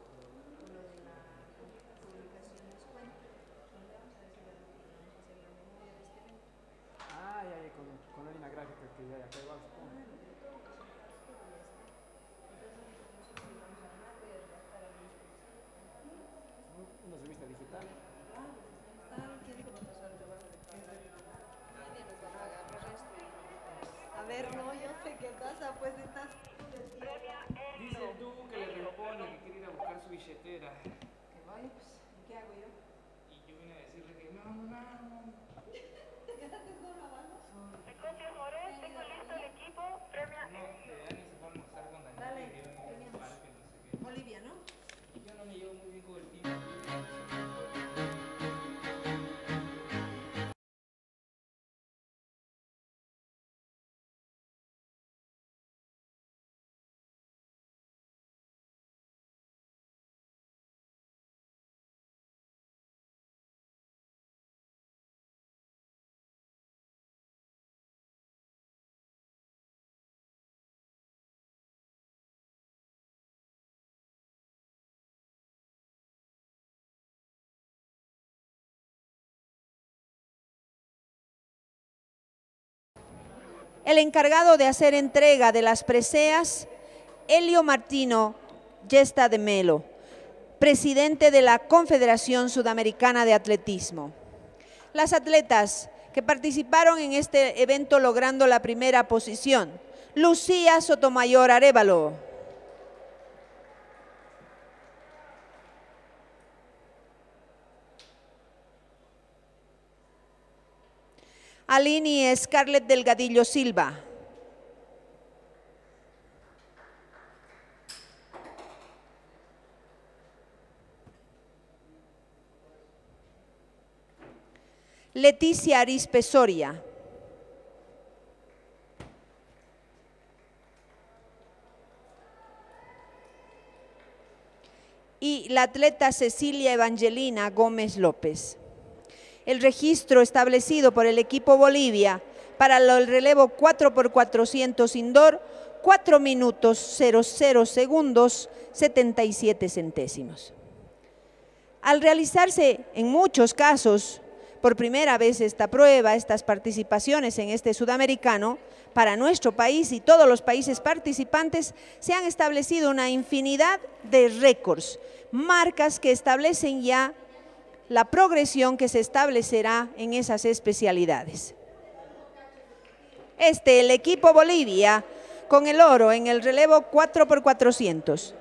lo de la publicación de su cuenta, donde vamos a decir vamos a hacer la memoria de este evento. Ah, ya, ya, con, con la línea gráfica que ya, ya, que igual supongo. Una revista digital. A ver, no, yo sé qué pasa, pues estás... Dice el tú que le responde que quiere ir a buscar su billetera. Que vaya, pues, ¿y qué hago yo? Y yo vine a decirle que no, no, no. Coches Morel, tengo listo el equipo, premia No, que Dani se fue a almorzar con Daniel. Dale, que yo no premiamos. mal, que no sé qué. Bolivia. El encargado de hacer entrega de las preseas, Elio Martino Yesta de Melo, presidente de la Confederación Sudamericana de Atletismo. Las atletas que participaron en este evento logrando la primera posición, Lucía Sotomayor Arevalo, Alini Scarlett Delgadillo Silva. Leticia Arispe Soria. Y la atleta Cecilia Evangelina Gómez López el registro establecido por el equipo Bolivia para el relevo 4x400 indoor, 4 minutos 00 segundos 77 centésimos. Al realizarse en muchos casos por primera vez esta prueba, estas participaciones en este sudamericano, para nuestro país y todos los países participantes se han establecido una infinidad de récords, marcas que establecen ya la progresión que se establecerá en esas especialidades. Este, el equipo Bolivia, con el oro en el relevo 4x400.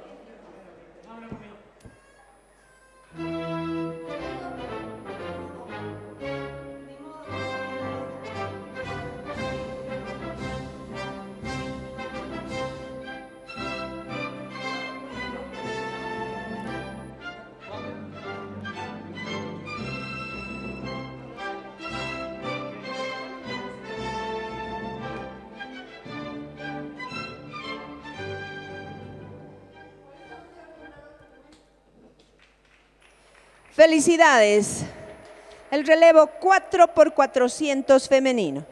Felicidades. El relevo 4 por 400 femenino.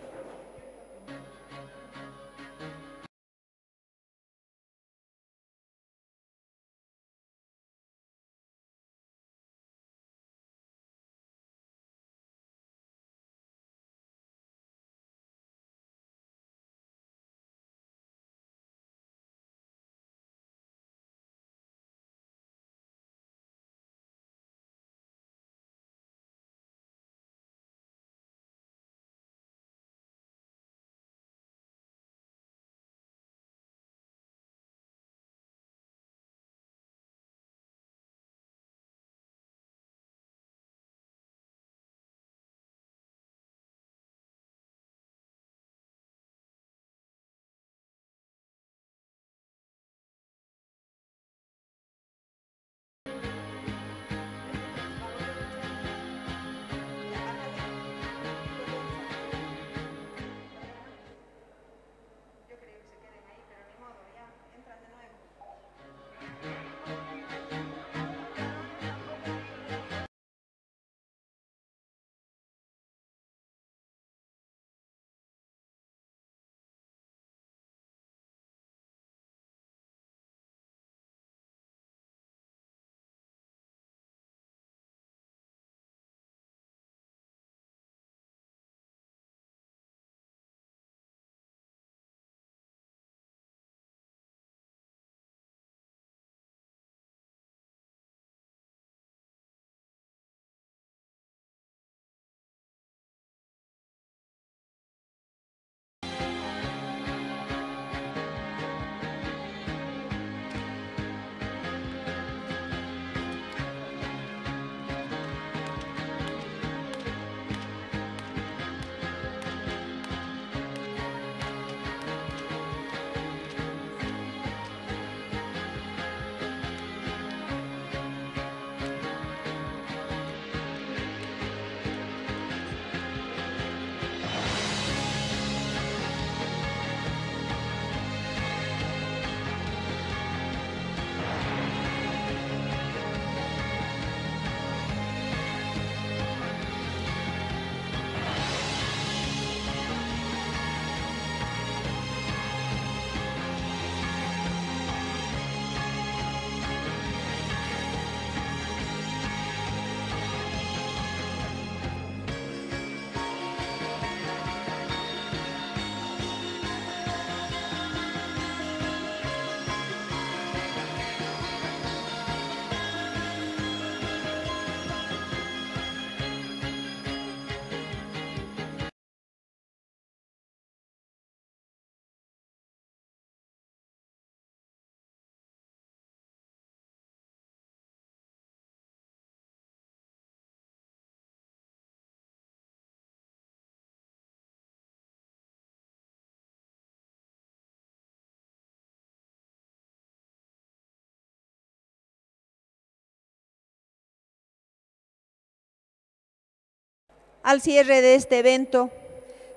Al cierre de este evento,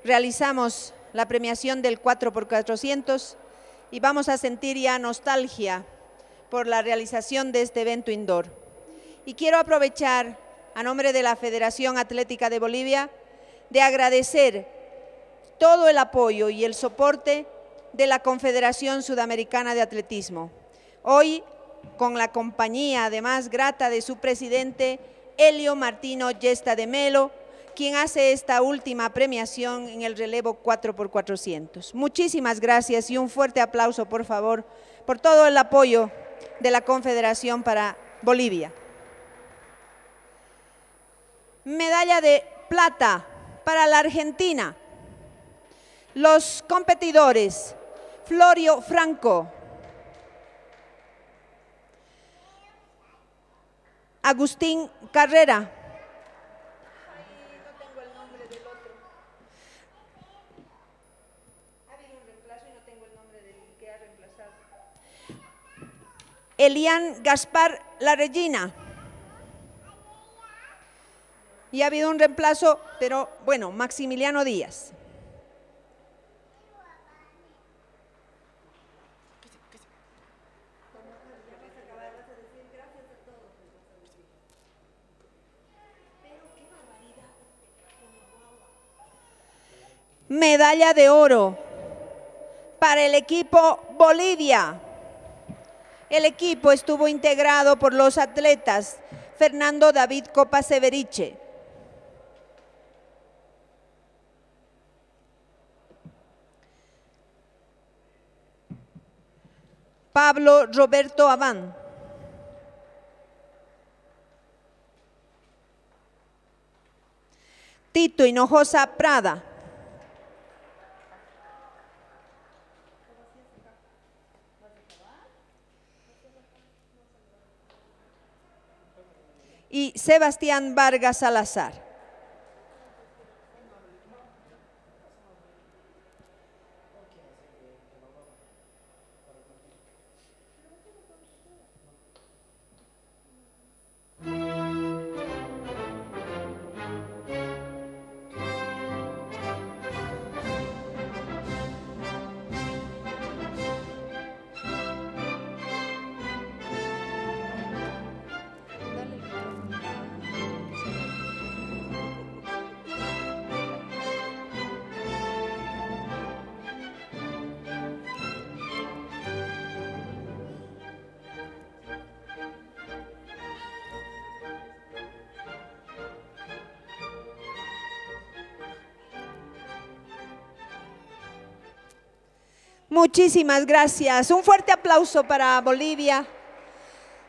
realizamos la premiación del 4x400 y vamos a sentir ya nostalgia por la realización de este evento indoor. Y quiero aprovechar, a nombre de la Federación Atlética de Bolivia, de agradecer todo el apoyo y el soporte de la Confederación Sudamericana de Atletismo. Hoy, con la compañía, además grata de su presidente, Helio Martino Yesta de Melo, quien hace esta última premiación en el relevo 4x400. Muchísimas gracias y un fuerte aplauso, por favor, por todo el apoyo de la Confederación para Bolivia. Medalla de plata para la Argentina. Los competidores, Florio Franco, Agustín Carrera, Elian Gaspar La Regina. Y ha habido un reemplazo, pero bueno, Maximiliano Díaz. Medalla de oro para el equipo Bolivia. El equipo estuvo integrado por los atletas Fernando David Copa Severiche, Pablo Roberto Abán. Tito Hinojosa Prada. Y Sebastián Vargas Salazar. Muchísimas gracias. Un fuerte aplauso para Bolivia.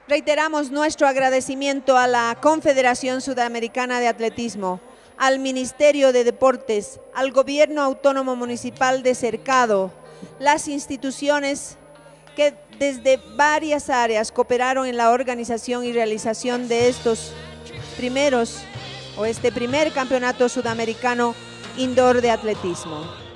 Reiteramos nuestro agradecimiento a la Confederación Sudamericana de Atletismo, al Ministerio de Deportes, al Gobierno Autónomo Municipal de Cercado, las instituciones que desde varias áreas cooperaron en la organización y realización de estos primeros o este primer campeonato sudamericano indoor de atletismo.